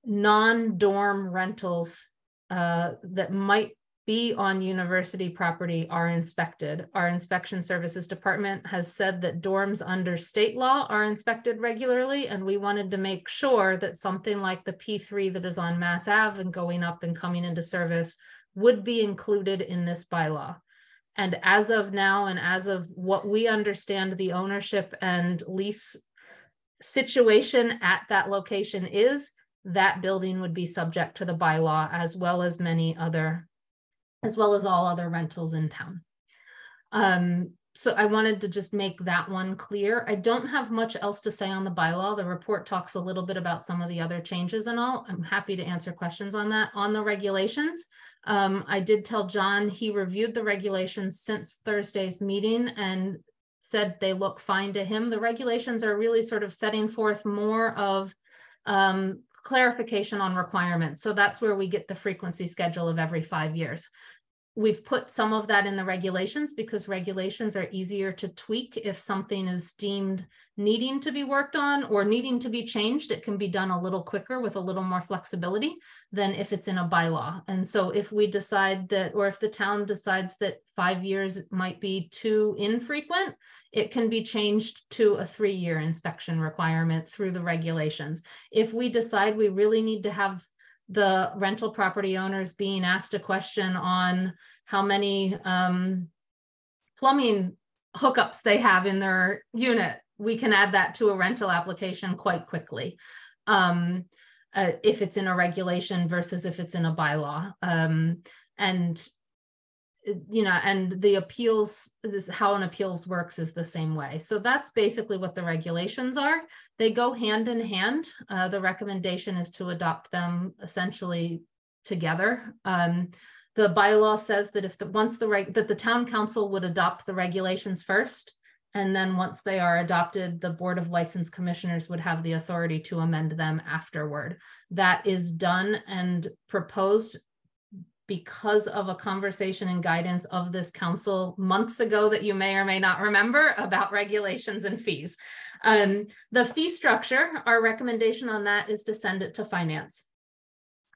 K: non-dorm rentals uh, that might be on university property are inspected. Our inspection services department has said that dorms under state law are inspected regularly, and we wanted to make sure that something like the P3 that is on Mass Ave and going up and coming into service would be included in this bylaw. And as of now, and as of what we understand the ownership and lease situation at that location is, that building would be subject to the bylaw as well as many other as well as all other rentals in town. Um, so I wanted to just make that one clear. I don't have much else to say on the bylaw. The report talks a little bit about some of the other changes and all. I'm happy to answer questions on that. On the regulations, um, I did tell John he reviewed the regulations since Thursday's meeting and said they look fine to him. The regulations are really sort of setting forth more of um, clarification on requirements. So that's where we get the frequency schedule of every five years. We've put some of that in the regulations because regulations are easier to tweak if something is deemed needing to be worked on or needing to be changed. It can be done a little quicker with a little more flexibility than if it's in a bylaw. And so if we decide that, or if the town decides that five years might be too infrequent, it can be changed to a three-year inspection requirement through the regulations. If we decide we really need to have the rental property owners being asked a question on how many um, plumbing hookups they have in their unit, we can add that to a rental application quite quickly. Um, uh, if it's in a regulation versus if it's in a bylaw. Um, and you know, and the appeals, this how an appeals works is the same way. So that's basically what the regulations are. They go hand in hand. Uh, the recommendation is to adopt them essentially together. Um, the bylaw says that if the once the reg that the town council would adopt the regulations first, and then once they are adopted, the Board of License Commissioners would have the authority to amend them afterward. That is done and proposed because of a conversation and guidance of this council months ago that you may or may not remember about regulations and fees. Um, the fee structure, our recommendation on that is to send it to finance.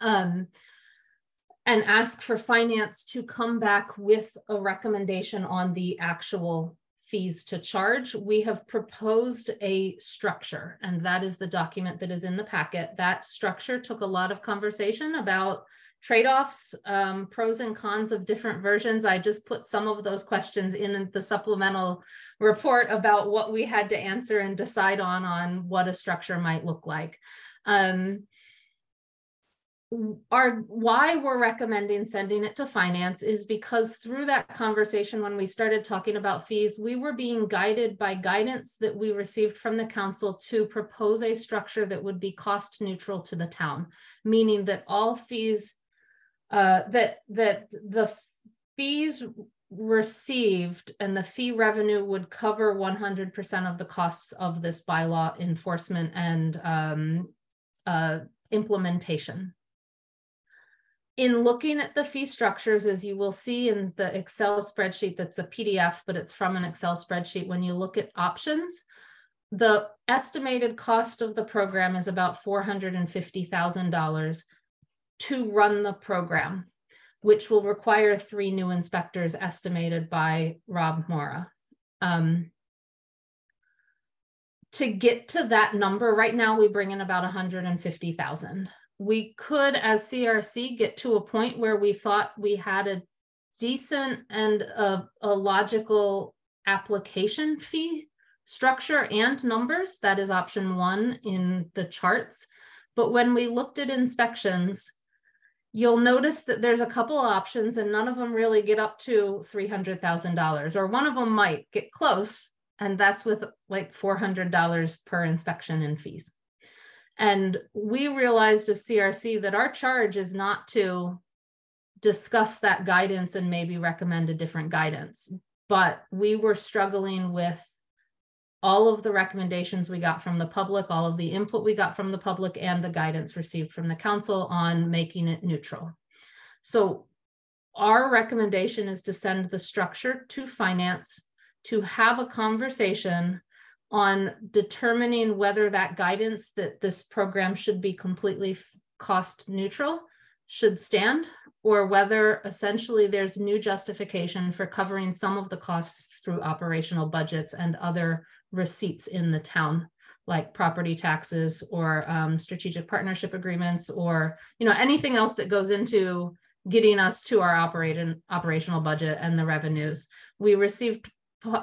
K: Um, and ask for finance to come back with a recommendation on the actual fees to charge. We have proposed a structure, and that is the document that is in the packet. That structure took a lot of conversation about trade-offs, um, pros and cons of different versions. I just put some of those questions in the supplemental report about what we had to answer and decide on on what a structure might look like. Um, our why we're recommending sending it to finance is because through that conversation when we started talking about fees we were being guided by guidance that we received from the council to propose a structure that would be cost neutral to the town meaning that all fees uh, that that the fees received and the fee revenue would cover 100% of the costs of this bylaw enforcement and um, uh, implementation in looking at the fee structures, as you will see in the Excel spreadsheet, that's a PDF, but it's from an Excel spreadsheet. When you look at options, the estimated cost of the program is about $450,000 to run the program, which will require three new inspectors estimated by Rob Morra. Um, to get to that number, right now we bring in about 150,000 we could, as CRC, get to a point where we thought we had a decent and a, a logical application fee structure and numbers. That is option one in the charts. But when we looked at inspections, you'll notice that there's a couple options and none of them really get up to $300,000 or one of them might get close and that's with like $400 per inspection in fees. And we realized as CRC that our charge is not to discuss that guidance and maybe recommend a different guidance. But we were struggling with all of the recommendations we got from the public, all of the input we got from the public, and the guidance received from the council on making it neutral. So, our recommendation is to send the structure to finance to have a conversation on determining whether that guidance that this program should be completely cost neutral should stand or whether essentially there's new justification for covering some of the costs through operational budgets and other receipts in the town like property taxes or um, strategic partnership agreements or you know anything else that goes into getting us to our operating operational budget and the revenues. We received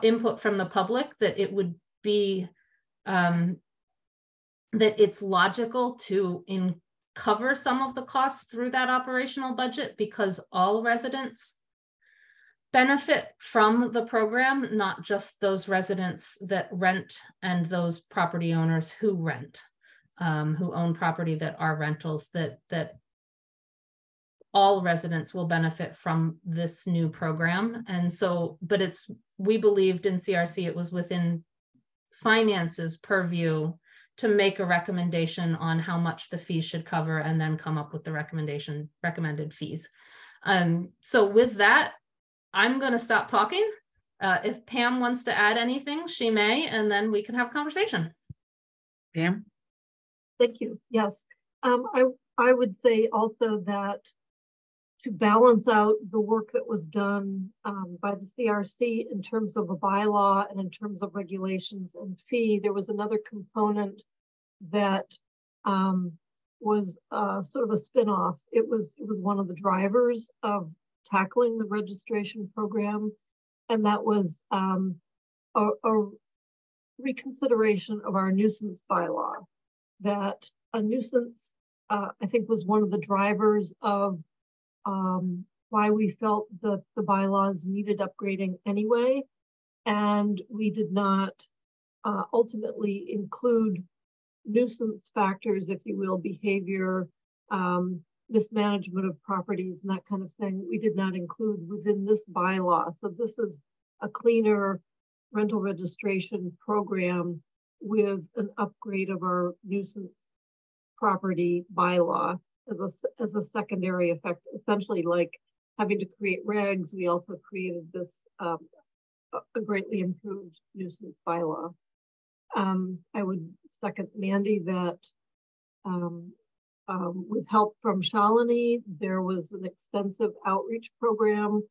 K: input from the public that it would be um, that it's logical to in cover some of the costs through that operational budget because all residents benefit from the program, not just those residents that rent and those property owners who rent, um, who own property that are rentals, that, that all residents will benefit from this new program. And so, but it's, we believed in CRC, it was within finance's purview to make a recommendation on how much the fees should cover and then come up with the recommendation recommended fees. Um, so with that, I'm going to stop talking. Uh, if Pam wants to add anything, she may, and then we can have a conversation.
B: Pam?
E: Thank you. Yes. Um, I, I would say also that to balance out the work that was done um, by the CRC in terms of a bylaw and in terms of regulations and fee. There was another component that um, was uh, sort of a spinoff. It was it was one of the drivers of tackling the registration program, and that was um, a, a reconsideration of our nuisance bylaw that a nuisance, uh, I think, was one of the drivers of um, why we felt that the bylaws needed upgrading anyway. And we did not uh, ultimately include nuisance factors, if you will, behavior, um, mismanagement of properties and that kind of thing. We did not include within this bylaw. So this is a cleaner rental registration program with an upgrade of our nuisance property bylaw as a, as a secondary effect, essentially like having to create regs. We also created this um, a greatly improved nuisance bylaw. Um, I would second Mandi that um, um, with help from Shalini, there was an extensive outreach program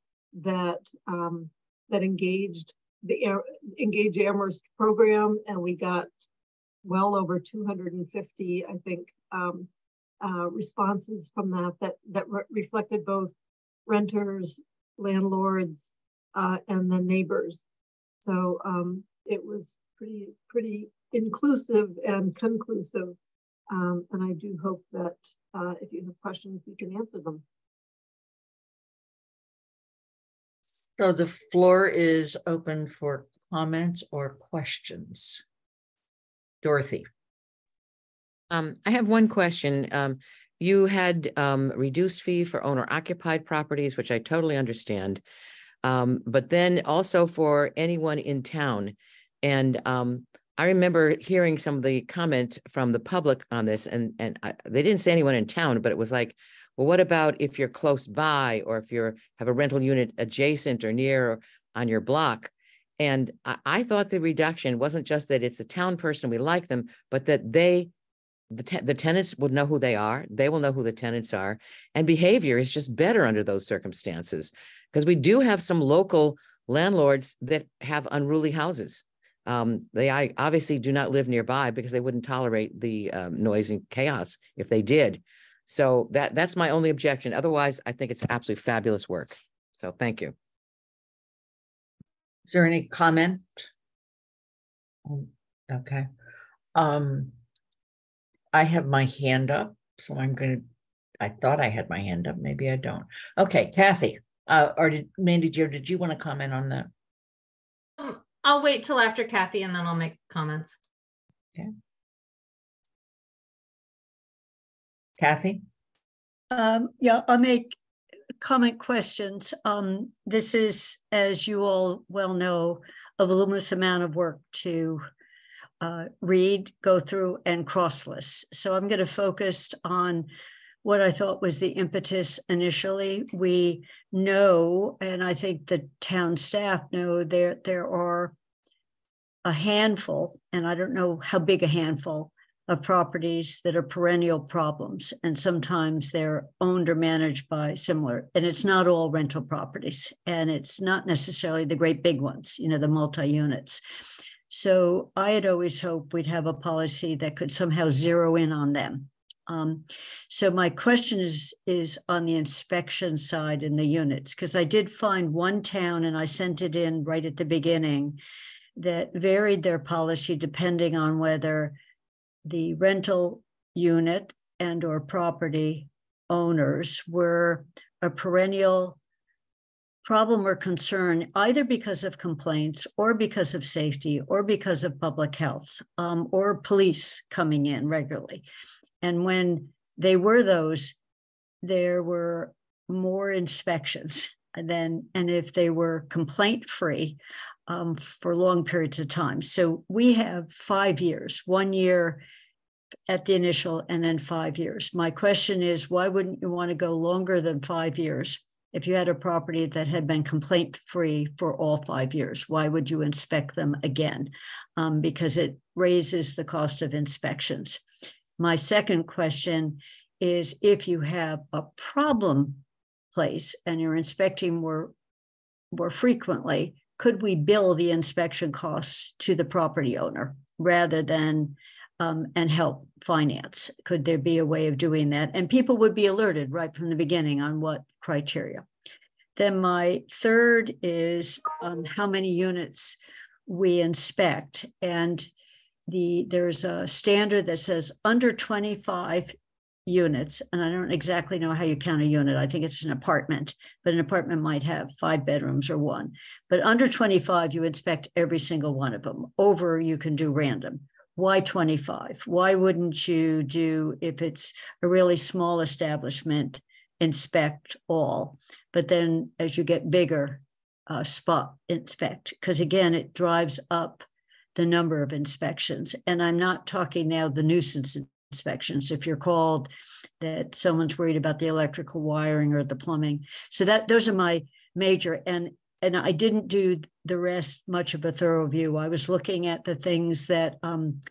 E: that um, that engaged the Engage Amherst program, and we got well over 250, I think, um, uh, responses from that that that re reflected both renters, landlords, uh, and the neighbors. So um, it was pretty pretty inclusive and conclusive. Um, and I do hope that uh, if you have questions, we can answer them.
B: So the floor is open for comments or questions. Dorothy.
M: Um, I have one question. Um, you had um, reduced fee for owner occupied properties, which I totally understand. Um, but then also for anyone in town. And um, I remember hearing some of the comment from the public on this, and and I, they didn't say anyone in town, but it was like, well, what about if you're close by, or if you have a rental unit adjacent or near or on your block? And I, I thought the reduction wasn't just that it's a town person, we like them, but that they the, te- the tenants would know who they are. They will know who the tenants are. And behavior is just better under those circumstances because we do have some local landlords that have unruly houses. Um, they obviously do not live nearby because they wouldn't tolerate the um, noise and chaos if they did. So that that's my only objection. Otherwise, I think it's absolutely fabulous work. So thank you.
B: Is there any comment? Okay. Um, I have my hand up, so I'm going to, I thought I had my hand up. Maybe I don't. Okay, Kathy, uh, or did Mandi, Jo, did you want to comment on that?
K: I'll wait till after Kathy and then I'll make comments.
B: Okay. Kathy?
Q: Um, yeah, I'll make comment questions. Um, this is, as you all well know, a voluminous amount of work to uh, read, go through, and cross list. So I'm going to focus on what I thought was the impetus initially. We know, and I think the town staff know, there there are a handful, and I don't know how big a handful of properties that are perennial problems, and sometimes they're owned or managed by similar. And it's not all rental properties, and it's not necessarily the great big ones, you know, the multi units. So I had always hoped we'd have a policy that could somehow zero in on them. Um, so my question is is on the inspection side in the units because I did find one town and I sent it in right at the beginning that varied their policy depending on whether the rental unit and or property owners were a perennial problem or concern, either because of complaints or because of safety or because of public health um, or police coming in regularly. And when they were those, there were more inspections than, and if they were complaint free um, for long periods of time. So we have five years, one year at the initial and then five years. My question is why wouldn't you want to go longer than five years? if you had a property that had been complaint free for all five years, why would you inspect them again? Um, because it raises the cost of inspections. My second question is if you have a problem place and you're inspecting more, more frequently, could we bill the inspection costs to the property owner rather than um, and help finance? Could there be a way of doing that? And people would be alerted right from the beginning on what criteria. Then my third is um, how many units we inspect. And the there's a standard that says under 25 units, and I don't exactly know how you count a unit. I think it's an apartment, but an apartment might have five bedrooms or one. But under 25, you inspect every single one of them. Over, you can do random. Why 25? Why wouldn't you do, if it's a really small establishment, inspect all? But then as you get bigger, uh, spot inspect, because again, it drives up the number of inspections. And I'm not talking now the nuisance inspections. If you're called that someone's worried about the electrical wiring or the plumbing. So that those are my major and and I didn't do the rest much of a thorough view. I was looking at the things that um,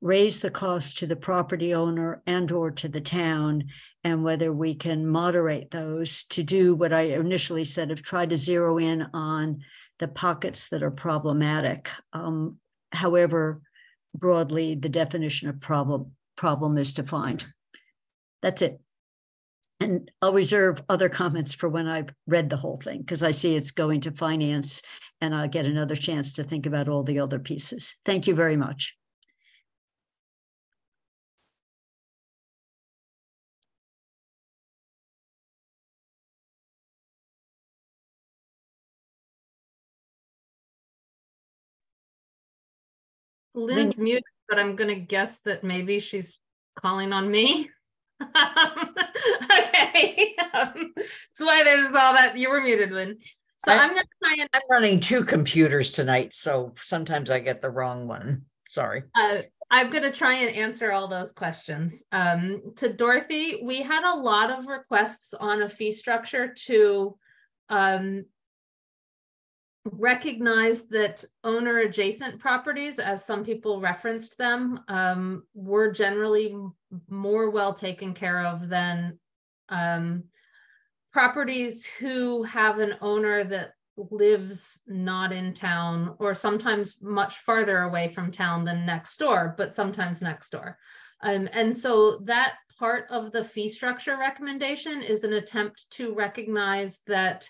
Q: raise the cost to the property owner and or to the town and whether we can moderate those to do what I initially said of try to zero in on the pockets that are problematic. Um, however, broadly the definition of problem problem is defined. That's it. And I'll reserve other comments for when I've read the whole thing because I see it's going to finance and I'll get another chance to think about all the other pieces. Thank you very much.
K: Lynn's muted, but I'm going to guess that maybe she's calling on me. okay. Um, that's why there's all that. You were muted, Lynn. So I, am going to try and.
B: I'm running two computers tonight, so sometimes I get the wrong one. Sorry.
K: Uh, I'm going to try and answer all those questions. Um, to Dorothy, we had a lot of requests on a fee structure to um, recognize that owner adjacent properties, as some people referenced them, um, were generally more well taken care of than um, properties who have an owner that lives not in town or sometimes much farther away from town than next door, but sometimes next door. Um, and so that part of the fee structure recommendation is an attempt to recognize that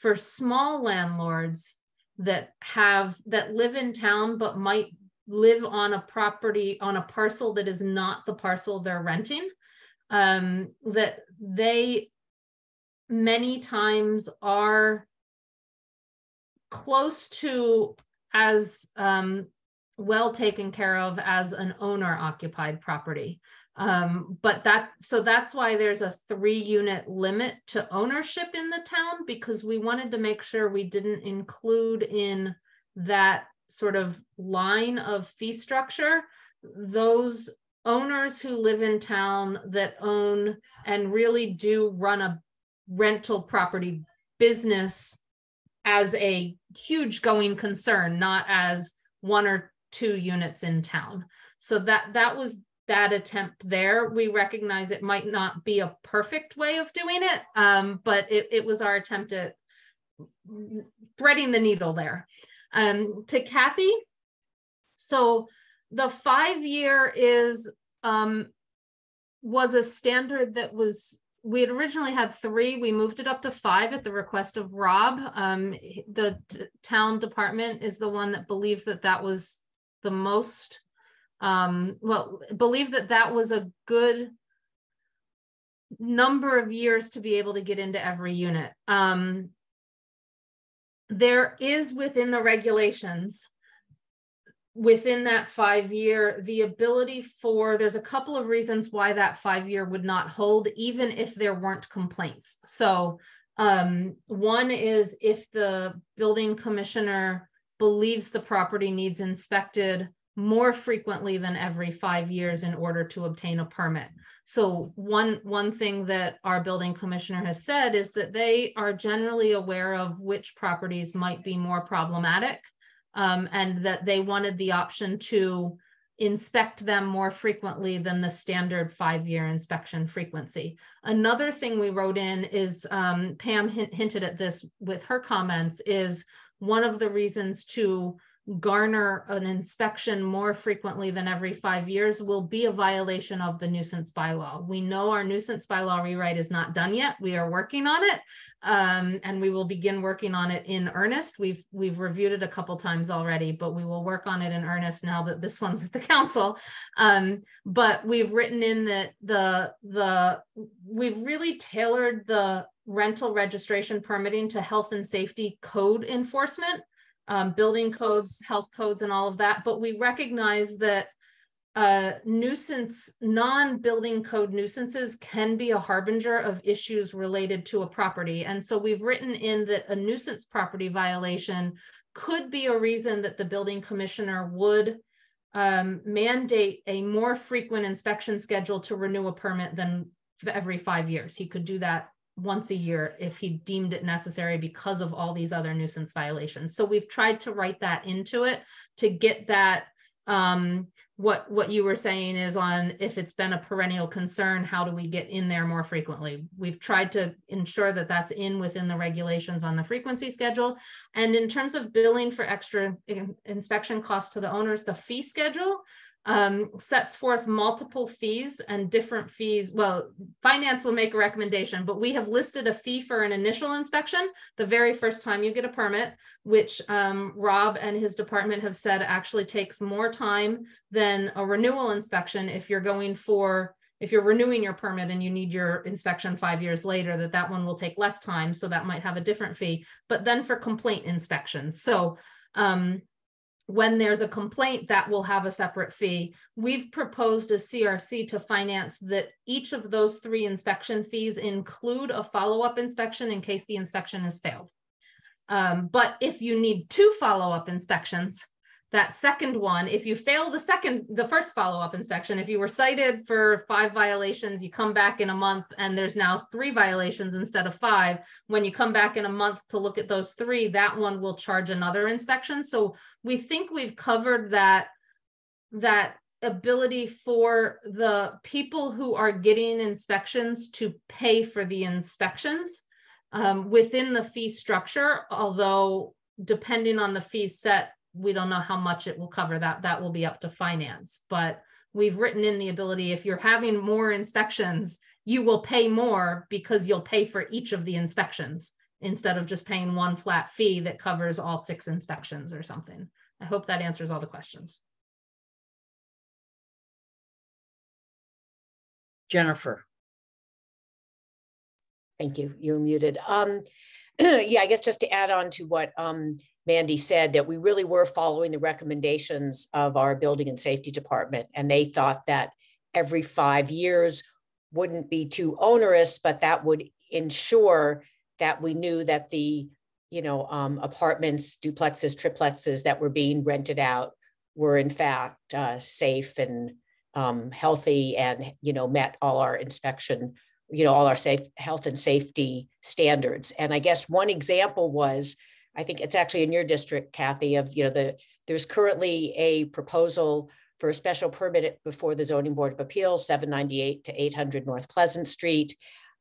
K: for small landlords that have that live in town but might live on a property on a parcel that is not the parcel they're renting um, that they many times are close to as um, well taken care of as an owner occupied property um, but that so that's why there's a three unit limit to ownership in the town because we wanted to make sure we didn't include in that sort of line of fee structure those owners who live in town that own and really do run a rental property business as a huge going concern not as one or two units in town. So that that was that attempt there. We recognize it might not be a perfect way of doing it, um, but it, it, was our attempt at threading the needle there. Um, to Kathy, so the five year is um, was a standard that was we had originally had three. We moved it up to five at the request of Rob. Um, the town department is the one that believed that that was the most um, well, believe that that was a good number of years to be able to get into every unit. Um, there is within the regulations, within that five year, the ability for, there's a couple of reasons why that five year would not hold, even if there weren't complaints. So um, one is if the building commissioner believes the property needs inspected more frequently than every five years in order to obtain a permit. So one, one thing that our building commissioner has said is that they are generally aware of which properties might be more problematic um, and that they wanted the option to inspect them more frequently than the standard five-year inspection frequency. Another thing we wrote in is, um, Pam hint hinted at this with her comments, is one of the reasons to garner an inspection more frequently than every five years will be a violation of the nuisance bylaw. We know our nuisance bylaw rewrite is not done yet. We are working on it. Um, and we will begin working on it in earnest. We've we've reviewed it a couple times already, but we will work on it in earnest now that this one's at the council. Um, but we've written in that the the we've really tailored the rental registration permitting to health and safety code enforcement um, building codes, health codes, and all of that. But we recognize that uh, nuisance, non-building code nuisances can be a harbinger of issues related to a property. And so we've written in that a nuisance property violation could be a reason that the building commissioner would um, mandate a more frequent inspection schedule to renew a permit than every five years. He could do that once a year if he deemed it necessary because of all these other nuisance violations. So we've tried to write that into it to get that um, what what you were saying is on if it's been a perennial concern, how do we get in there more frequently? We've tried to ensure that that's in within the regulations on the frequency schedule. And in terms of billing for extra in inspection costs to the owners, the fee schedule, um, sets forth multiple fees and different fees. Well, finance will make a recommendation, but we have listed a fee for an initial inspection the very first time you get a permit, which um, Rob and his department have said actually takes more time than a renewal inspection if you're going for if you're renewing your permit and you need your inspection five years later that that one will take less time so that might have a different fee but then for complaint inspection so um, when there's a complaint that will have a separate fee. We've proposed a CRC to finance that each of those three inspection fees include a follow-up inspection in case the inspection has failed. Um, but if you need two follow-up inspections, that second one, if you fail the second, the first follow-up inspection, if you were cited for five violations, you come back in a month and there's now three violations instead of five. When you come back in a month to look at those three, that one will charge another inspection. So we think we've covered that, that ability for the people who are getting inspections to pay for the inspections um, within the fee structure, although depending on the fee set, we don't know how much it will cover. That that will be up to finance. But we've written in the ability if you're having more inspections you will pay more because you'll pay for each of the inspections instead of just paying one flat fee that covers all six inspections or something. I hope that answers all the questions.
B: Jennifer.
R: Thank you. You're muted. Um yeah i guess just to add on to what um Mandi said that we really were following the recommendations of our building and safety department. And they thought that every five years wouldn't be too onerous, but that would ensure that we knew that the you know um, apartments, duplexes, triplexes that were being rented out were in fact uh, safe and um, healthy and you know met all our inspection you know all our safe health and safety standards and i guess one example was I think it's actually in your district, Kathy, of, you know, the, there's currently a proposal for a special permit before the Zoning Board of Appeals, 798 to 800 North Pleasant Street.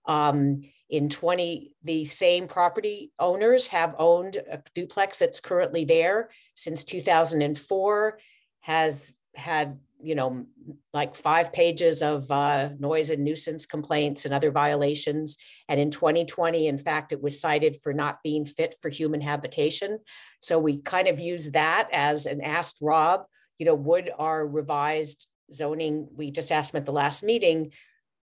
R: Um, in 20, the same property owners have owned a duplex that's currently there since 2004, has had you know, like five pages of uh, noise and nuisance complaints and other violations. And in 2020, in fact, it was cited for not being fit for human habitation. So we kind of used that as an asked Rob, you know, would our revised zoning, we just asked him at the last meeting,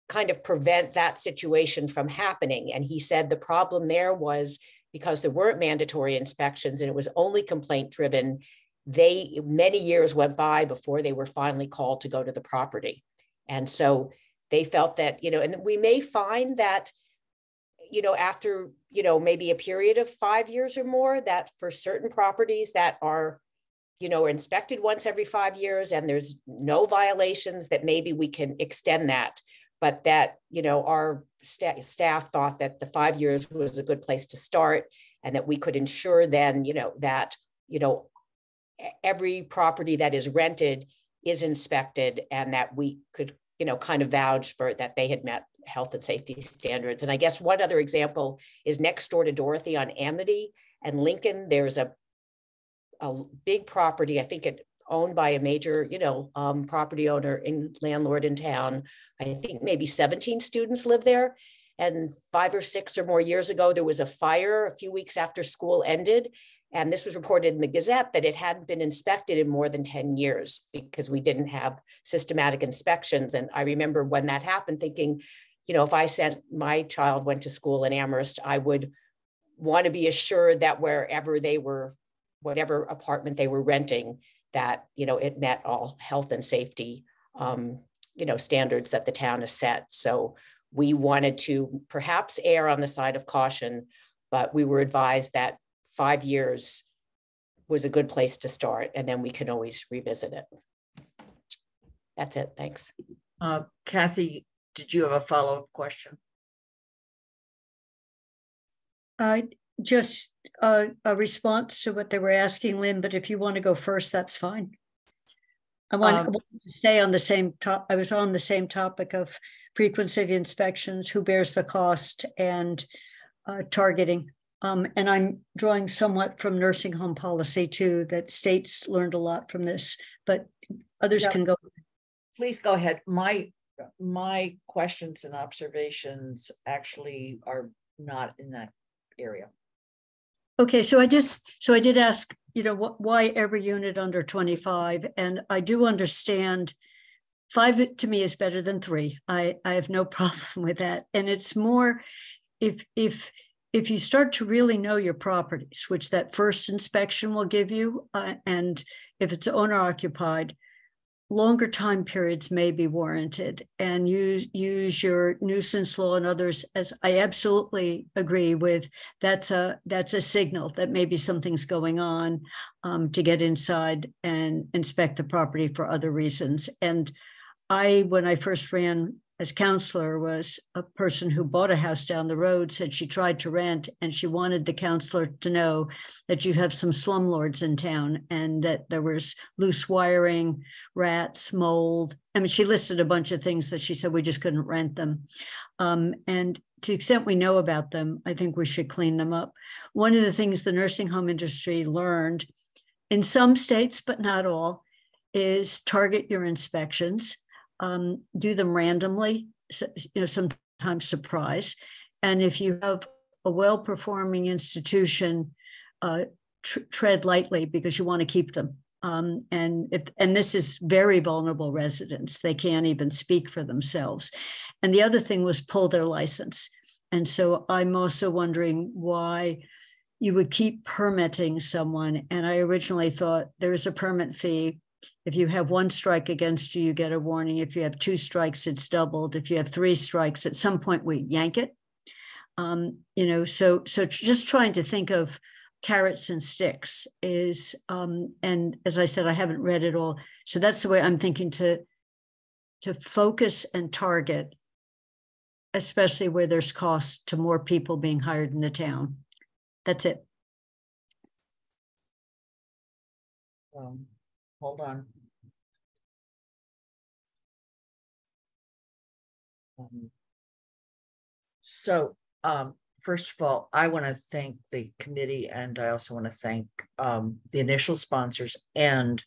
R: kind of prevent that situation from happening? And he said the problem there was because there weren't mandatory inspections and it was only complaint driven they many years went by before they were finally called to go to the property. And so they felt that you know and we may find that you know after you know maybe a period of five years or more that for certain properties that are you know inspected once every five years and there's no violations that maybe we can extend that. But that you know our st- staff thought that the five years was a good place to start and that we could ensure then you know that you know every property that is rented is inspected and that we could, you know, kind of vouch for that they had met health and safety standards. And I guess one other example is next door to Dorothy on Amity and Lincoln, there's a a big property. I think it owned by a major, you know, um, property owner and landlord in town. I think maybe 17 students live there. And five or six or more years ago, there was a fire a few weeks after school ended. And this was reported in the Gazette that it hadn't been inspected in more than 10 years because we didn't have systematic inspections. And I remember when that happened thinking, you know, if I sent my child went to school in Amherst, I would want to be assured that wherever they were, whatever apartment they were renting, that, you know, it met all health and safety, um, you know, standards that the town has set. So we wanted to perhaps err on the side of caution, but we were advised that five years was a good place to start, and then we can always revisit it. That's it. Thanks.
B: Uh, Kathy, did you have a follow-up question?
Q: I just uh, a response to what they were asking, Lynn, but if you want to go first, that's fine. I want, um, I want to stay on the same top. I was on the same topic of frequency of inspections, who bears the cost, and uh, targeting. Um, and I'm drawing somewhat from nursing home policy too, that states learned a lot from this, but others yeah. can go.
B: Please go ahead. My my questions and observations actually are not in that area.
Q: Okay, so I just so I did ask, you know, what, why every unit under 25, and I do understand five to me is better than three. I, I have no problem with that. And it's more if if if you start to really know your properties, which that first inspection will give you, uh, and if it's owner occupied, longer time periods may be warranted. And use use your nuisance law and others as I absolutely agree with that's a that's a signal that maybe something's going on um, to get inside and inspect the property for other reasons. And I, when I first ran as councilor, was a person who bought a house down the road, said she tried to rent and she wanted the councilor to know that you have some slumlords in town and that there was loose wiring, rats, mold. I mean, she listed a bunch of things that she said we just couldn't rent them. Um, and to the extent we know about them, I think we should clean them up. One of the things the nursing home industry learned in some states, but not all, is target your inspections um, do them randomly, you know, sometimes surprise. And if you have a well performing institution, uh, tr- tread lightly because you want to keep them. Um, and if, and this is very vulnerable residents; they can't even speak for themselves. And the other thing was pull their license. And so I'm also wondering why you would keep permitting someone. And I originally thought there's a permit fee if you have one strike against you, you get a warning. If you have two strikes, it's doubled. If you have three strikes, at some point we yank it. Um, you know, so so just trying to think of carrots and sticks is, um, and as I said, I haven't read it all, so that's the way I'm thinking to to focus and target, especially where there's cost to more people being hired in the town. That's it.
B: Um, hold on. Um, so, um, first of all, I want to thank the committee and I also want to thank um, the initial sponsors and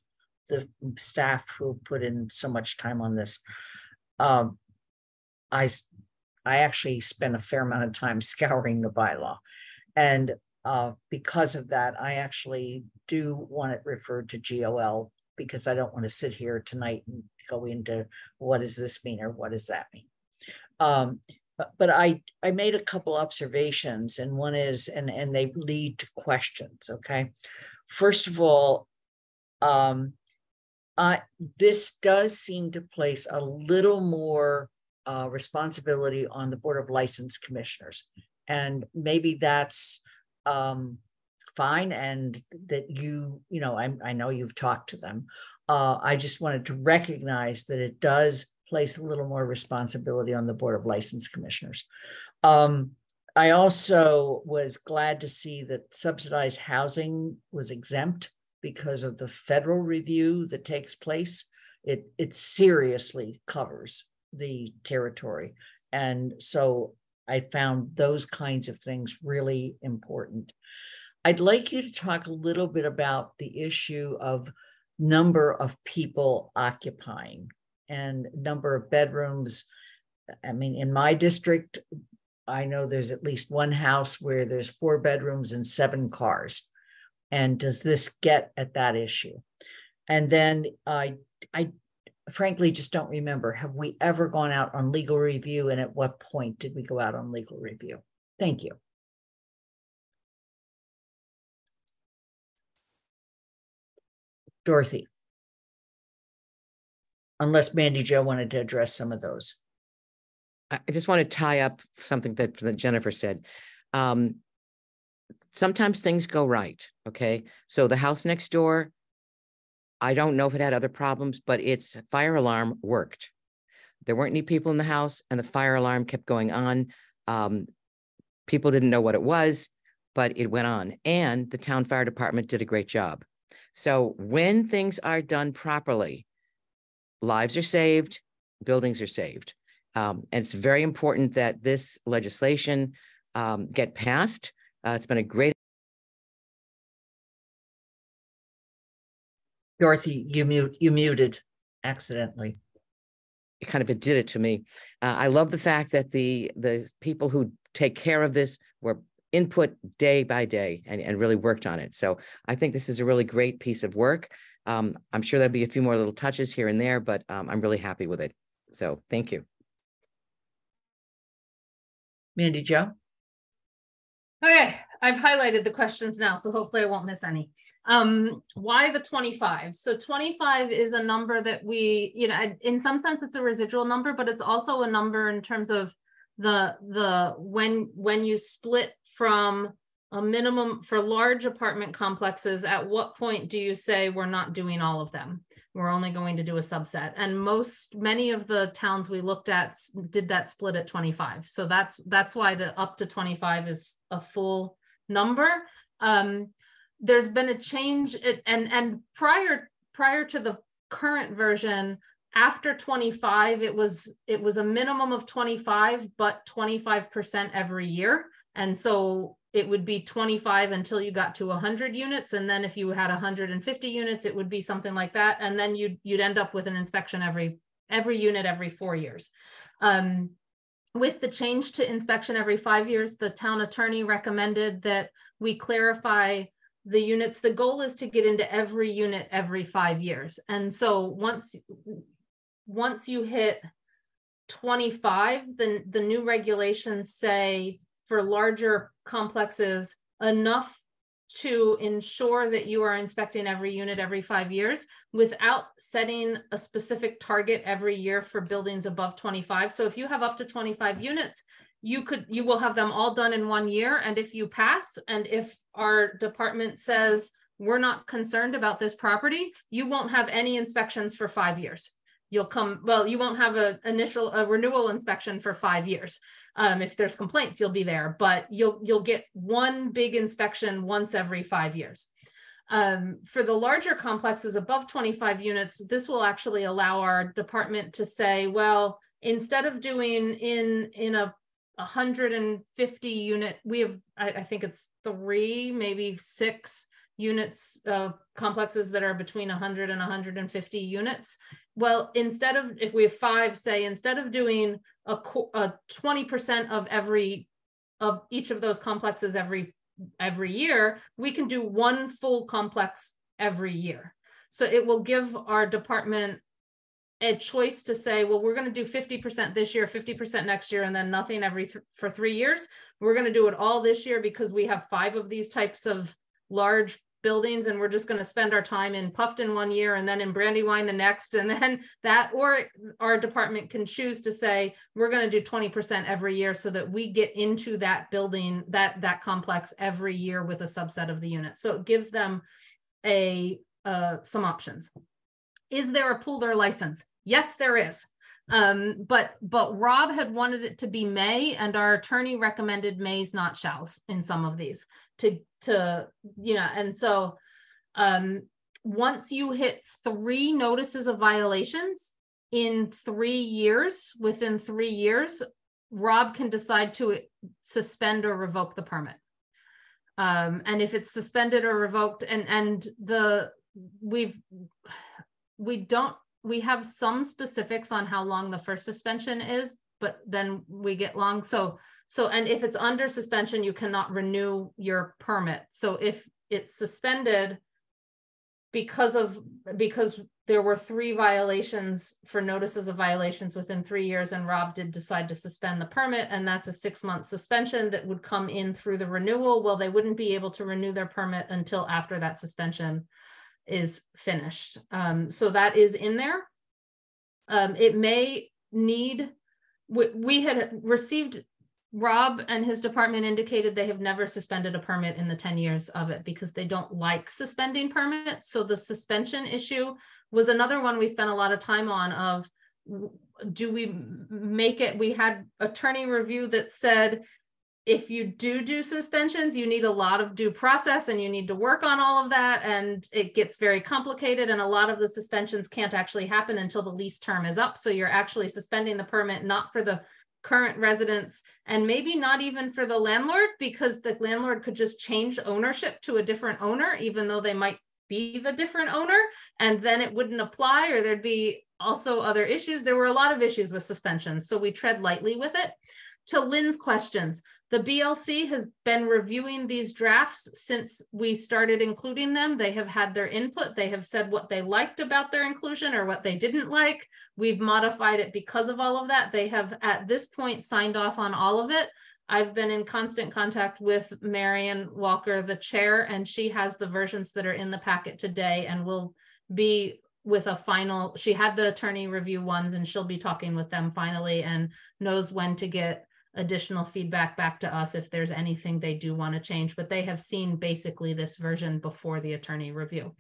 B: the staff who put in so much time on this. Um, I, I actually spent a fair amount of time scouring the bylaw. And uh, because of that, I actually do want it referred to GOL because I don't want to sit here tonight and go into what does this mean or what does that mean. Um, but, but I I made a couple observations, and one is and and they lead to questions. Okay, first of all, um, I this does seem to place a little more uh, responsibility on the board of license commissioners, and maybe that's um, fine, and that you you know I I know you've talked to them. Uh, I just wanted to recognize that it does place a little more responsibility on the Board of License Commissioners. Um, I also was glad to see that subsidized housing was exempt because of the federal review that takes place. It, it seriously covers the territory. And so I found those kinds of things really important. I'd like you to talk a little bit about the issue of number of people occupying and number of bedrooms. I mean, in my district, I know there's at least one house where there's four bedrooms and seven cars. And does this get at that issue? And then I, I frankly just don't remember. Have we ever gone out on legal review? And at what point did we go out on legal review? Thank you. Dorothy. Unless Mandi Jo wanted to address some of those.
M: I just want to tie up something that, that Jennifer said. Um, sometimes things go right. Okay. So the house next door, I don't know if it had other problems, but its fire alarm worked. There weren't any people in the house, and the fire alarm kept going on. Um, people didn't know what it was, but it went on. And the town fire department did a great job. So when things are done properly, lives are saved, buildings are saved. Um, and it's very important that this legislation um, get passed. Uh, it's been a great.
B: Dorothy, you mute you muted accidentally.
M: It kind of it did it to me. Uh, I love the fact that the the people who take care of this were input day by day and, and really worked on it. So I think this is a really great piece of work. Um, I'm sure there'll be a few more little touches here and there, but um, I'm really happy with it. So thank you.
B: Mandi Jo.
K: Okay, I've highlighted the questions now, so hopefully I won't miss any. Um, why the 25? So 25 is a number that we, you know, in some sense it's a residual number, but it's also a number in terms of the the when when you split from a minimum for large apartment complexes, at what point do you say we're not doing all of them? We're only going to do a subset. And most, many of the towns we looked at did that split at 25. So that's that's why the up to 25 is a full number. Um, there's been a change and and prior prior to the current version, after 25, it was it was a minimum of 25, but 25% every year. And so it would be 25 until you got to 100 units and then if you had 150 units it would be something like that and then you'd you'd end up with an inspection every every unit every four years. Um, with the change to inspection every five years the town attorney recommended that we clarify the units. The goal is to get into every unit every five years. And so once once you hit 25 then the new regulations say for larger complexes enough to ensure that you are inspecting every unit every five years without setting a specific target every year for buildings above 25. So if you have up to 25 units, you could you will have them all done in one year. And if you pass, and if our department says we're not concerned about this property, you won't have any inspections for five years. You'll come, well, you won't have an initial a renewal inspection for five years. Um, if there's complaints, you'll be there, but you'll you'll get one big inspection once every five years. Um, for the larger complexes above 25 units, this will actually allow our department to say, well, instead of doing in in a 150 unit, we have I, I think it's three, maybe six units uh, complexes that are between 100 and 150 units. Well, instead of if we have five, say instead of doing a, a 20% of every of each of those complexes every every year, we can do one full complex every year. So it will give our department a choice to say, well, we're going to do 50% this year, 50% next year, and then nothing every th for three years. We're going to do it all this year because we have five of these types of large buildings and we're just going to spend our time in Puffton one year and then in Brandywine the next. And then that or our department can choose to say we're going to do 20% every year so that we get into that building that that complex every year with a subset of the units so it gives them a uh, some options. Is there a pool or license? Yes there is. Um, but but Rob had wanted it to be may, and our attorney recommended mays, not shalls, in some of these to to you know and so um once you hit three notices of violations in three years within three years rob can decide to suspend or revoke the permit Um, and if it's suspended or revoked and, and the, we've, we don't, we have some specifics on how long the first suspension is, but then we get long. So, so, and if it's under suspension, you cannot renew your permit. So if it's suspended because of, because there were three violations for notices of violations within three years and Rob did decide to suspend the permit and that's a six month suspension that would come in through the renewal. Well, they wouldn't be able to renew their permit until after that suspension is finished. Um, so that is in there. Um, it may need, we, we had received Rob and his department indicated they have never suspended a permit in the 10 years of it because they don't like suspending permits. So the suspension issue was another one we spent a lot of time on of do we make it, we had attorney review that said, if you do do suspensions, you need a lot of due process and you need to work on all of that. And it gets very complicated. And a lot of the suspensions can't actually happen until the lease term is up. So you're actually suspending the permit, not for the current residents and maybe not even for the landlord because the landlord could just change ownership to a different owner even though they might be the different owner and then it wouldn't apply or there'd be also other issues. There were a lot of issues with suspensions so we tread lightly with it to Lynn's questions, the BLC has been reviewing these drafts since we started including them. They have had their input. They have said what they liked about their inclusion or what they didn't like. We've modified it because of all of that. They have at this point signed off on all of it. I've been in constant contact with Marion Walker, the chair, and she has the versions that are in the packet today and will be with a final, she had the attorney review ones and she'll be talking with them finally and knows when to get additional feedback back to us if there's anything they do want to change, but they have seen basically this version before the attorney review.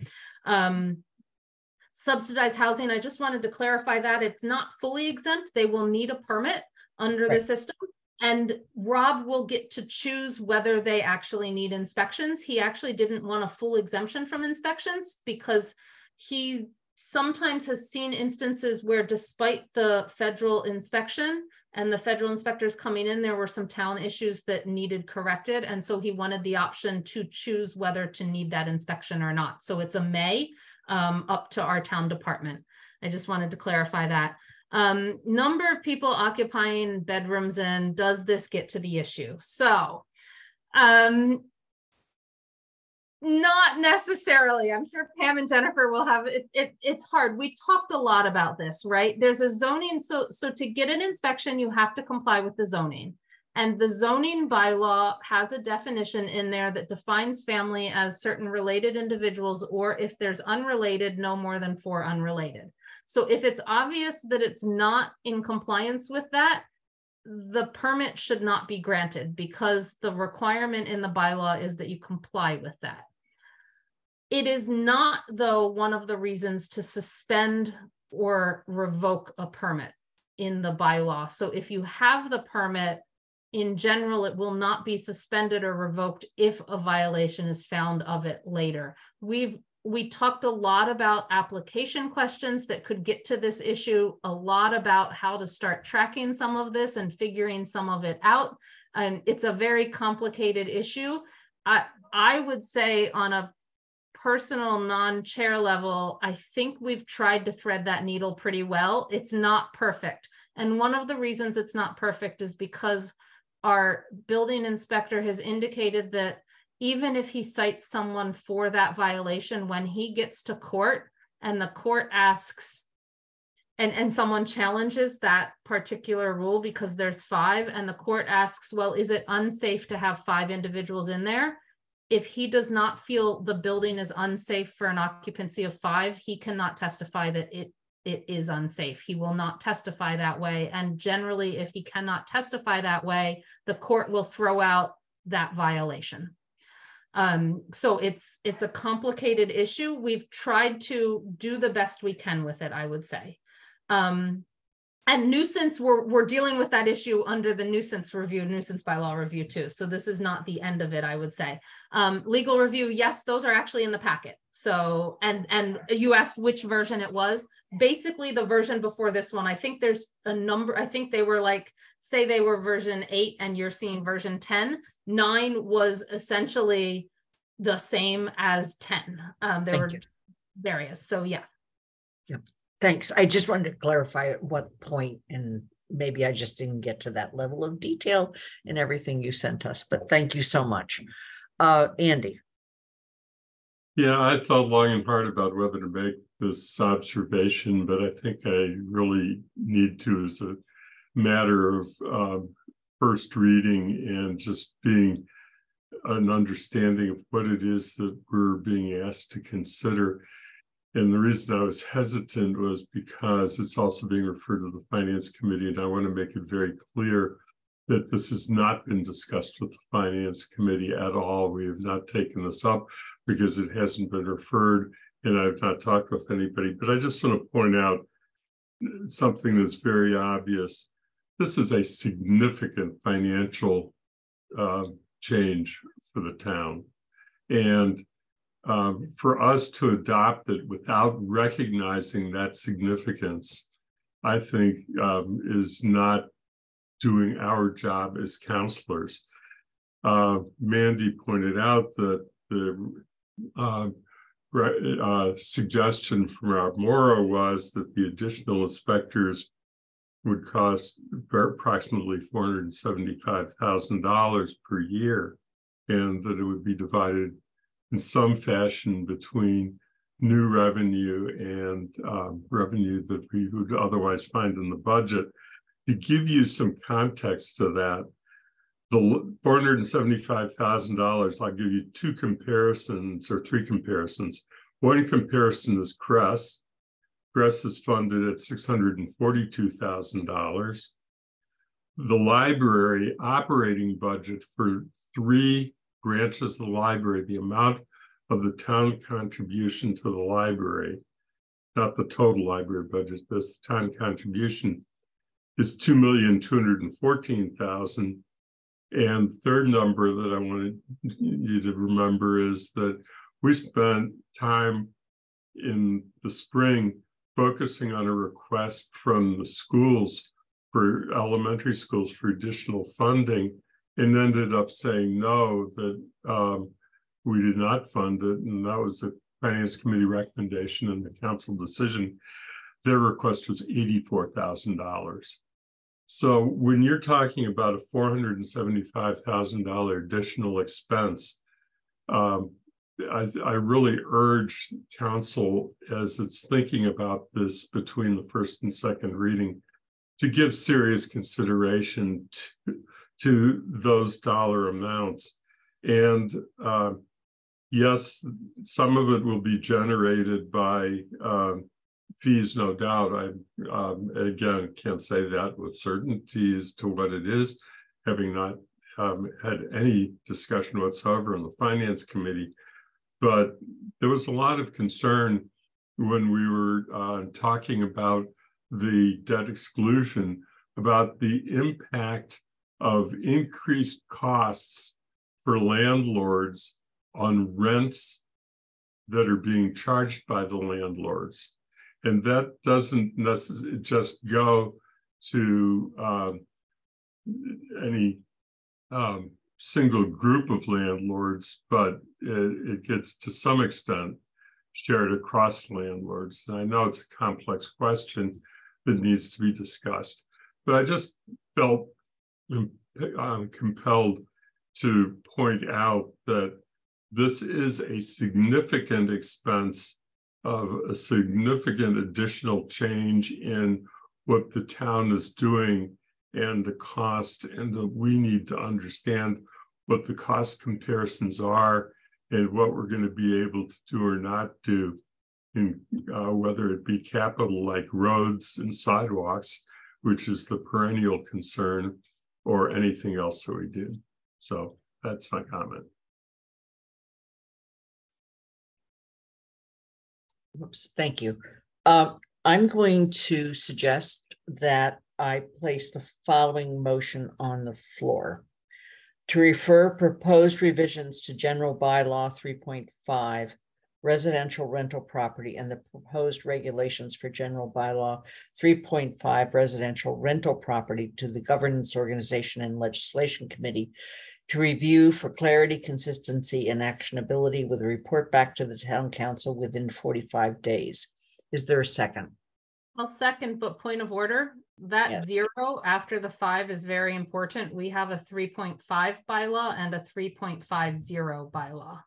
K: Um, subsidized housing, I just wanted to clarify that it's not fully exempt. They will need a permit under right. the system. And Rob will get to choose whether they actually need inspections. He actually didn't want a full exemption from inspections because he sometimes has seen instances where despite the federal inspection, and the federal inspectors coming in, there were some town issues that needed corrected. And so he wanted the option to choose whether to need that inspection or not. So it's a may um, up to our town department. I just wanted to clarify that. Um, number of people occupying bedrooms and does this get to the issue? So um, not necessarily. I'm sure Pam and Jennifer will have it, it. It's hard. We talked a lot about this, right? There's a zoning. So, so to get an inspection, you have to comply with the zoning. And the zoning bylaw has a definition in there that defines family as certain related individuals, or if there's unrelated, no more than four unrelated. So if it's obvious that it's not in compliance with that, the permit should not be granted because the requirement in the bylaw is that you comply with that. It is not, though, one of the reasons to suspend or revoke a permit in the bylaw. So if you have the permit, in general, it will not be suspended or revoked if a violation is found of it later. We've we talked a lot about application questions that could get to this issue, a lot about how to start tracking some of this and figuring some of it out. And it's a very complicated issue. I, I would say on a personal non-chair level, I think we've tried to thread that needle pretty well. It's not perfect. And one of the reasons it's not perfect is because our building inspector has indicated that even if he cites someone for that violation, when he gets to court and the court asks, and, and someone challenges that particular rule because there's five, and the court asks, well, is it unsafe to have five individuals in there? If he does not feel the building is unsafe for an occupancy of five, he cannot testify that it it is unsafe. He will not testify that way. And generally, if he cannot testify that way, the court will throw out that violation. Um, so it's it's a complicated issue. We've tried to do the best we can with it, I would say. Um, and nuisance, we're, we're dealing with that issue under the nuisance review, nuisance bylaw review too. So this is not the end of it, I would say. Um, legal review, yes, those are actually in the packet. So, and, and you asked which version it was. Basically the version before this one, I think there's a number, I think they were like, say they were version eight and you're seeing version 10. Nine was essentially the same as 10. Um, there Thank were you. various, so yeah.
B: Yeah. Thanks. I just wanted to clarify at what point, and maybe I just didn't get to that level of detail in everything you sent us, but thank you so much. Uh, Andy.
N: Yeah, I thought long and hard about whether to make this observation, but I think I really need to as a matter of uh, first reading and just being an understanding of what it is that we're being asked to consider. And the reason I was hesitant was because it's also being referred to the Finance Committee, and I want to make it very clear that this has not been discussed with the Finance Committee at all. We have not taken this up because it hasn't been referred, and I've not talked with anybody. But I just want to point out something that's very obvious. This is a significant financial uh, change for the town. And um, for us to adopt it without recognizing that significance, I think um, is not doing our job as councilors. Uh, Mandi pointed out that the uh, uh, suggestion from Rob Morra was that the additional inspectors would cost approximately $475,000 per year and that it would be divided in some fashion between new revenue and um, revenue that we would otherwise find in the budget. To give you some context to that, the $475,000, I'll give you two comparisons or three comparisons. One comparison is CRESS. CRESS is funded at $642,000. The library operating budget for three branches the library, the amount of the town contribution to the library, not the total library budget, this town contribution is two million two hundred and third number that I wanted you to remember is that we spent time in the spring focusing on a request from the schools for elementary schools for additional funding and ended up saying no, that um, we did not fund it. And that was the finance committee recommendation and the council decision. Their request was $84,000. So when you're talking about a $475,000 additional expense, um, I, I, really urge council as it's thinking about this between the first and second reading to give serious consideration to, to those dollar amounts. And uh, yes, some of it will be generated by uh, fees, no doubt. I um, again can't say that with certainty as to what it is, having not um, had any discussion whatsoever in the finance committee. But there was a lot of concern when we were uh, talking about the debt exclusion about the impact of increased costs for landlords on rents that are being charged by the landlords. And that doesn't necessarily just go to um, any um, single group of landlords, but it, it, gets to some extent shared across landlords. And I know it's a complex question that needs to be discussed, but I just felt um, compelled to point out that this is a significant expense of a significant additional change in what the town is doing and the cost and that we need to understand what the cost comparisons are and what we're going to be able to do or not do in uh, whether it be capital like roads and sidewalks which is the perennial concern or anything else that we do. So that's my comment.
B: Oops, thank you. Um, I'm going to suggest that I place the following motion on the floor. To refer proposed revisions to general bylaw three point five, residential rental property and the proposed regulations for general bylaw three point five, residential rental property to the governance organization and legislation committee to review for clarity, consistency, and actionability with a report back to the town council within forty-five days. Is there a second?
K: I'll second, but point of order, that
B: Yes.
K: zero after the five is very important. We have a three point five bylaw and a three point five zero bylaw.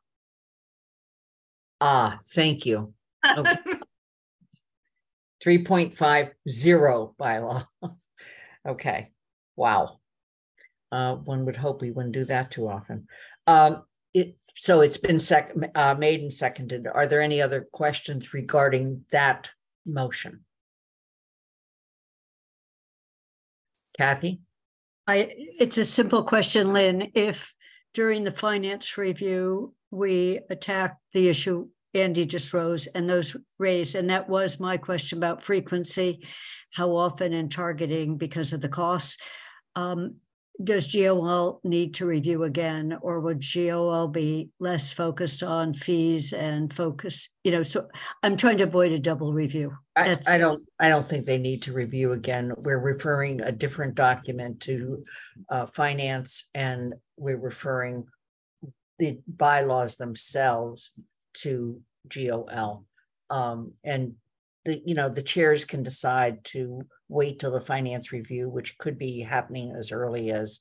B: Ah, thank you. Okay. Three point five zero bylaw. Okay, wow. Uh, one would hope we wouldn't do that too often. Um, it, so it's been sec, uh, made and seconded. Are there any other questions regarding that motion? Kathy?
Q: I, it's a simple question, Lynn. If during the finance review, we attacked the issue Andy just rose and those raised, and that was my question about frequency, how often and targeting because of the costs. Um, does GOL need to review again, or would GOL be less focused on fees and focus, you know, so I'm trying to avoid a double review.
B: I, I don't, I don't think they need to review again. We're referring a different document to uh, finance and we're referring the bylaws themselves to GOL. Um, and the, you know, the chairs can decide to wait till the finance review, which could be happening as early as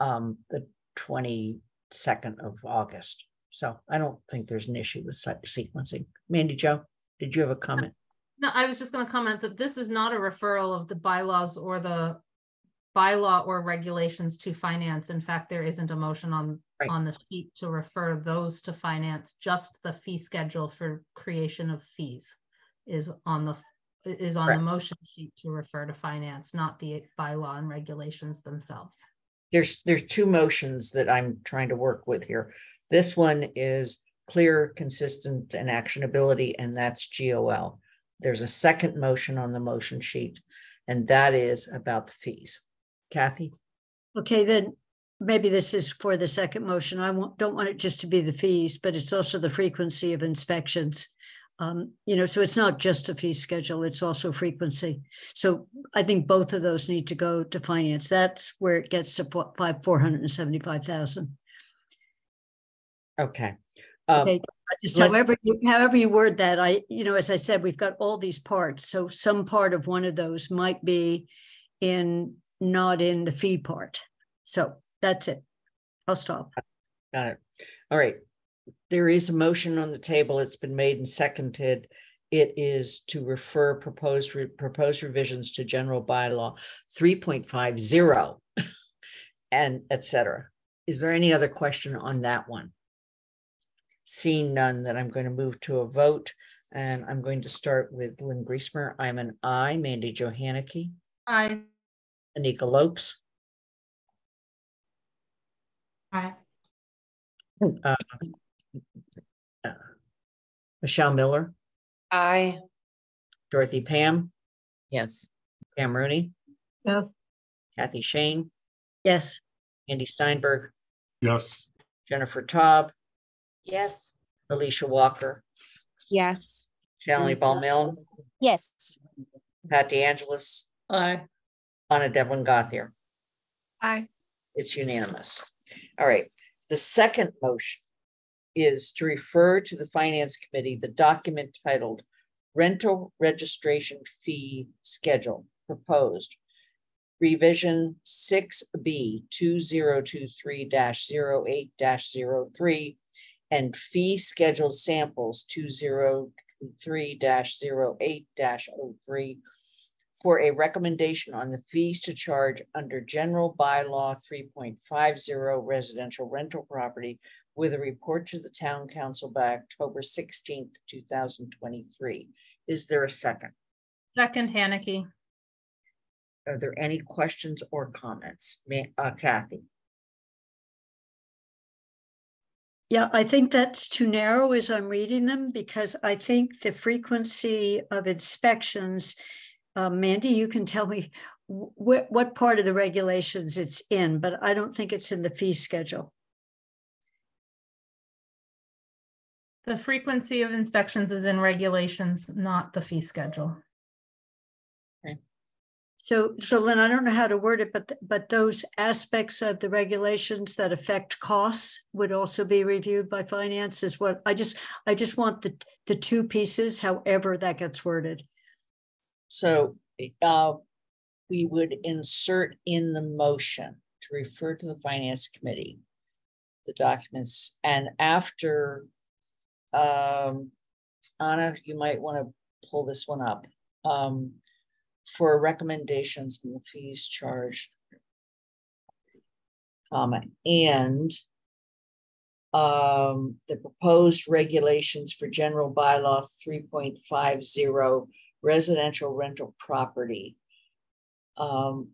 B: um, the twenty-second of August. So I don't think there's an issue with se- sequencing. Mandi Jo, did you have a comment?
K: No, I was just gonna comment that this is not a referral of the bylaws or the bylaw or regulations to finance. In fact, there isn't a motion on,
B: Right.
K: on the sheet to refer those to finance, just the fee schedule for creation of fees is on the, is on the motion sheet to refer to finance, not the bylaw and regulations themselves.
B: there's there's two motions that I'm trying to work with here. This one is clear, consistent, and actionability, and that's GOL. There's a second motion on the motion sheet, and that is about the fees. Kathy?
Q: Okay, then maybe this is for the second motion. I don't want it just to be the fees, but it's also the frequency of inspections. Um, you know, so it's not just a fee schedule, it's also frequency. So I think both of those need to go to finance. That's where it gets to po- five, four hundred and seventy-five thousand.
B: Okay. Um,
Q: Okay, just however, you- however you word that, I, you know, as I said, we've got all these parts, so some part of one of those might be in, not in the fee part. So that's it. I'll stop.
B: Got it. All right. There is a motion on the table. It's been made and seconded. It is to refer proposed, re- proposed revisions to general bylaw three point five zero. And et cetera. Is there any other question on that one? Seeing none, then I'm going to move to a vote. And I'm going to start with Lynn Griesemer. I'm an I, Mandi Jo Hanneke,
K: I,
B: Anika Lopes,
S: Aye.
B: uh, uh, Michelle Miller,
R: Aye.
B: Dorothy Pam,
M: Yes.
B: Pam Rooney,
E: Yes.
B: Kathy Schoen,
Q: Yes,
B: Andy Steinberg,
N: Yes,
B: Jennifer Taub,
R: Yes.
B: Ellisha Walker,
T: Yes.
B: Shalini Bahl-Milne,
T: Yes.
B: Pat DeAngelis,
C: Aye.
B: Ana Devlin Gauthier.
D: Aye.
B: It's unanimous. All right, the second motion is to refer to the Finance Committee the document titled Rental Registration Fee Schedule Proposed. Revision six B two zero two three 8 3 and fee schedule samples two zero three 8 3 for a recommendation on the fees to charge under general bylaw three point five zero residential rental property with a report to the town council by October sixteenth, two thousand twenty-three. Is there a second?
K: second Hanneke.
B: Are there any questions or comments? Ma- uh, Kathy?
Q: Yeah, I think that's too narrow as I'm reading them because I think the frequency of inspections, uh, Mandi, you can tell me wh- what part of the regulations it's in, but I don't think it's in the fee schedule.
K: The frequency of inspections is in regulations, not the fee schedule.
Q: So, so Lynn, I don't know how to word it, but, but those aspects of the regulations that affect costs would also be reviewed by finance is what, I just, I just want the, the two pieces, however that gets worded.
B: So, uh, we would insert in the motion to refer to the finance committee the documents and after um Anna, you might want to pull this one up. Um, for recommendations on the fees charged. Comma, and um, the proposed regulations for general bylaw three point five zero residential rental property. Um,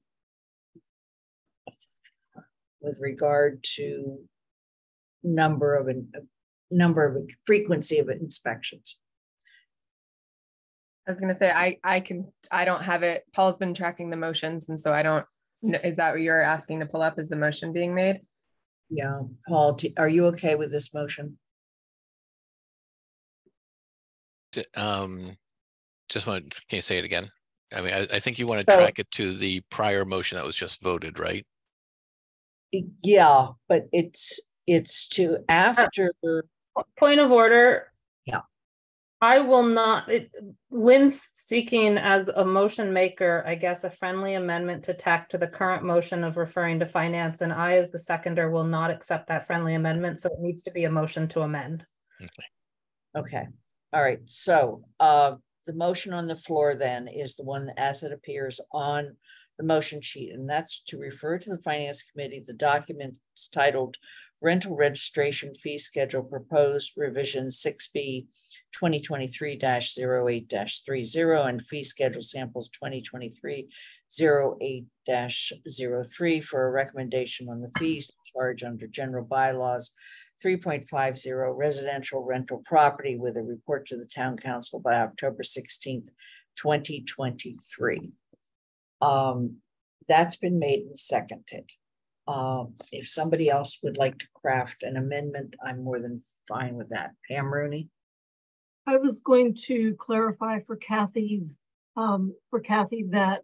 B: with regard to number of a number of frequency of inspections.
D: I was gonna say, I, I can, I don't have it. Paul's been tracking the motions and so I don't, is that what you're asking to pull up? Is the motion being made?
B: Yeah, Paul, t- are you okay with this motion?
O: Um, just want, to can you say it again? I mean, I, I think you want to
B: So-
O: track it to the prior motion that was just voted, right?
B: Yeah, but it's, it's to after,
K: Point of order.
B: Yeah.
K: I will not, it, Lynn's seeking as a motion maker, I guess, a friendly amendment to tack to the current motion of referring to finance, and I, as the seconder, will not accept that friendly amendment, so it needs to be a motion to amend.
B: okay, all right, so uh, the motion on the floor then is the one as it appears on the motion sheet, and that's to refer to the finance committee, the documents titled rental registration fee schedule proposed revision six B twenty twenty-three 8 three zero and fee schedule samples 2023-08 3 for a recommendation on the fees to charge under general bylaws three point five zero residential rental property with a report to the town council by October sixteenth, twenty twenty-three. Um, that's been made and seconded. Um, if somebody else would like to craft an amendment, I'm more than fine with that. Pam Rooney?
E: I was going to clarify for Kathy's, um, for Kathy that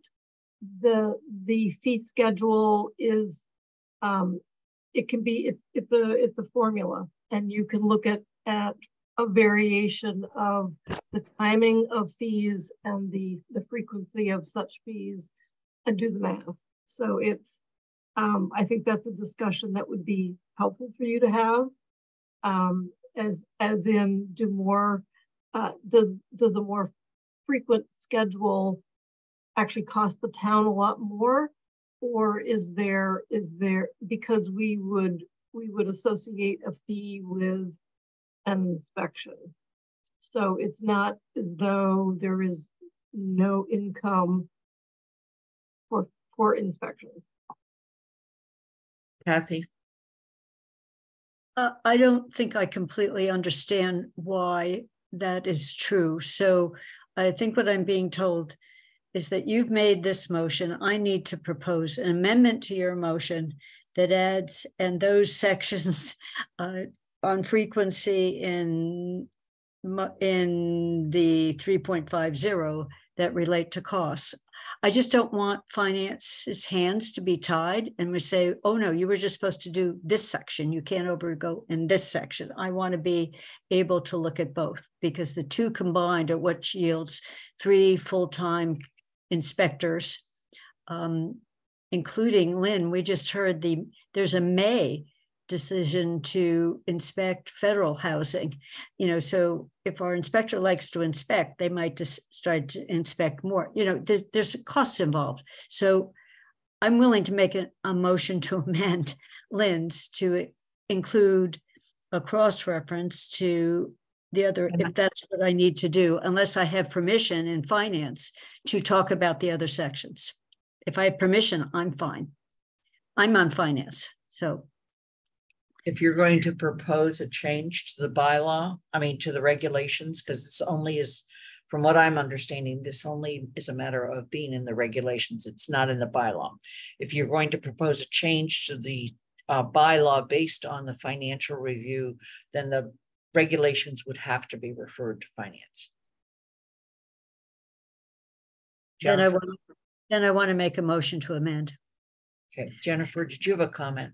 E: the, the fee schedule is, um, it can be, it's, it's a, it's a formula and you can look at, at a variation of the timing of fees and the, the frequency of such fees and do the math. So it's, um, I think that's a discussion that would be helpful for you to have. Um, as, as in do more, uh, does, does the more frequent schedule actually cost the town a lot more? Or is there, is there, because we would, we would associate a fee with an inspection. So it's not as though there is no income for, for inspection.
B: Kathy?
Q: Uh, I don't think I completely understand why that is true. So I think what I'm being told is that you've made this motion. I need to propose an amendment to your motion that adds, and those sections uh, on frequency in in the 3.50 that relate to costs. I just don't want finance's hands to be tied and we say, oh no, you were just supposed to do this section. You can't overgo in this section. I want to be able to look at both because the two combined are what yields three full-time inspectors, um, including Lynn. We just heard the there's a May decision to inspect federal housing. You know, so if our inspector likes to inspect, they might just start to inspect more. You know, there's there's costs involved. So I'm willing to make a, a motion to amend Lynn's to include a cross-reference to the other, if that's what I need to do, unless I have permission in finance to talk about the other sections. If I have permission, I'm fine. I'm on finance, so
B: if you're going to propose a change to the bylaw, I mean, to the regulations, because this only is, from what I'm understanding, this only is a matter of being in the regulations. It's not in the bylaw. If you're going to propose a change to the uh, bylaw based on the financial review, then the regulations would have to be referred to finance.
Q: Then I want, then I want to make a motion to amend.
B: Okay, Jennifer, did you have a comment?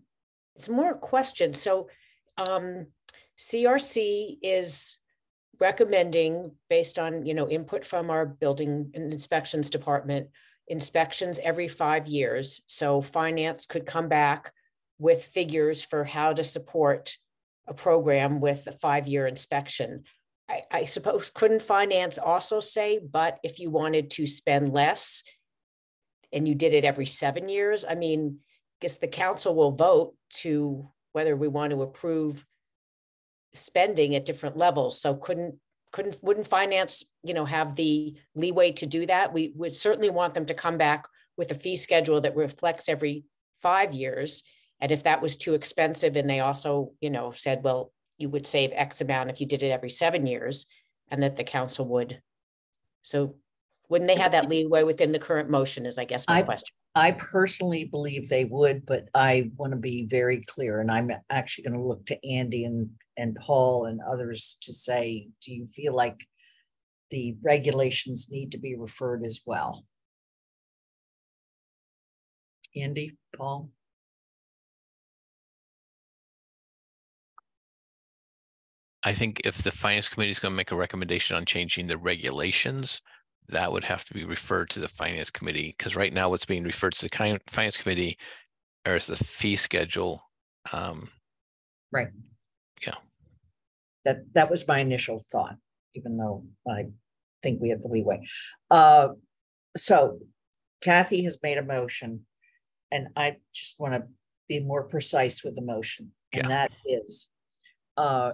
R: It's more a question. So um, CRC is recommending based on, you know, input from our building and inspections department, inspections every five years. So finance could come back with figures for how to support a program with a five-year inspection. I, I suppose, couldn't finance also say, but if you wanted to spend less and you did it every seven years, I mean, I guess the council will vote to whether we want to approve spending at different levels. So couldn't, couldn't, wouldn't finance, you know, have the leeway to do that? We would certainly want them to come back with a fee schedule that reflects every five years. And if that was too expensive and they also, you know, said, well, you would save X amount if you did it every seven years and that the council would. So wouldn't they have that leeway within the current motion is I guess my
B: I,
R: question.
B: I personally believe they would, but I want to be very clear, and I'm actually going to look to Andy and, and Paul and others to say, do you feel like the regulations need to be referred as well? Andy, Paul?
O: I think if the finance committee is going to make a recommendation on changing the regulations, that would have to be referred to the finance committee, because right now what's being referred to the finance committee is the fee schedule. Um,
B: Right.
O: Yeah.
B: That, that was my initial thought, even though I think we have the leeway. Uh, so Kathy has made a motion, and I just want to be more precise with the motion, and that is, uh,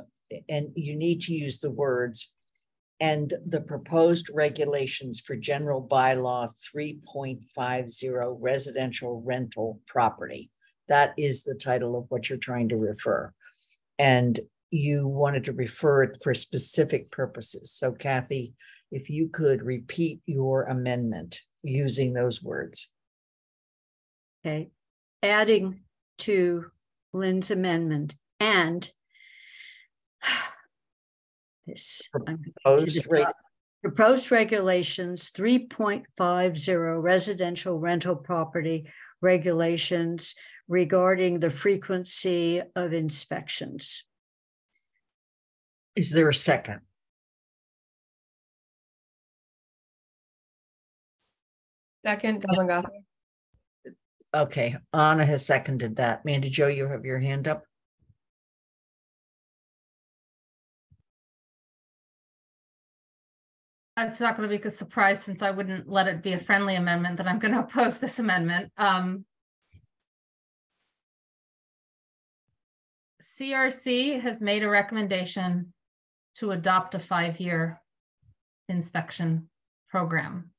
B: and you need to use the words, and the proposed regulations for general bylaw three point five zero residential rental property. That is the title of what you're trying to refer. And you wanted to refer it for specific purposes. So Kathy, if you could repeat your amendment using those words.
Q: Okay, adding to Lynn's amendment and this. I'm going to
B: Proposed reg-
Q: Proposed regulations, three point five zero residential rental property regulations regarding the frequency of inspections.
B: Is there a second?
D: Second, Devlin Gauthier.
B: Okay, Ana has seconded that. Mandi Jo, you have your hand up?
K: It's not going to be a surprise since I wouldn't let it be a friendly amendment that I'm going to oppose this amendment. Um, CRC has made a recommendation to adopt a five-year inspection program.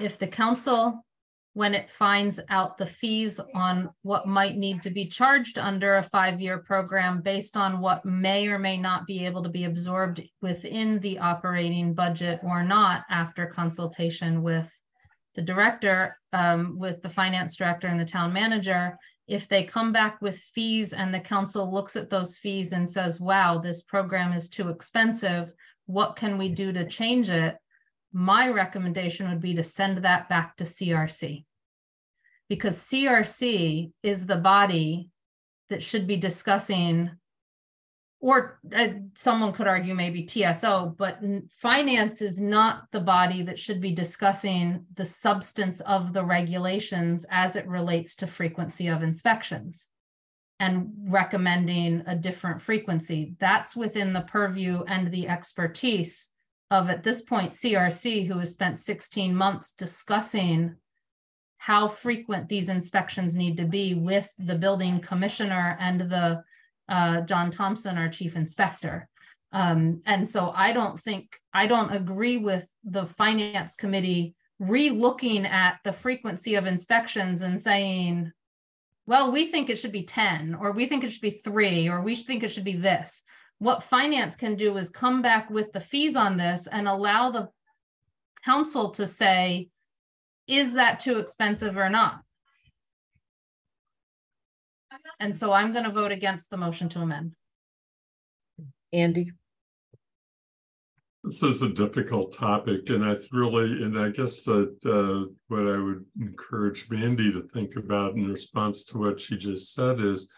K: If the council, when it finds out the fees on what might need to be charged under a five-year program based on what may or may not be able to be absorbed within the operating budget or not after consultation with the director, um, with the finance director and the town manager, if they come back with fees and the council looks at those fees and says, wow, this program is too expensive, what can we do to change it? My recommendation would be to send that back to CRC. Because CRC is the body that should be discussing, or uh, someone could argue maybe TSO, but finance is not the body that should be discussing the substance of the regulations as it relates to frequency of inspections and recommending a different frequency. That's within the purview and the expertise of, at this point, CRC, who has spent 16 months discussing how frequent these inspections need to be with the building commissioner and the uh, John Thompson, our chief inspector. Um, and so I don't think, I don't agree with the finance committee re-looking at the frequency of inspections and saying, well, we think it should be 10, or we think it should be three, or we think it should be this. What finance can do is come back with the fees on this and allow the council to say, is that too expensive or not? And so I'm going to vote against the motion to amend.
B: Andy?
N: This is a difficult topic, and I really, and I guess that uh, what I would encourage Mandi to think about in response to what she just said is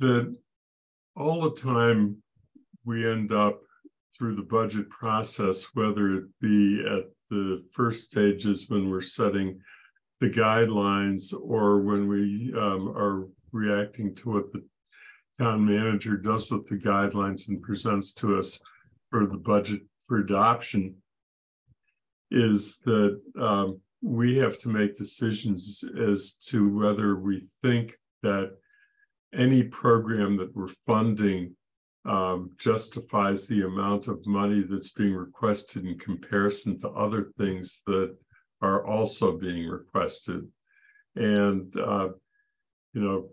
N: that all the time we end up through the budget process, whether it be at the first stages when we're setting the guidelines or when we um, are reacting to what the town manager does with the guidelines and presents to us for the budget for adoption is that um, we have to make decisions as to whether we think that any program that we're funding um, justifies the amount of money that's being requested in comparison to other things that are also being requested. And, uh, you know,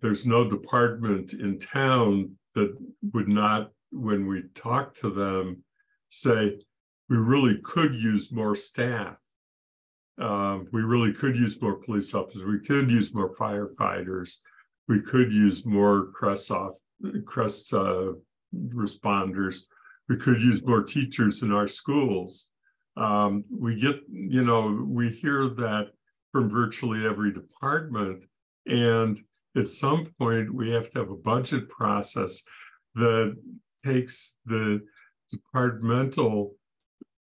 N: there's no department in town that would not, when we talk to them, say, we really could use more staff. Um, we really could use more police officers. We could use more firefighters. We could use more CRESS off CRESS uh, responders. We could use more teachers in our schools. Um, we get, you know, we hear that from virtually every department. And at some point, we have to have a budget process that takes the departmental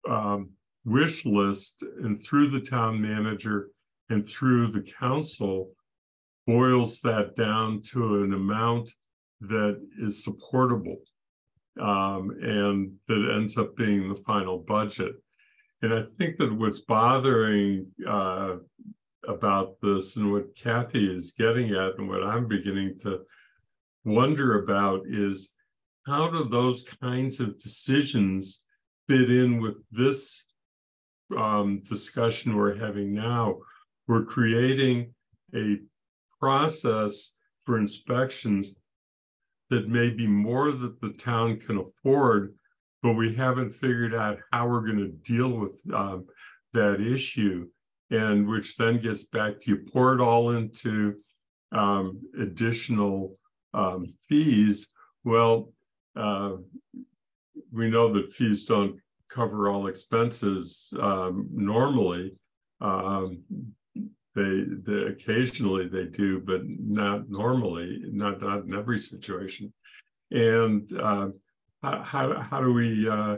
N: um, wish list and through the town manager and through the council boils that down to an amount that is supportable um, and that ends up being the final budget. And I think that what's bothering uh, about this and what Kathy is getting at and what I'm beginning to wonder about is how do those kinds of decisions fit in with this um, discussion we're having now? We're creating a process for inspections that may be more that the town can afford, but we haven't figured out how we're going to deal with um, that issue. And which then gets back to you pour it all into um, additional um, fees. Well, uh, we know that fees don't cover all expenses um, normally. They, they occasionally they do, but not normally, not not in every situation. And uh, how how do we uh,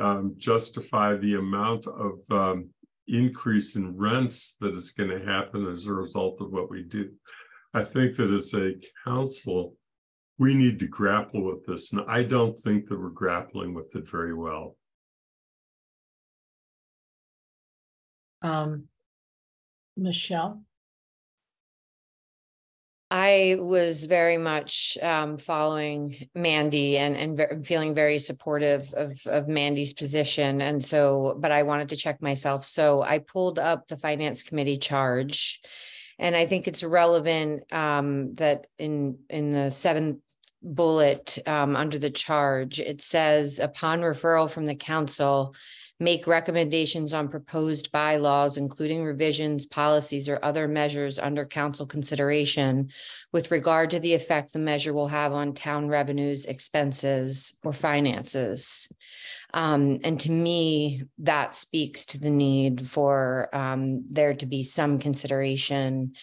N: um, justify the amount of um, increase in rents that is going to happen as a result of what we do? I think that as a council, we need to grapple with this. And I don't think that we're grappling with it very well.
B: Um, Michelle?
P: I was very much um, following Mandi and and ve- feeling very supportive of of Mandi's position, and so, but I wanted to check myself. So I pulled up the finance committee charge, and I think it's relevant um, that in in the seventh bullet um, under the charge, it says upon referral from the council, make recommendations on proposed bylaws, including revisions, policies, or other measures under council consideration with regard to the effect the measure will have on town revenues, expenses, or finances. Um, and to me, that speaks to the need for um, there to be some consideration.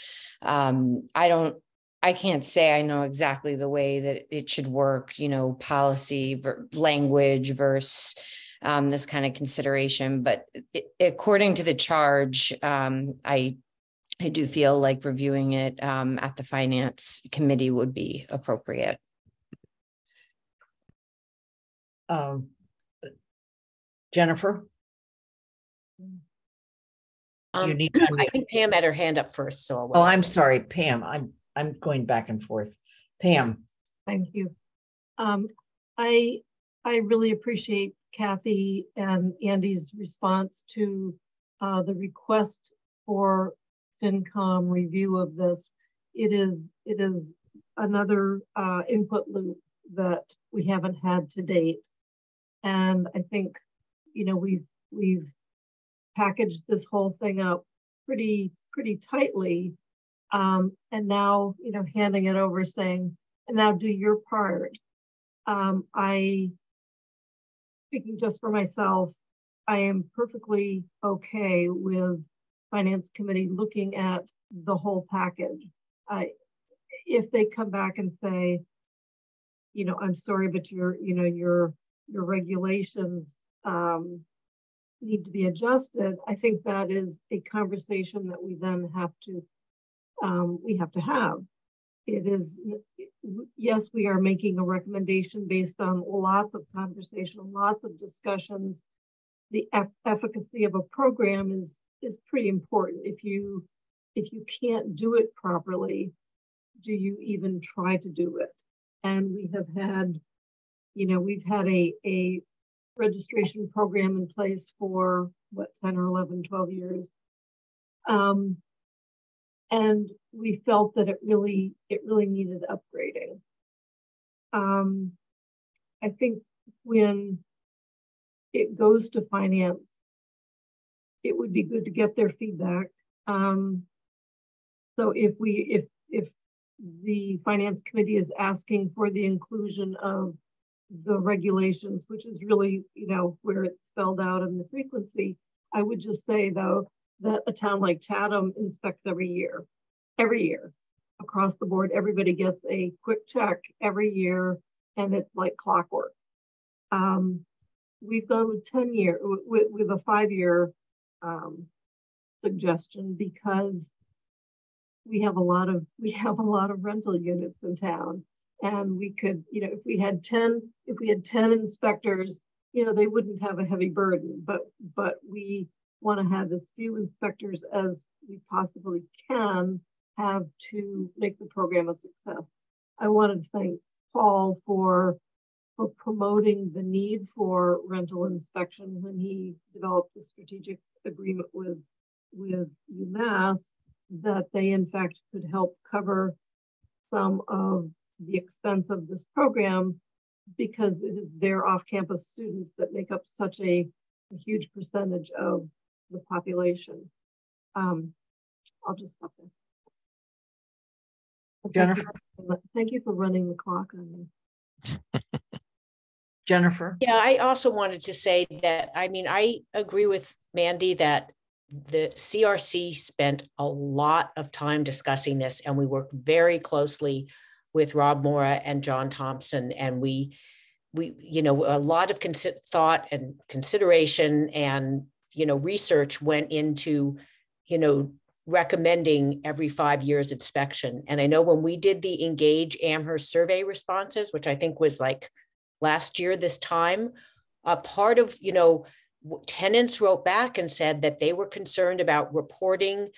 P: Um, I don't I can't say I know exactly the way that it should work, you know, policy, language versus um, this kind of consideration. But it, according to the charge, um, I I do feel like reviewing it um, at the finance committee would be appropriate.
B: Um, Jennifer?
R: Um,
B: need
R: I think Pam had her hand up first, so.
B: Oh, I'm sorry, Pam. I'm I'm going back and forth. Pam.
E: Thank you. Um, I I really appreciate Kathy and Andy's response to uh, the request for FinCom review of this. it is it is another uh, input loop that we haven't had to date. And I think, you know, we've we've packaged this whole thing up pretty pretty tightly. Um, and now, you know, handing it over saying, and now do your part. Um, I, speaking just for myself, I am perfectly okay with finance committee looking at the whole package. I, if they come back and say, you know, I'm sorry, but your, you know, your your regulations um, need to be adjusted. I think that is a conversation that we then have to um, we have to have. It is yes, we are making a recommendation based on lots of conversation, lots of discussions. The efficacy of a program is is pretty important. If you if you can't do it properly, do you even try to do it? And we have had, you know, we've had a, a registration program in place for what, 10 or 11, 12 years. Um, and we felt that it really, it really needed upgrading. Um, I think when it goes to finance, it would be good to get their feedback. Um, so if we, if if the finance committee is asking for the inclusion of the regulations, which is really, you know, where it's spelled out in the frequency. I would just say though, that a town like Chatham inspects every year, every year across the board. Everybody gets a quick check every year and it's like clockwork. Um, we've gone with 10 year, with, with a five year um, suggestion because we have a lot of we have a lot of rental units in town and we could you know if we had 10 if we had 10 inspectors you know they wouldn't have a heavy burden but but we want to have as few inspectors as we possibly can have to make the program a success. I wanted to thank paul for for promoting the need for rental inspection when he developed the strategic agreement with with umass that they in fact could help cover some of the expense of this program because it is their off-campus students that make up such a, a huge percentage of the population. Um, I'll just stop there.
B: Jennifer?
E: Thank you, for, thank you for running the clock on me.
B: Jennifer?
R: Yeah, I also wanted to say that, I mean, I agree with Mandi that the CRC spent a lot of time discussing this, and we worked very closely with Rob Morra and John Thompson, and we we you know a lot of consi- thought and consideration and you know research went into you know recommending every five years inspection. And i know when we did the engage amherst survey responses which i think was like last year this time a part of you know tenants wrote back and said that they were concerned about reporting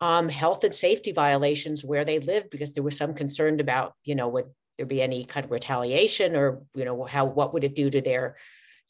R: um, health and safety violations where they lived because there was some concern about, you know, would there be any kind of retaliation or, you know, how what would it do to their,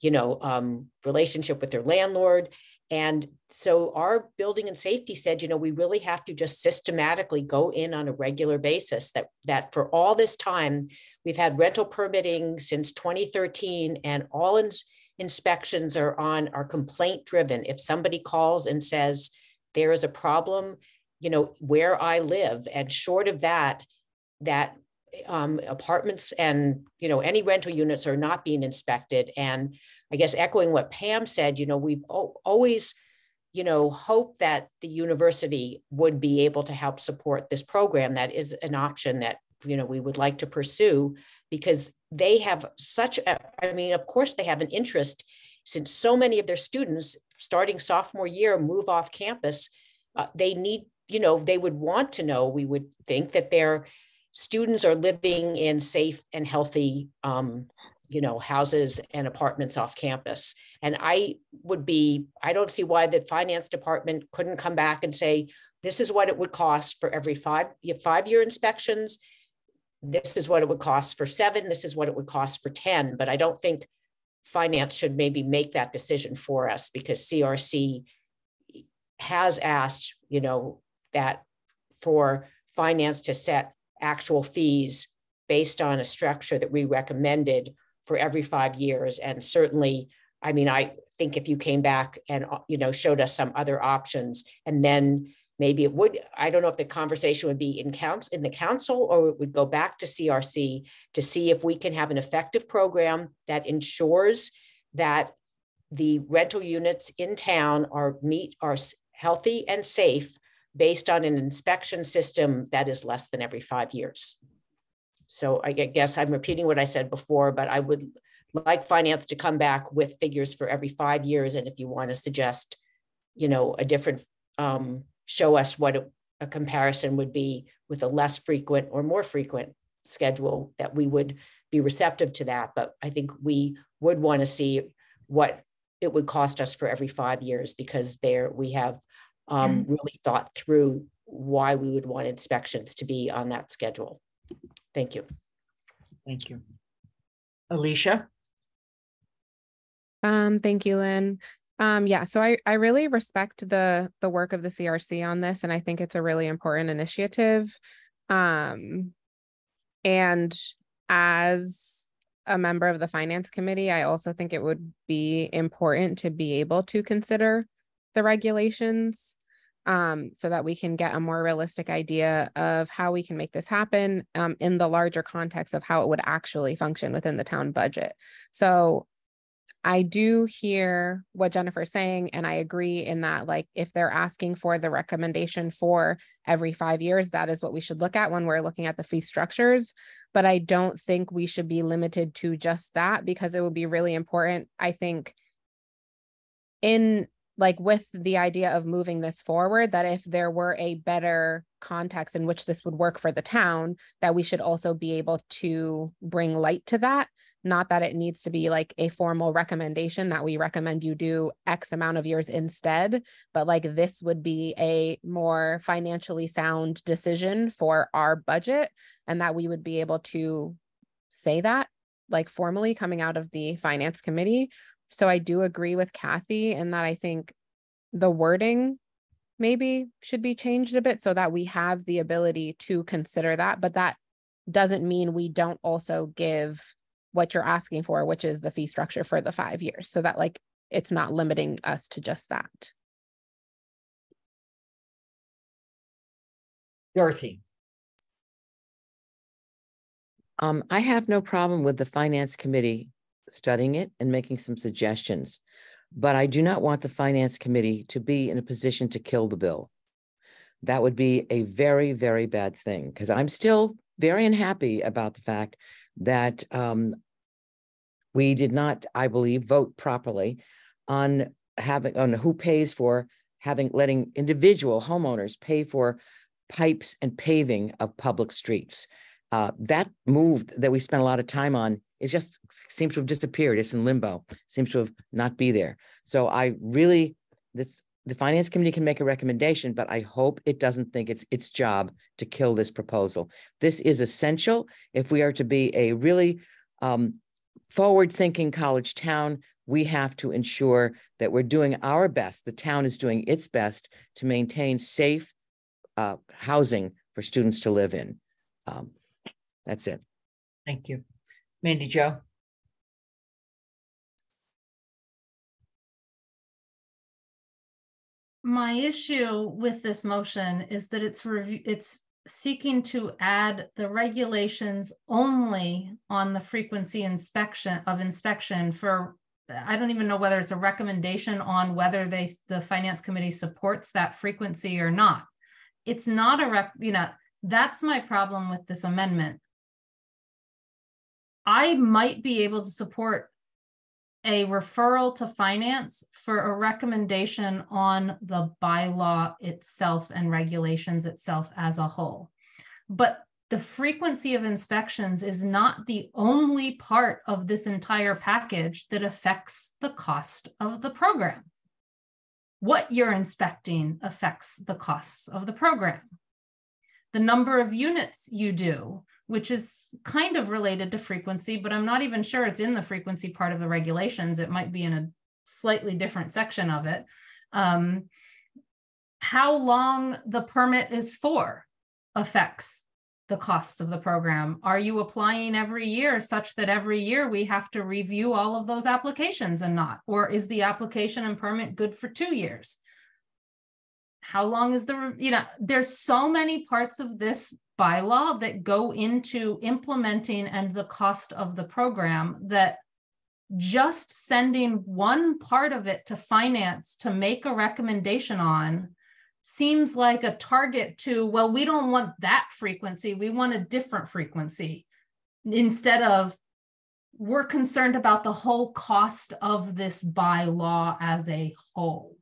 R: you know, um, relationship with their landlord. And so our building and safety said, you know, we really have to just systematically go in on a regular basis that that for all this time, we've had rental permitting since 2013 and all in, inspections are on are complaint driven. If somebody calls and says there is a problem, you know, where I live, and short of that, that um, apartments and you know any rental units are not being inspected. And I guess echoing what Pam said, you know, we've always you know hope that the university would be able to help support this program that is an option that you know we would like to pursue because they have such a, I mean, of course, they have an interest since so many of their students starting sophomore year move off campus. Uh, they need, you know, they would want to know, we would think that their students are living in safe and healthy, um, you know, houses and apartments off campus. And I would be, I don't see why the finance department couldn't come back and say, this is what it would cost for every five, five year inspections this is what it would cost for seven, this is what it would cost for 10. But I don't think finance should maybe make that decision for us because CRC has asked, you know, that for finance to set actual fees based on a structure that we recommended for every five years. And certainly, I mean, I think if you came back and you know showed us some other options, and then maybe it would, I don't know if the conversation would be in council in the council or it would go back to CRC to see if we can have an effective program that ensures that the rental units in town are meet are healthy and safe based on an inspection system that is less than every five years. So I guess I'm repeating what I said before, but I would like finance to come back with figures for every five years. And if you want to suggest, you know, a different, um, show us what a, a comparison would be with a less frequent or more frequent schedule that we would be receptive to that. But I think we would want to see what it would cost us for every five years because there we have um, mm. really thought through why we would want inspections to be on that schedule. Thank you.
B: Thank you. Ellisha?
U: Um, thank you, Lynn. Um, yeah, so I, I really respect the the work of the CRC on this, and I think it's a really important initiative. Um, and as a member of the finance committee, I also think it would be important to be able to consider the regulations um, so that we can get a more realistic idea of how we can make this happen um, in the larger context of how it would actually function within the town budget. So I do hear what Jennifer's saying, and I agree in that, like, if they're asking for the recommendation for every five years, that is what we should look at when we're looking at the fee structures. But I don't think we should be limited to just that because it would be really important. I think in like with the idea of moving this forward that if there were a better context in which this would work for the town that we should also be able to bring light to that. Not that it needs to be like a formal recommendation that we recommend you do x amount of years instead but like this would be a more financially sound decision for our budget and that we would be able to say that like formally coming out of the finance committee so I do agree with Kathy in that I think the wording maybe should be changed a bit so that we have the ability to consider that. But that doesn't mean we don't also give what you're asking for, which is the fee structure for the five years. So that like it's not limiting us to just that.
B: Dorothy.
M: Um, I have no problem with the finance committee studying it and making some suggestions. But I do not want the finance committee to be in a position to kill the bill. That would be a very, very bad thing because I'm still very unhappy about the fact that um, we did not, I believe, vote properly on having on who pays for having letting individual homeowners pay for pipes and paving of public streets. Uh, that move that we spent a lot of time on it just seems to have disappeared. It's in limbo, seems to have not be there. So I really, this, the finance committee can make a recommendation, but I hope it doesn't think it's its job to kill this proposal. This is essential if we are to be a really um, forward-thinking college town. We have to ensure that we're doing our best. The town is doing its best to maintain safe uh, housing for students to live in. Um, that's it.
B: Thank you. Mandi Jo.
K: My issue with this motion is that it's review, it's seeking to add the regulations only on the frequency inspection of inspection for I don't even know whether it's a recommendation on whether they the finance committee supports that frequency or not. It's not a rec, you know, that's my problem with this amendment. I might be able to support a referral to finance for a recommendation on the bylaw itself and regulations itself as a whole. But the frequency of inspections is not the only part of this entire package that affects the cost of the program. What you're inspecting affects the costs of the program. The number of units you do which is kind of related to frequency, but I'm not even sure it's in the frequency part of the regulations. It might be in a slightly different section of it. Um, how long the permit is for. affects the cost of the program? Are you applying every year such that every year we have to review all of those applications and not? Or is the application and permit good for two years? How long is the, you know, there's so many parts of this bylaw that go into implementing and the cost of the program that just sending one part of it to finance to make a recommendation on seems like a target to, well, we don't want that frequency, we want a different frequency instead of we're concerned about the whole cost of this bylaw as a whole.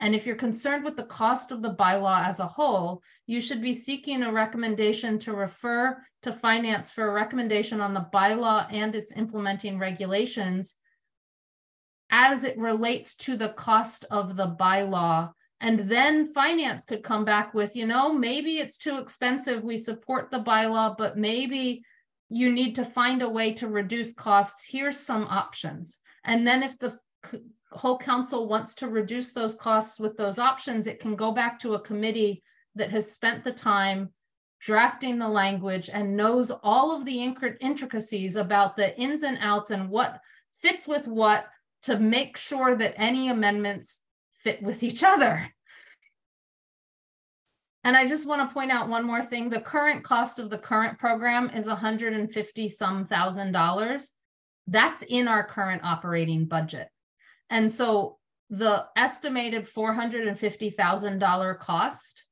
K: And if you're concerned with the cost of the bylaw as a whole, you should be seeking a recommendation to refer to finance for a recommendation on the bylaw and its implementing regulations as it relates to the cost of the bylaw. And then finance could come back with, you know, maybe it's too expensive. We support the bylaw, but maybe you need to find a way to reduce costs. Here's some options. And then if the whole council wants to reduce those costs with those options, it can go back to a committee that has spent the time drafting the language and knows all of the intricacies about the ins and outs and what fits with what to make sure that any amendments fit with each other. And I just want to point out one more thing. The current cost of the current program is 150 some thousand dollars. That's in our current operating budget. And so the estimated $450,000 cost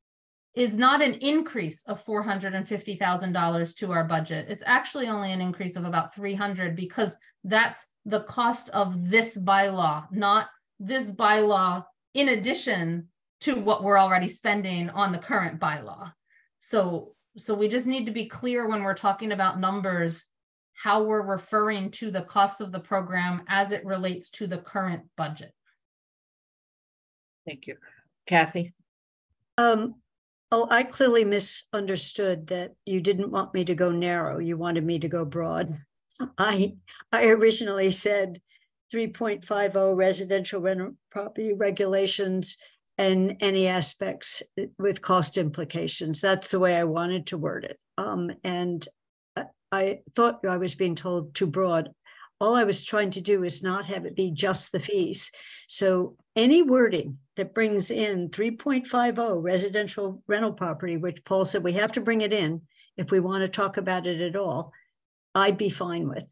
K: is not an increase of $450,000 to our budget. It's actually only an increase of about 300 because that's the cost of this bylaw, not this bylaw in addition to what we're already spending on the current bylaw. So, so we just need to be clear when we're talking about numbers how we're referring to the cost of the program as it relates to the current budget.
B: Thank you. Kathy?
Q: Um, oh, I clearly misunderstood that you didn't want me to go narrow. You wanted me to go broad. I I originally said 3.50 residential rental property regulations and any aspects with cost implications. That's the way I wanted to word it. Um, and I thought I was being told too broad. All I was trying to do is not have it be just the fees. So any wording that brings in 3.50 residential rental property, which Paul said we have to bring it in if we want to talk about it at all, I'd be fine with.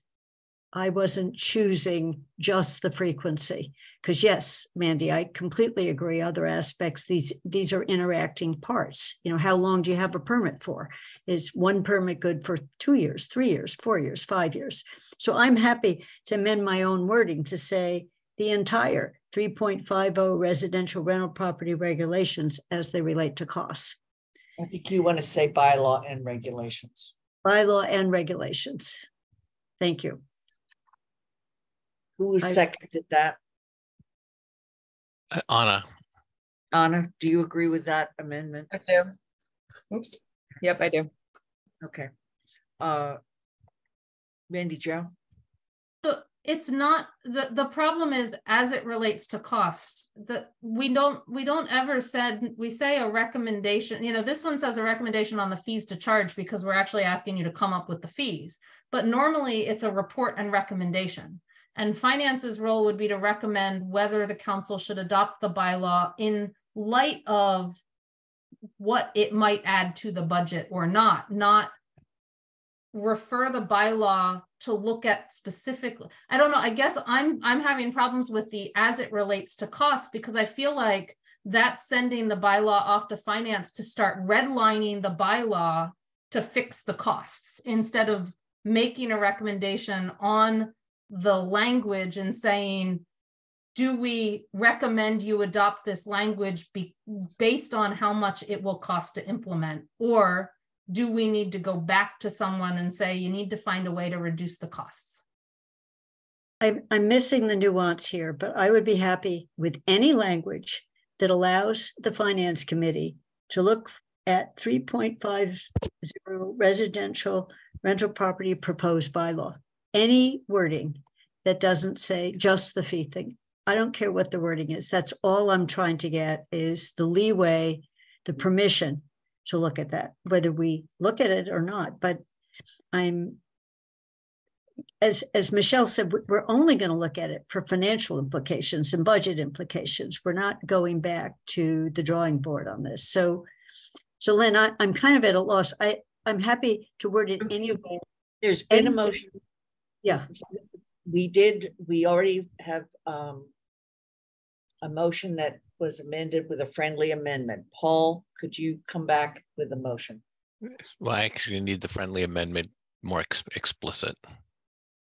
Q: I wasn't choosing just the frequency. Because yes, Mandi, I completely agree. Other aspects, these these are interacting parts. You know, how long do you have a permit for? Is one permit good for two years, three years, four years, five years? So I'm happy to amend my own wording to say the entire 3.50 residential rental property regulations as they relate to costs.
B: I think you want to say bylaw and regulations.
Q: Bylaw and regulations. Thank you.
B: Who seconded that?
O: Uh, Ana.
B: Ana, do you agree with that amendment?
D: I do. Oops. Yep, I do.
B: Okay. Uh, Mandi Jo?
K: So it's not the the problem is as it relates to cost that we don't we don't ever said we say a recommendation you know this one says a recommendation on the fees to charge because we're actually asking you to come up with the fees but normally it's a report and recommendation and finance's role would be to recommend whether the council should adopt the bylaw in light of what it might add to the budget or not, not refer the bylaw to look at specifically. I don't know. I guess I'm I'm having problems with the as it relates to costs because I feel like that's sending the bylaw off to finance to start redlining the bylaw to fix the costs instead of making a recommendation on the language and saying, do we recommend you adopt this language be, based on how much it will cost to implement? Or do we need to go back to someone and say, you need to find a way to reduce the costs?
Q: I'm, I'm missing the nuance here, but I would be happy with any language that allows the finance committee to look at 3.50 residential rental property proposed bylaw any wording that doesn't say just the fee thing. I don't care what the wording is. That's all I'm trying to get is the leeway, the permission to look at that, whether we look at it or not. But I'm, as, as Michelle said, we're only going to look at it for financial implications and budget implications. We're not going back to the drawing board on this. So, so Lynn, I, I'm kind of at a loss. I, I'm happy to word it anyway.
B: There's been a motion.
Q: Yeah.
B: We did, we already have um, a motion that was amended with a friendly amendment. Paul, could you come back with a motion?
O: Well, I actually need the friendly amendment more ex explicit.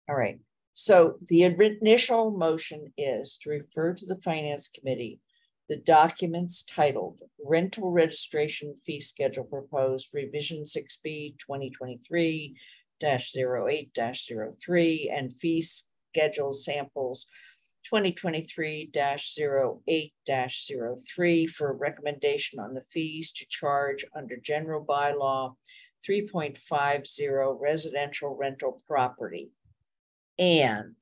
B: All right. So the initial motion is to refer to the finance committee the documents titled rental registration fee schedule proposed revision 6B 2023 08 03 and fee schedule samples 2023-08-03 for a recommendation on the fees to charge under general bylaw 3.50 residential rental property. And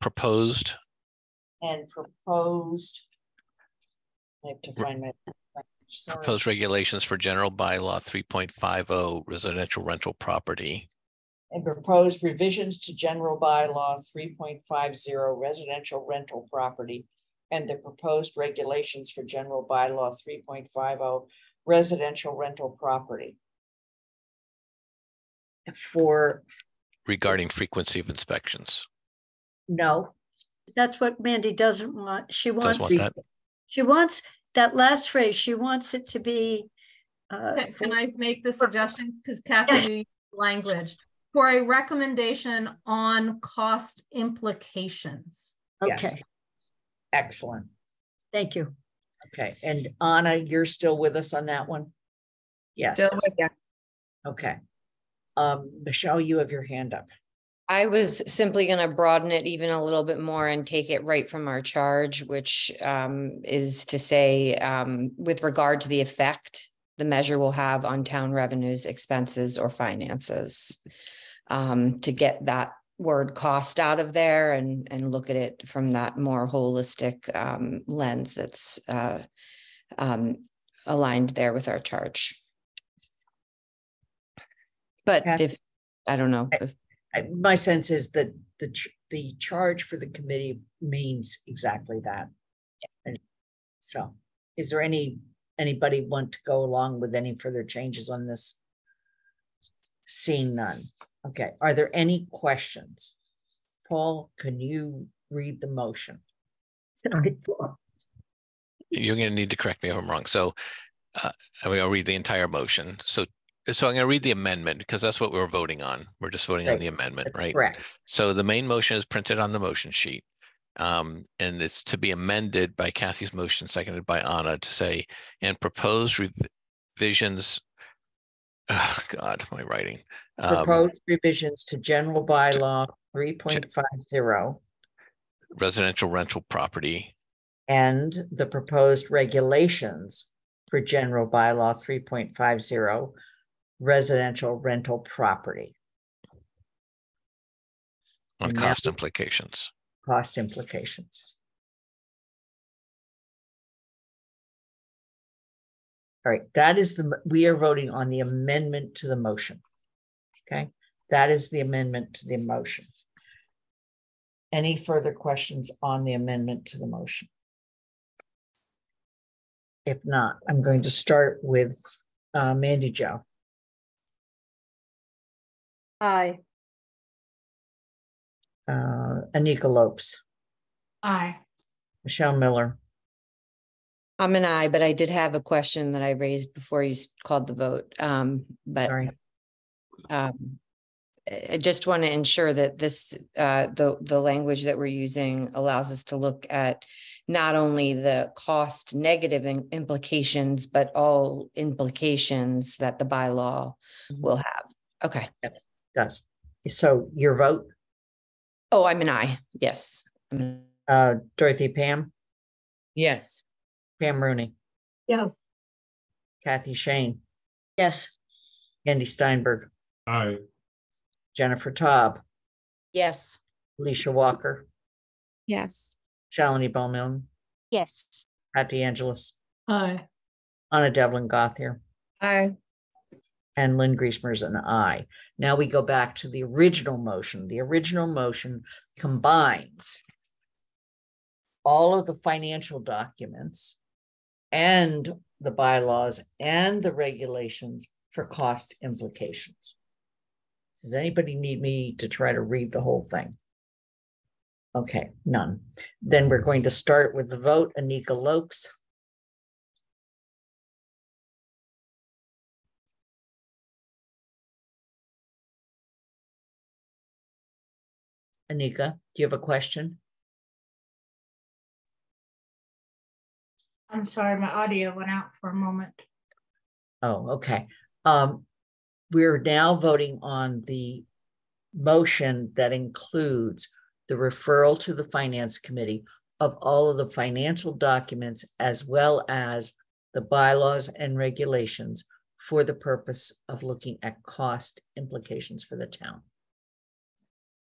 O: proposed
B: and proposed I have to find my
O: Sorry. proposed regulations for general bylaw 3.50 residential rental property
B: and proposed revisions to general bylaw 3.50 residential rental property and the proposed regulations for general bylaw 3.50 residential rental property. For
O: regarding frequency of inspections.
B: No.
Q: That's what Mandi doesn't want. She wants want that. she wants that last phrase. She wants it to be
K: uh, can, can I make the suggestion? Because Kathy yes. language for a recommendation on cost implications.
B: Okay. Yes. Excellent.
Q: Thank you.
B: Okay. And Ana, you're still with us on that one? Yes.
D: Still with you.
B: Okay. Um, Michelle, you have your hand up.
P: I was simply going to broaden it even a little bit more and take it right from our charge, which um, is to say, um, with regard to the effect the measure will have on town revenues, expenses, or finances um, to get that word cost out of there and and look at it from that more holistic um, lens that's uh, um, aligned there with our charge. But yeah. if I don't know, if,
B: my sense is that the the charge for the committee means exactly that. And so, is there any anybody want to go along with any further changes on this? Seeing none. Okay, are there any questions? Paul, can you read the motion? Sorry,
O: You're going to need to correct me if I'm wrong. So uh, I will read the entire motion. So so I'm going to read the amendment because that's what we're voting on. We're just voting right. on the amendment, right?
B: Correct.
O: So the main motion is printed on the motion sheet. Um, and it's to be amended by Kathy's motion, seconded by Ana, to say, and proposed revisions Oh, God, my writing.
B: Um, Proposed revisions to general bylaw three point five zero
O: residential rental property
B: and the proposed regulations for general bylaw three point five zero residential rental property.
O: on And cost implications.
B: Cost implications. All right, that is the, we are voting on the amendment to the motion. Okay, that is the amendment to the motion. Any further questions on the amendment to the motion? If not, I'm going to start with uh, Mandi Jo.
K: Aye.
B: Uh, Anika Lopes.
S: Aye.
B: Michelle Miller.
P: I'm an aye, but I did have a question that I raised before you called the vote. Um, but
B: Sorry.
P: um, I just want to ensure that this, uh, the, the language that we're using allows us to look at not only the cost negative implications, but all implications that the bylaw mm-hmm. will have. Okay.
B: Yes, does. So your vote?
P: Oh, I'm an aye. Yes.
B: Uh, Dorothy Pam?
M: Yes.
B: Pam Rooney,
E: Yes.
B: Kathy Schoen,
Q: Yes.
B: Andy Steinberg,
N: Aye.
B: Jennifer Taub,
R: Yes.
B: Ellisha Walker,
U: Yes.
B: Shalini Bahl-Milne,
T: Yes.
B: Pat DeAngelis,
C: Aye.
B: Ana Devlin Gauthier.
D: Aye.
B: And Lynn Griesemer is an aye. Now we go back to the original motion. The original motion combines all of the financial documents and the bylaws and the regulations for cost implications. Does anybody need me to try to read the whole thing? Okay, none. Then we're going to start with the vote. Anika Lopes. Anika, do you have a question?
S: I'm sorry, my audio went out for a moment.
B: Oh, okay. Um, we're now voting on the motion that includes the referral to the finance committee of all of the financial documents as well as the bylaws and regulations for the purpose of looking at cost implications for the town.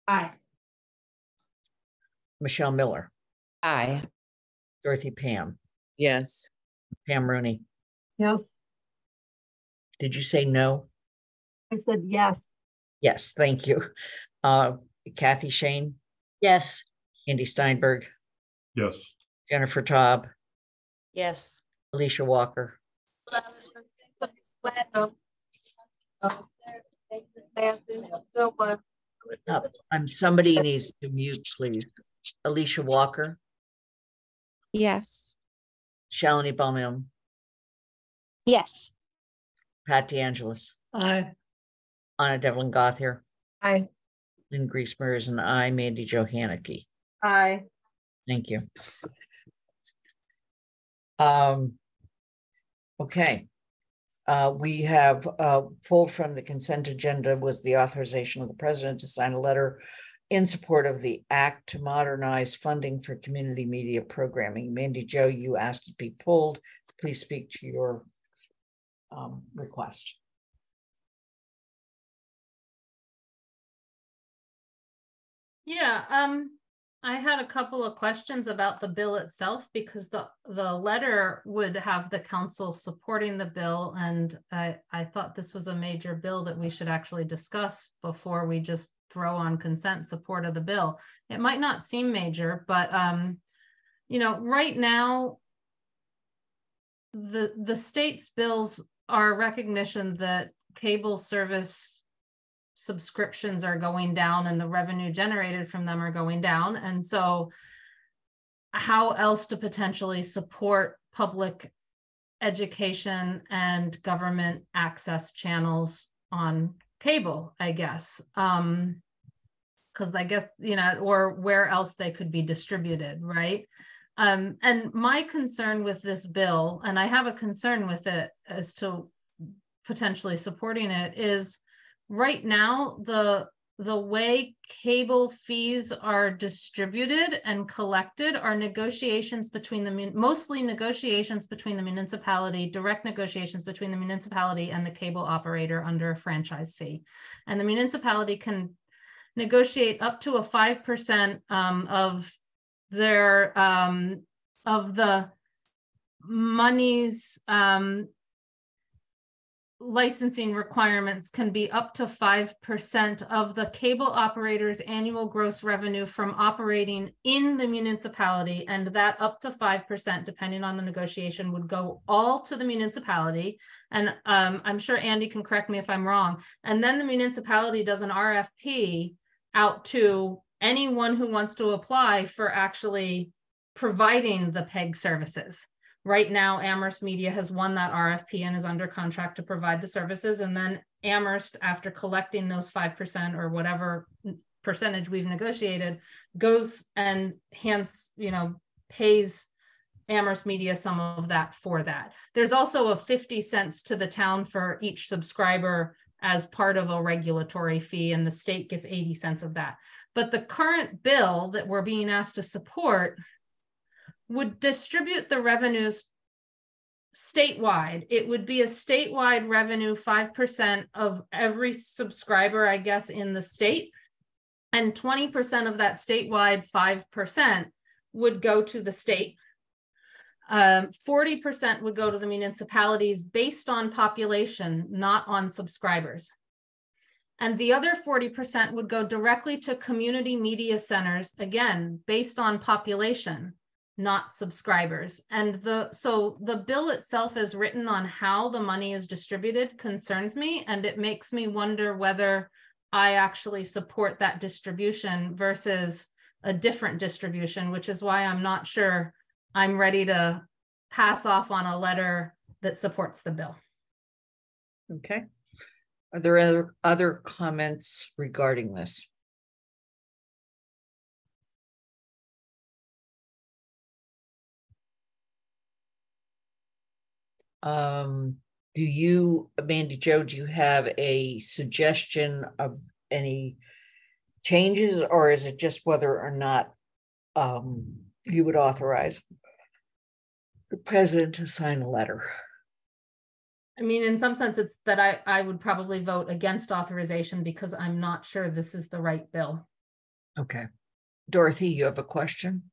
S: Aye.
B: Michelle Miller.
P: Aye.
B: Dorothy Pam.
M: Yes.
B: Pam Rooney.
E: Yes.
B: Did you say no?
E: I said yes.
B: Yes, thank you. Uh, Kathy Schoen,
Q: Yes.
B: Andy Steinberg,
N: Yes.
B: Jennifer Taub,
R: Yes.
B: Ellisha Walker. Uh, I'm, somebody needs to mute, please. Ellisha Walker,
U: Yes.
B: Shalini Bahl-Milne,
T: Yes.
B: Pat DeAngelis,
C: Aye.
B: Ana Devlin Gauthier,
D: Aye.
B: Lynn Griesemer is an I, Mandi Jo Hanneke.
K: Aye.
B: Thank you. Um, okay. Uh, we have, uh, pulled from the consent agenda was the authorization of the president to sign a letter in support of the act to modernize funding for community media programming. Mandi Jo, you asked to be pulled. Please speak to your um, request.
K: Yeah, um, I had a couple of questions about the bill itself because the, the letter would have the council supporting the bill. And I, I thought this was a major bill that we should actually discuss before we just throw on consent support of the bill. It might not seem major, but, um, you know, right now, the, the state's bills are recognition that cable service subscriptions are going down and the revenue generated from them are going down. And so how else to potentially support public education and government access channels on cable, I guess. Um, because I guess, you know, or where else they could be distributed, right? Um, and my concern with this bill, and I have a concern with it as to potentially supporting it, is right now the the way cable fees are distributed and collected are negotiations between the mostly negotiations between the municipality direct negotiations between the municipality and the cable operator under a franchise fee. And the municipality can negotiate up to a 5% um, of their um, of the monies um, licensing requirements can be up to 5% of the cable operator's annual gross revenue from operating in the municipality. And that up to 5%, depending on the negotiation, would go all to the municipality. And um, I'm sure Andy can correct me if I'm wrong. And then the municipality does an RFP out to anyone who wants to apply for actually providing the PEG services. Right now, Amherst Media has won that RFP and is under contract to provide the services. And then Amherst, after collecting those 5% or whatever percentage we've negotiated, goes and hands, you know, pays Amherst Media some of that for that. There's also a 50 cents to the town for each subscriber as part of a regulatory fee, and the state gets 80 cents of that. But the current bill that we're being asked to support would distribute the revenues statewide. It would be a statewide revenue, 5% of every subscriber, I guess, in the state. And 20% of that statewide 5% would go to the state. Um, 40% would go to the municipalities based on population, not on subscribers. And the other 40% would go directly to community media centers, again, based on population, not subscribers. And the so the bill itself is written on how the money is distributed concerns me. And it makes me wonder whether I actually support that distribution versus a different distribution, which is why I'm not sure I'm ready to pass off on a letter that supports the bill.
B: Okay. Are there other, other comments regarding this? Um, do you, Mandi Jo, do you have a suggestion of any changes or is it just whether or not um, you would authorize the president to sign a letter?
K: I mean, in some sense, it's that I, I would probably vote against authorization because I'm not sure this is the right bill.
B: Okay. Dorothy, you have a question?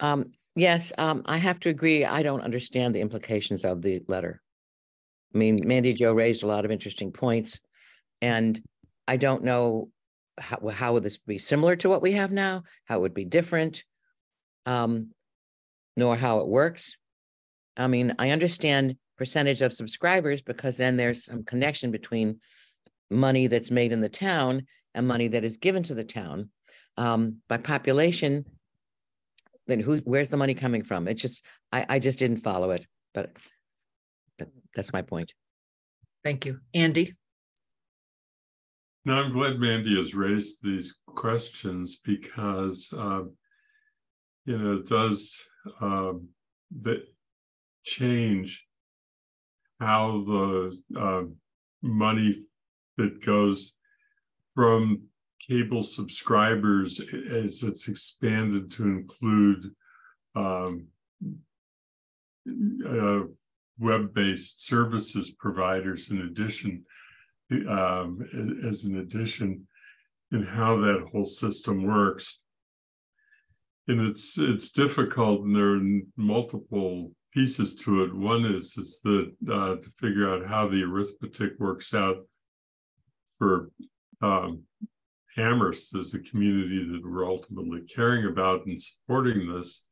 M: Um, yes, um, I have to agree. I don't understand the implications of the letter. I mean, Mandi Jo raised a lot of interesting points, and I don't know how, how would this be similar to what we have now, how it would be different, um, nor how it works. I mean, I understand percentage of subscribers because then there's some connection between money that's made in the town and money that is given to the town. Um, by population, then who, where's the money coming from? It just, I, I just didn't follow it, but th that's my point.
B: Thank you. Andy?
N: Now, I'm glad Mandi has raised these questions because, uh, you know, it does um, that change how the uh, money that goes from cable subscribers as it's expanded to include um, uh, web-based services providers in addition um, as an addition in how that whole system works and it's it's difficult and there are multiple pieces to it. One is is that uh, to figure out how the arithmetic works out for um, Amherst is a community that we're ultimately caring about and supporting this.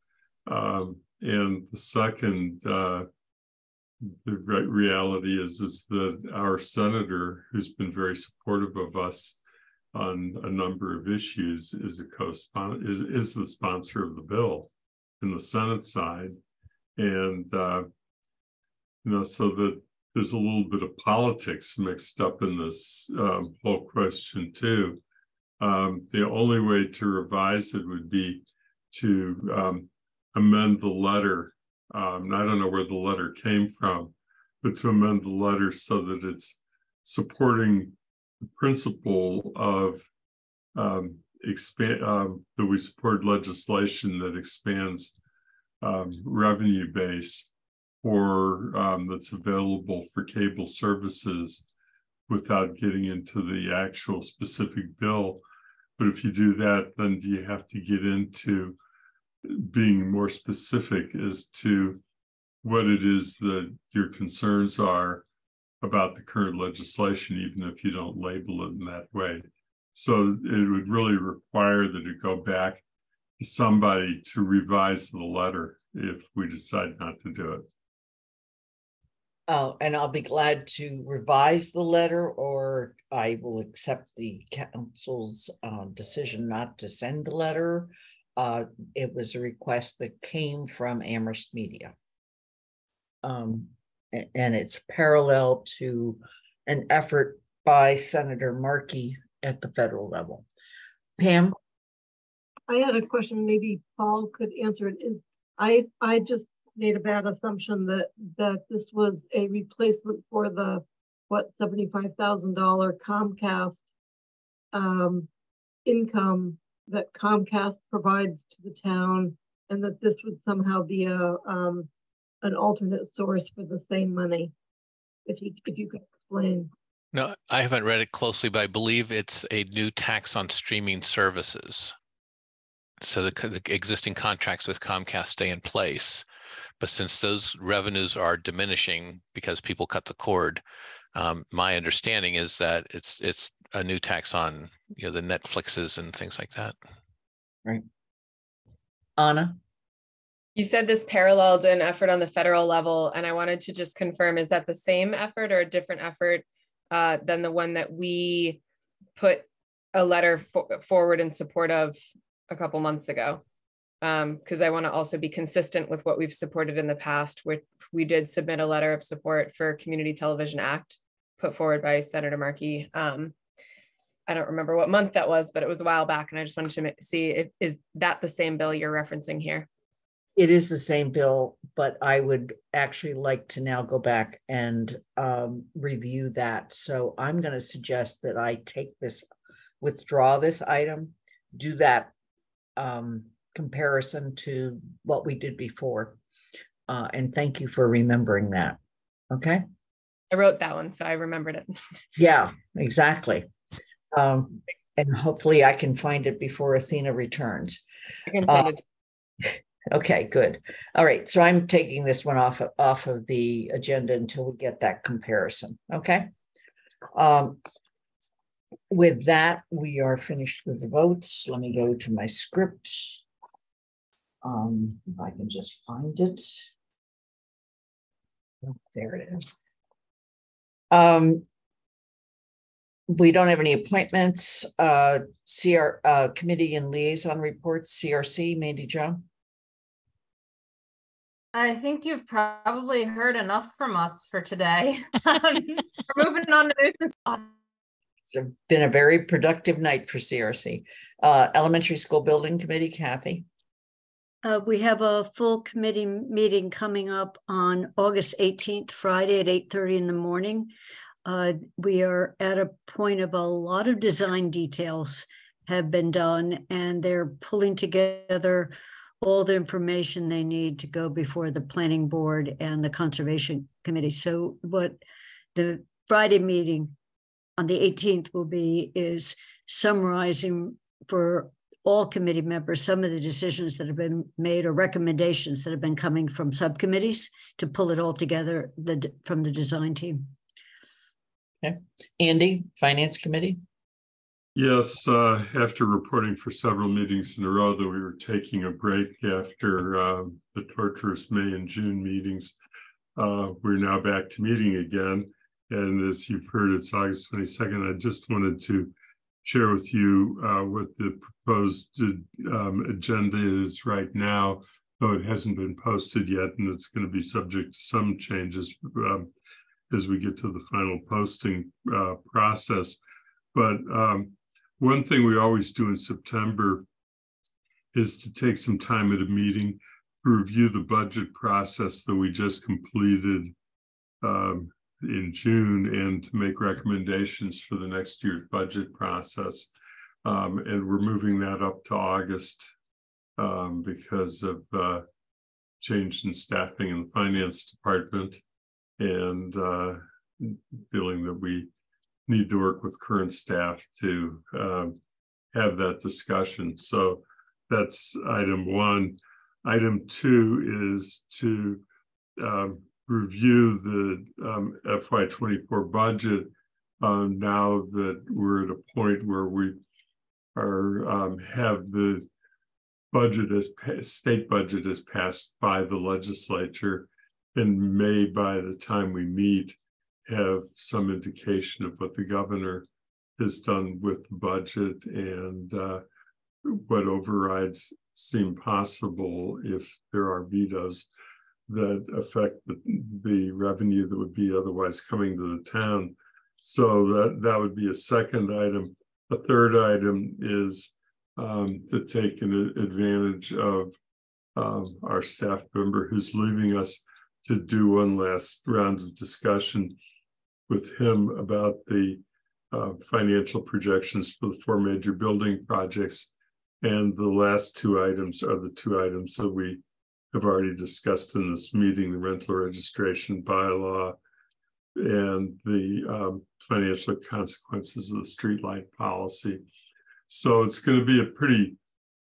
N: Um, and the second, uh, the re reality is is that our senator, who's been very supportive of us on a number of issues, is a co-sponsor is is the sponsor of the bill in the Senate side and uh, you know, so that there's a little bit of politics mixed up in this um, whole question too. Um, the only way to revise it would be to um, amend the letter. Um, I don't know where the letter came from, but to amend the letter so that it's supporting the principle of um, expand um, that we support legislation that expands um, revenue base or that's available for cable services without getting into the actual specific bill. But if you do that, then do you have to get into being more specific as to what it is that your concerns are about the current legislation, even if you don't label it in that way. So it would really require that it go back to somebody to revise the letter if we decide not to do it.
B: Oh, and I'll be glad to revise the letter or I will accept the council's uh, decision not to send the letter. Uh, it was a request that came from Amherst Media. Um, and it's parallel to an effort by Senator Markey at the federal level. Pam?
E: I had a question, maybe Paul could answer it. Is I I just made a bad assumption that that this was a replacement for the what seventy-five thousand dollar Comcast um, income that Comcast provides to the town, and that this would somehow be a um, an alternate source for the same money. If you if you could explain.
O: No, I haven't read it closely, but I believe it's a new tax on streaming services. So the, the existing contracts with Comcast stay in place. But since those revenues are diminishing because people cut the cord, um, my understanding is that it's it's a new tax on you know the Netflixes and things like that.
B: Right. Ana?
D: You said this paralleled an effort on the federal level, and I wanted to just confirm, is that the same effort or a different effort uh, than the one that we put a letter for, forward in support of a couple months ago? Because um, I want to also be consistent with what we've supported in the past, which we did submit a letter of support for Community Television Act put forward by Senator Markey. Um, I don't remember what month that was, but it was a while back. And I just wanted to see if is that the same bill you're referencing here?
B: It is the same bill, but I would actually like to now go back and um, review that. So I'm going to suggest that I take this, withdraw this item, do that um, comparison to what we did before. Uh, and thank you for remembering that. Okay.
D: I wrote that one, so I remembered it.
B: yeah, exactly. Um, and hopefully I can find it before Athena returns. I can find uh, it. Okay, good. All right, so I'm taking this one off of, off of the agenda until we get that comparison. Okay. Um, with that, we are finished with the votes. Let me go to my script. Um, if I can just find it. Oh, there it is. Um, we don't have any appointments. Uh, CR uh, committee and liaison reports. CRC, Mandi Jo.
K: I think you've probably heard enough from us for today. We're moving on to this.
B: It's been a very productive night for CRC. Uh, Elementary School Building Committee, Kathy.
Q: Uh, we have a full committee meeting coming up on August 18th, Friday at 8.30 in the morning. Uh, we are at a point of a lot of design details have been done and they're pulling together all the information they need to go before the planning board and the conservation committee. So what the Friday meeting on the 18th will be is summarizing for all committee members some of the decisions that have been made or recommendations that have been coming from subcommittees to pull it all together the, from the design team.
B: Okay. Andy, Finance Committee?
N: Yes, uh, after reporting for several meetings in a row that we were taking a break after uh, the torturous May and June meetings, uh, we're now back to meeting again. And as you've heard, it's August 22nd. I just wanted to share with you uh, what the proposed um, agenda is right now, though it hasn't been posted yet, and it's going to be subject to some changes um, as we get to the final posting uh, process. But um, one thing we always do in September is to take some time at a meeting to review the budget process that we just completed um, in June and to make recommendations for the next year's budget process. Um, and we're moving that up to August um, because of uh, change in staffing in the finance department and uh, feeling that we need to work with current staff to um, have that discussion. So that's item one. Item two is to um, review the um, FY24 budget uh, now that we're at a point where we are um, have the budget as state budget is passed by the legislature and may by the time we meet have some indication of what the governor has done with the budget and uh, what overrides seem possible if there are vetoes that affect the, the revenue that would be otherwise coming to the town. So that, that would be a second item. A third item is um, to take an advantage of um, our staff member who's leaving us to do one last round of discussion with him about the uh, financial projections for the four major building projects. And the last two items are the two items that we have already discussed in this meeting, the rental registration bylaw and the um, financial consequences of the streetlight policy. So it's going to be a pretty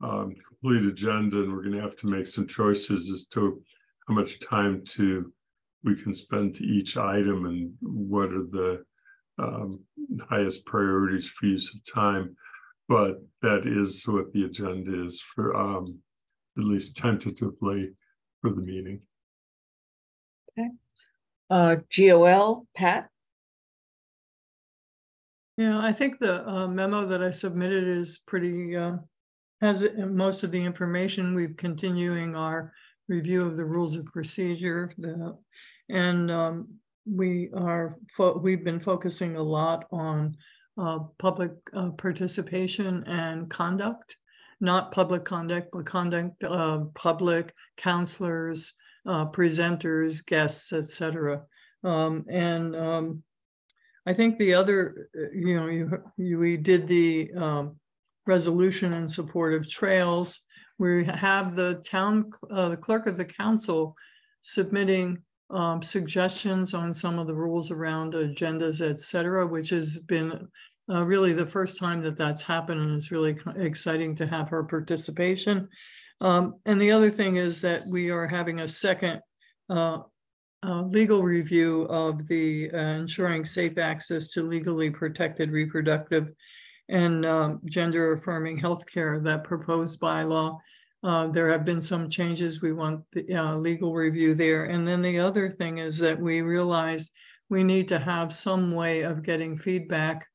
N: um, complete agenda and we're going to have to make some choices as to how much time to we can spend to each item and what are the um, highest priorities for use of time. But that is what the agenda is for, um, at least tentatively, for the meeting.
B: Okay. Uh, GOL, Pat?
C: Yeah, I think the uh, memo that I submitted is pretty, uh, has most of the information. We're continuing our review of the rules of procedure. The, and um, we are, we've been focusing a lot on uh, public uh, participation and conduct, not public conduct, but conduct of public counselors, uh, presenters, guests, etc. Um, and um, I think the other, uh, you know, you, you we did the um, resolution in support of trails. We have the town, uh, the clerk of the council submitting um, suggestions on some of the rules around agendas, et cetera, which has been uh, really the first time that that's happened. And it's really exciting to have her participation. Um, and the other thing is that we are having a second uh, uh, legal review of the uh, ensuring safe access to legally protected reproductive and um, gender affirming healthcare, that proposed bylaw. Uh, there have been some changes. We want the uh, legal review there. And then the other thing is that we realized we need to have some way of getting feedback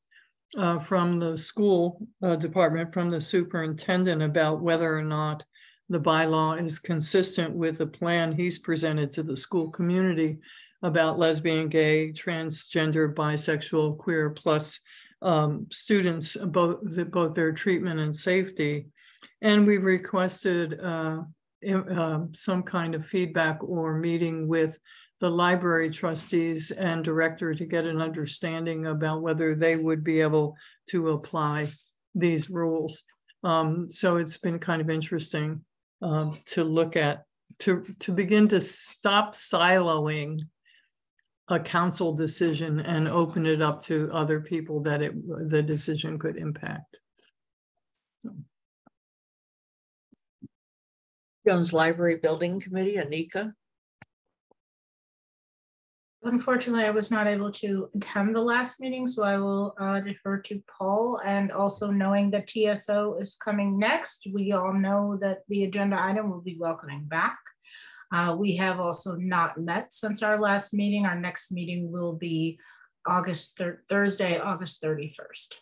C: uh, from the school uh, department, from the superintendent about whether or not the bylaw is consistent with the plan he's presented to the school community about lesbian, gay, transgender, bisexual, queer plus um, students, both, both their treatment and safety. And we've requested uh, uh, some kind of feedback or meeting with the library trustees and director to get an understanding about whether they would be able to apply these rules. Um, so it's been kind of interesting um, to look at, to, to begin to stop siloing a council decision and open it up to other people that it the decision could impact.
B: Jones Library Building Committee, Anika.
S: Unfortunately, I was not able to attend the last meeting, so I will uh, defer to Paul. And also knowing that TSO is coming next, we all know that the agenda item will be welcoming back. Uh, we have also not met since our last meeting. Our next meeting will be August Thursday, August 31st.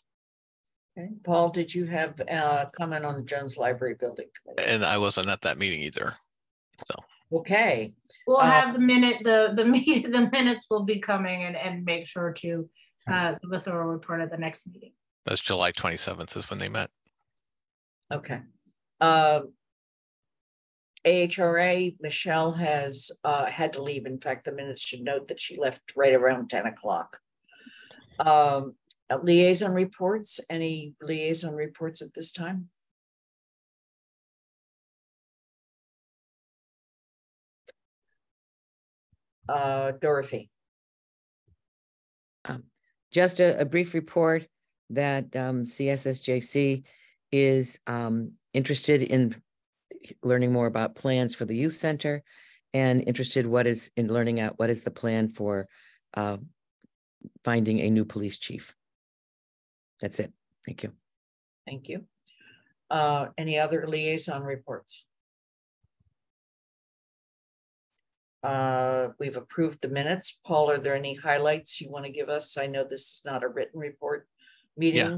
B: Okay. Paul, did you have a uh, comment on the Jones Library Building
O: Committee? And I wasn't at that meeting either. So
B: Okay.
S: We'll uh, have the minute, the, the the minutes will be coming and, and make sure to uh, give a thorough report at the next meeting.
O: That's July 27th is when they met.
B: Okay. Uh, AHRA, Michelle has uh, had to leave. In fact, the minutes should note that she left right around 10 o'clock. Um, liaison reports, any liaison reports at this time? Uh, Dorothy.
M: Um, just a, a, brief report that um, CSSJC is um, interested in learning more about plans for the youth center and interested what is in learning out what is the plan for uh, finding a new police chief. That's it. Thank you.
B: Thank you. Uh, any other liaison reports? Uh, we've approved the minutes. Paul, are there any highlights you want to give us? I know this is not a written report meeting.
O: Yeah,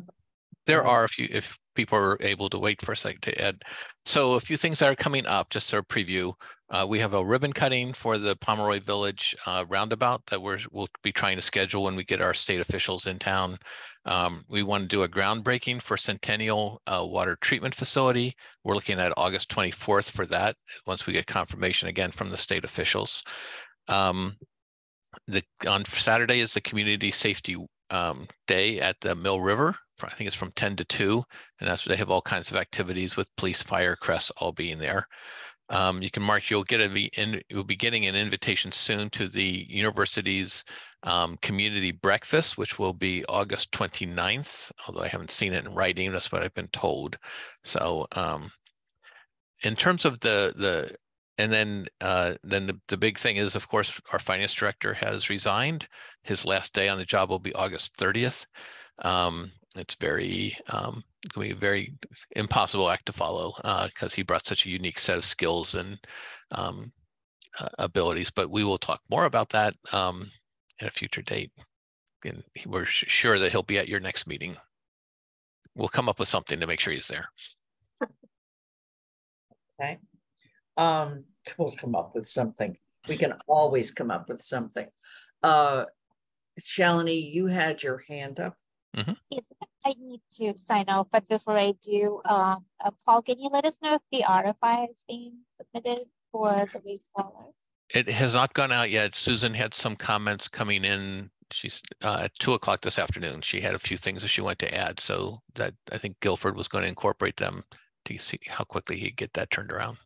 O: there are a few, if people are able to wait for a second to add. So a few things that are coming up, just of preview. Uh, we have a ribbon cutting for the Pomeroy Village uh, roundabout that we're, we'll be trying to schedule when we get our state officials in town. Um, we want to do a groundbreaking for Centennial uh, Water Treatment Facility. We're looking at August 24th for that, once we get confirmation again from the state officials. Um, the, on Saturday is the Community Safety um, Day at the Mill River. I think it's from 10 to 2, and that's where they have all kinds of activities with police, fire, CRESS all being there. Um, you can mark, you'll get a, in, you'll be getting an invitation soon to the university's um, community breakfast, which will be August 29th, although I haven't seen it in writing, that's what I've been told. So um, in terms of the the and then uh, then the, the big thing is, of course, our finance director has resigned. His last day on the job will be August 30th. Um, it's very um, going to be a very impossible act to follow because uh, he brought such a unique set of skills and um, uh, abilities. But we will talk more about that um, at a future date. And we're sure that he'll be at your next meeting. We'll come up with something to make sure he's there.
B: Okay. Um, we'll come up with something. We can always come up with something. Uh, Shalini, you had your hand up.
O: Mm -hmm.
T: Yes, I need to sign off, but before I do, um, uh, Paul, can you let us know if the RFI is being submitted for the waste haulers?
O: It has not gone out yet. Susan had some comments coming in. She's uh, at two o'clock this afternoon. She had a few things that she wanted to add, so that I think Guilford was going to incorporate them to see how quickly he'd get that turned around.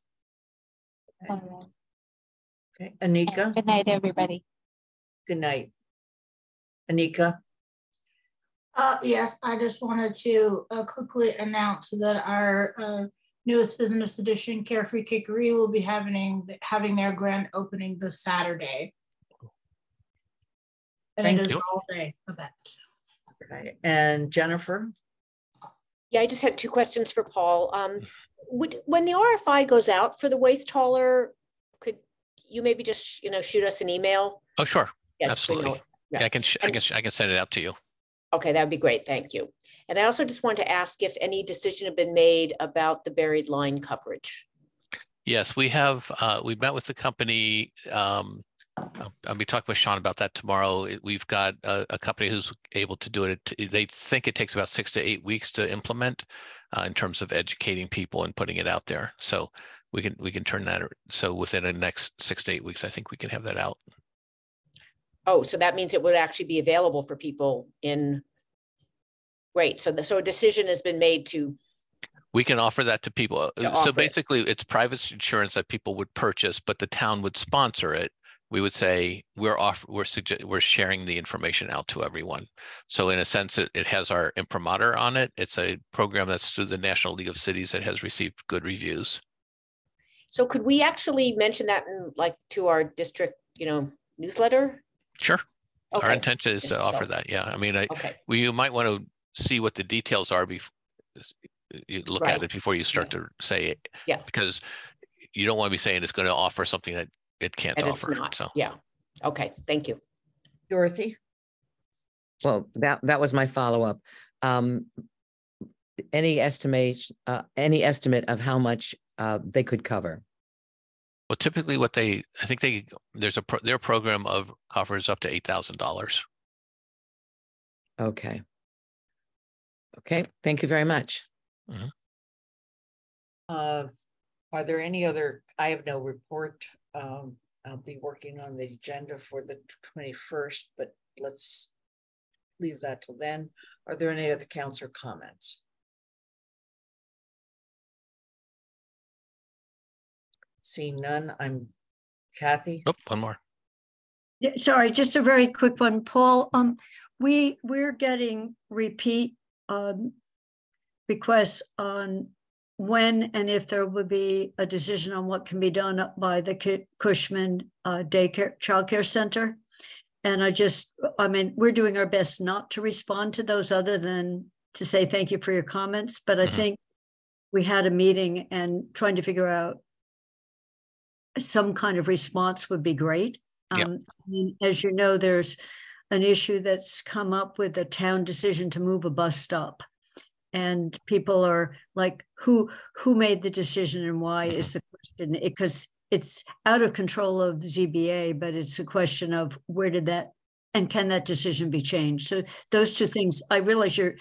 T: All right.
B: Okay, Anika.
T: Good night, everybody.
B: Good night. Anika.
S: Uh, yes, I just wanted to uh, quickly announce that our uh, newest business edition, Carefree Cakery, will be having having their grand opening this Saturday. And Thank it is you. all day event.
B: Okay. And Jennifer?
R: Yeah, I just had two questions for Paul. Um, would when the RFI goes out for the waste hauler, could you maybe just you know shoot us an email?
O: Oh, sure. Yes, Absolutely. Yeah. yeah, I can I can I can send it out to you.
R: Okay, that would be great. Thank you. And I also just want to ask if any decision had been made about the buried line coverage.
O: Yes, we have. Uh, we met with the company. Um, I'll, I'll, be talking with Sean about that tomorrow. We've got a, a, company who's able to do it. They think it takes about six to eight weeks to implement uh, in terms of educating people and putting it out there. So we can we can turn that. So within the next six to eight weeks, I think we can have that out.
R: Oh, so that means it would actually be available for people in, great. So the, so a decision has been made to,
O: We can offer that to people.
R: To
O: So
R: it.
O: basically, it's private insurance that people would purchase, but the town would sponsor it. We would say, we're off, we're suggest, we're sharing the information out to everyone. So in a sense, it, it has our imprimatur on it. It's a program that's through the National League of Cities that has received good reviews.
R: so could we actually mention that in like to our district, you know, newsletter?
O: Sure. Our intention is to offer that. Yeah. I mean, I,
R: Okay,
O: well, you might want to see what the details are before you look
R: Right.
O: at it before you start to say it.
R: Yeah.
O: Because you don't want to be saying it's going to offer something that it can't
R: and it's
O: offer.
R: not,
O: So
R: yeah. Okay, thank you.
B: Dorothy?
M: Well, that, that was my follow-up. Um, any estimate, uh, any estimate of how much, uh, they could cover?
O: Well, typically what they, I think they, there's a, pro- their program of offers up to eight thousand dollars.
M: Okay. Okay, thank you very much.
B: Uh, are there any other, I have no report. Um, I'll be working on the agenda for the twenty-first, but let's leave that till then. Are there any other council comments? Seeing none, I'm Kathy.
O: Oh, one more.
Q: Yeah, sorry, just a very quick one, Paul. Um, we, we're getting repeat um requests on when and if there would be a decision on what can be done by the Ki- Cushman uh, Daycare, Childcare Center. And I just, I mean, we're doing our best not to respond to those other than to say thank you for your comments. But I
O: Mhm.
Q: think we had a meeting and trying to figure out some kind of response would be great.
O: Yep.
Q: Um, and as you know, there's an issue that's come up with a town decision to move a bus stop. And people are like, who, who made the decision and why is the question? Because it's out of control of ZBA, but it's a question of where did that, and can that decision be changed? So those two things, I realize you're,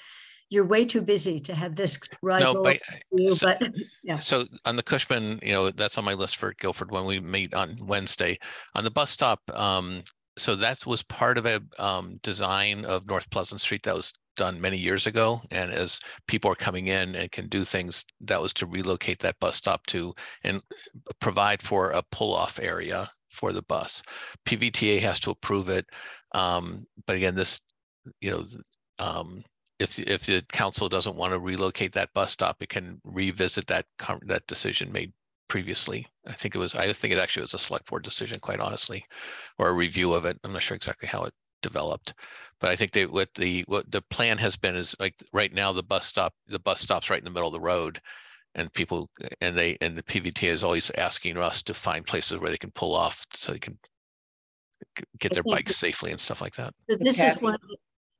Q: you're way too busy to have this rival
O: but-
Q: you,
O: so-
Q: but yeah.
O: So on the Cushman, you know, that's on my list for Guilford when we meet on Wednesday. On the bus stop, um, so that was part of a um, design of North Pleasant Street that was done many years ago. And as people are coming in and can do things, that was to relocate that bus stop to and provide for a pull-off area for the bus. PVTA has to approve it. Um, but again, this, you know, um, if, if the council doesn't want to relocate that bus stop, it can revisit that, that decision made previously. I think it was, I think it actually was a select board decision, quite honestly, or a review of it. I'm not sure exactly how it developed. But I think that what the, what the plan has been is like, right now, the bus stop, the bus stops right in the middle of the road. And people, and they, and the PVT is always asking us to find places where they can pull off so they can get their bikes safely and stuff like that.
Q: This is one,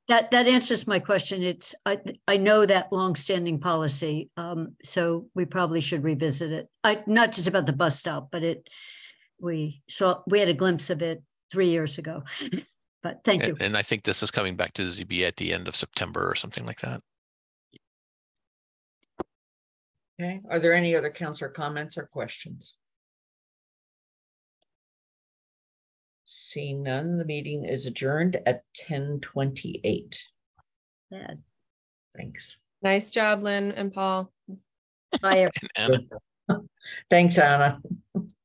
Q: that, that answers my question. It's, I, I know that longstanding policy. Um, so we probably should revisit it. I, not just about the bus stop, but it, we saw, we had a glimpse of it three years ago. But thank you.
O: And, and I think this is coming back to the ZBA at the end of September or something like that.
B: Okay, are there any other councillor comments or questions? Seeing none, the meeting is adjourned at ten twenty-eight.
Q: Yeah.
B: Thanks.
D: Nice job, Lynn and Paul.
Q: Bye.
O: And Ana,
B: Thanks, Ana.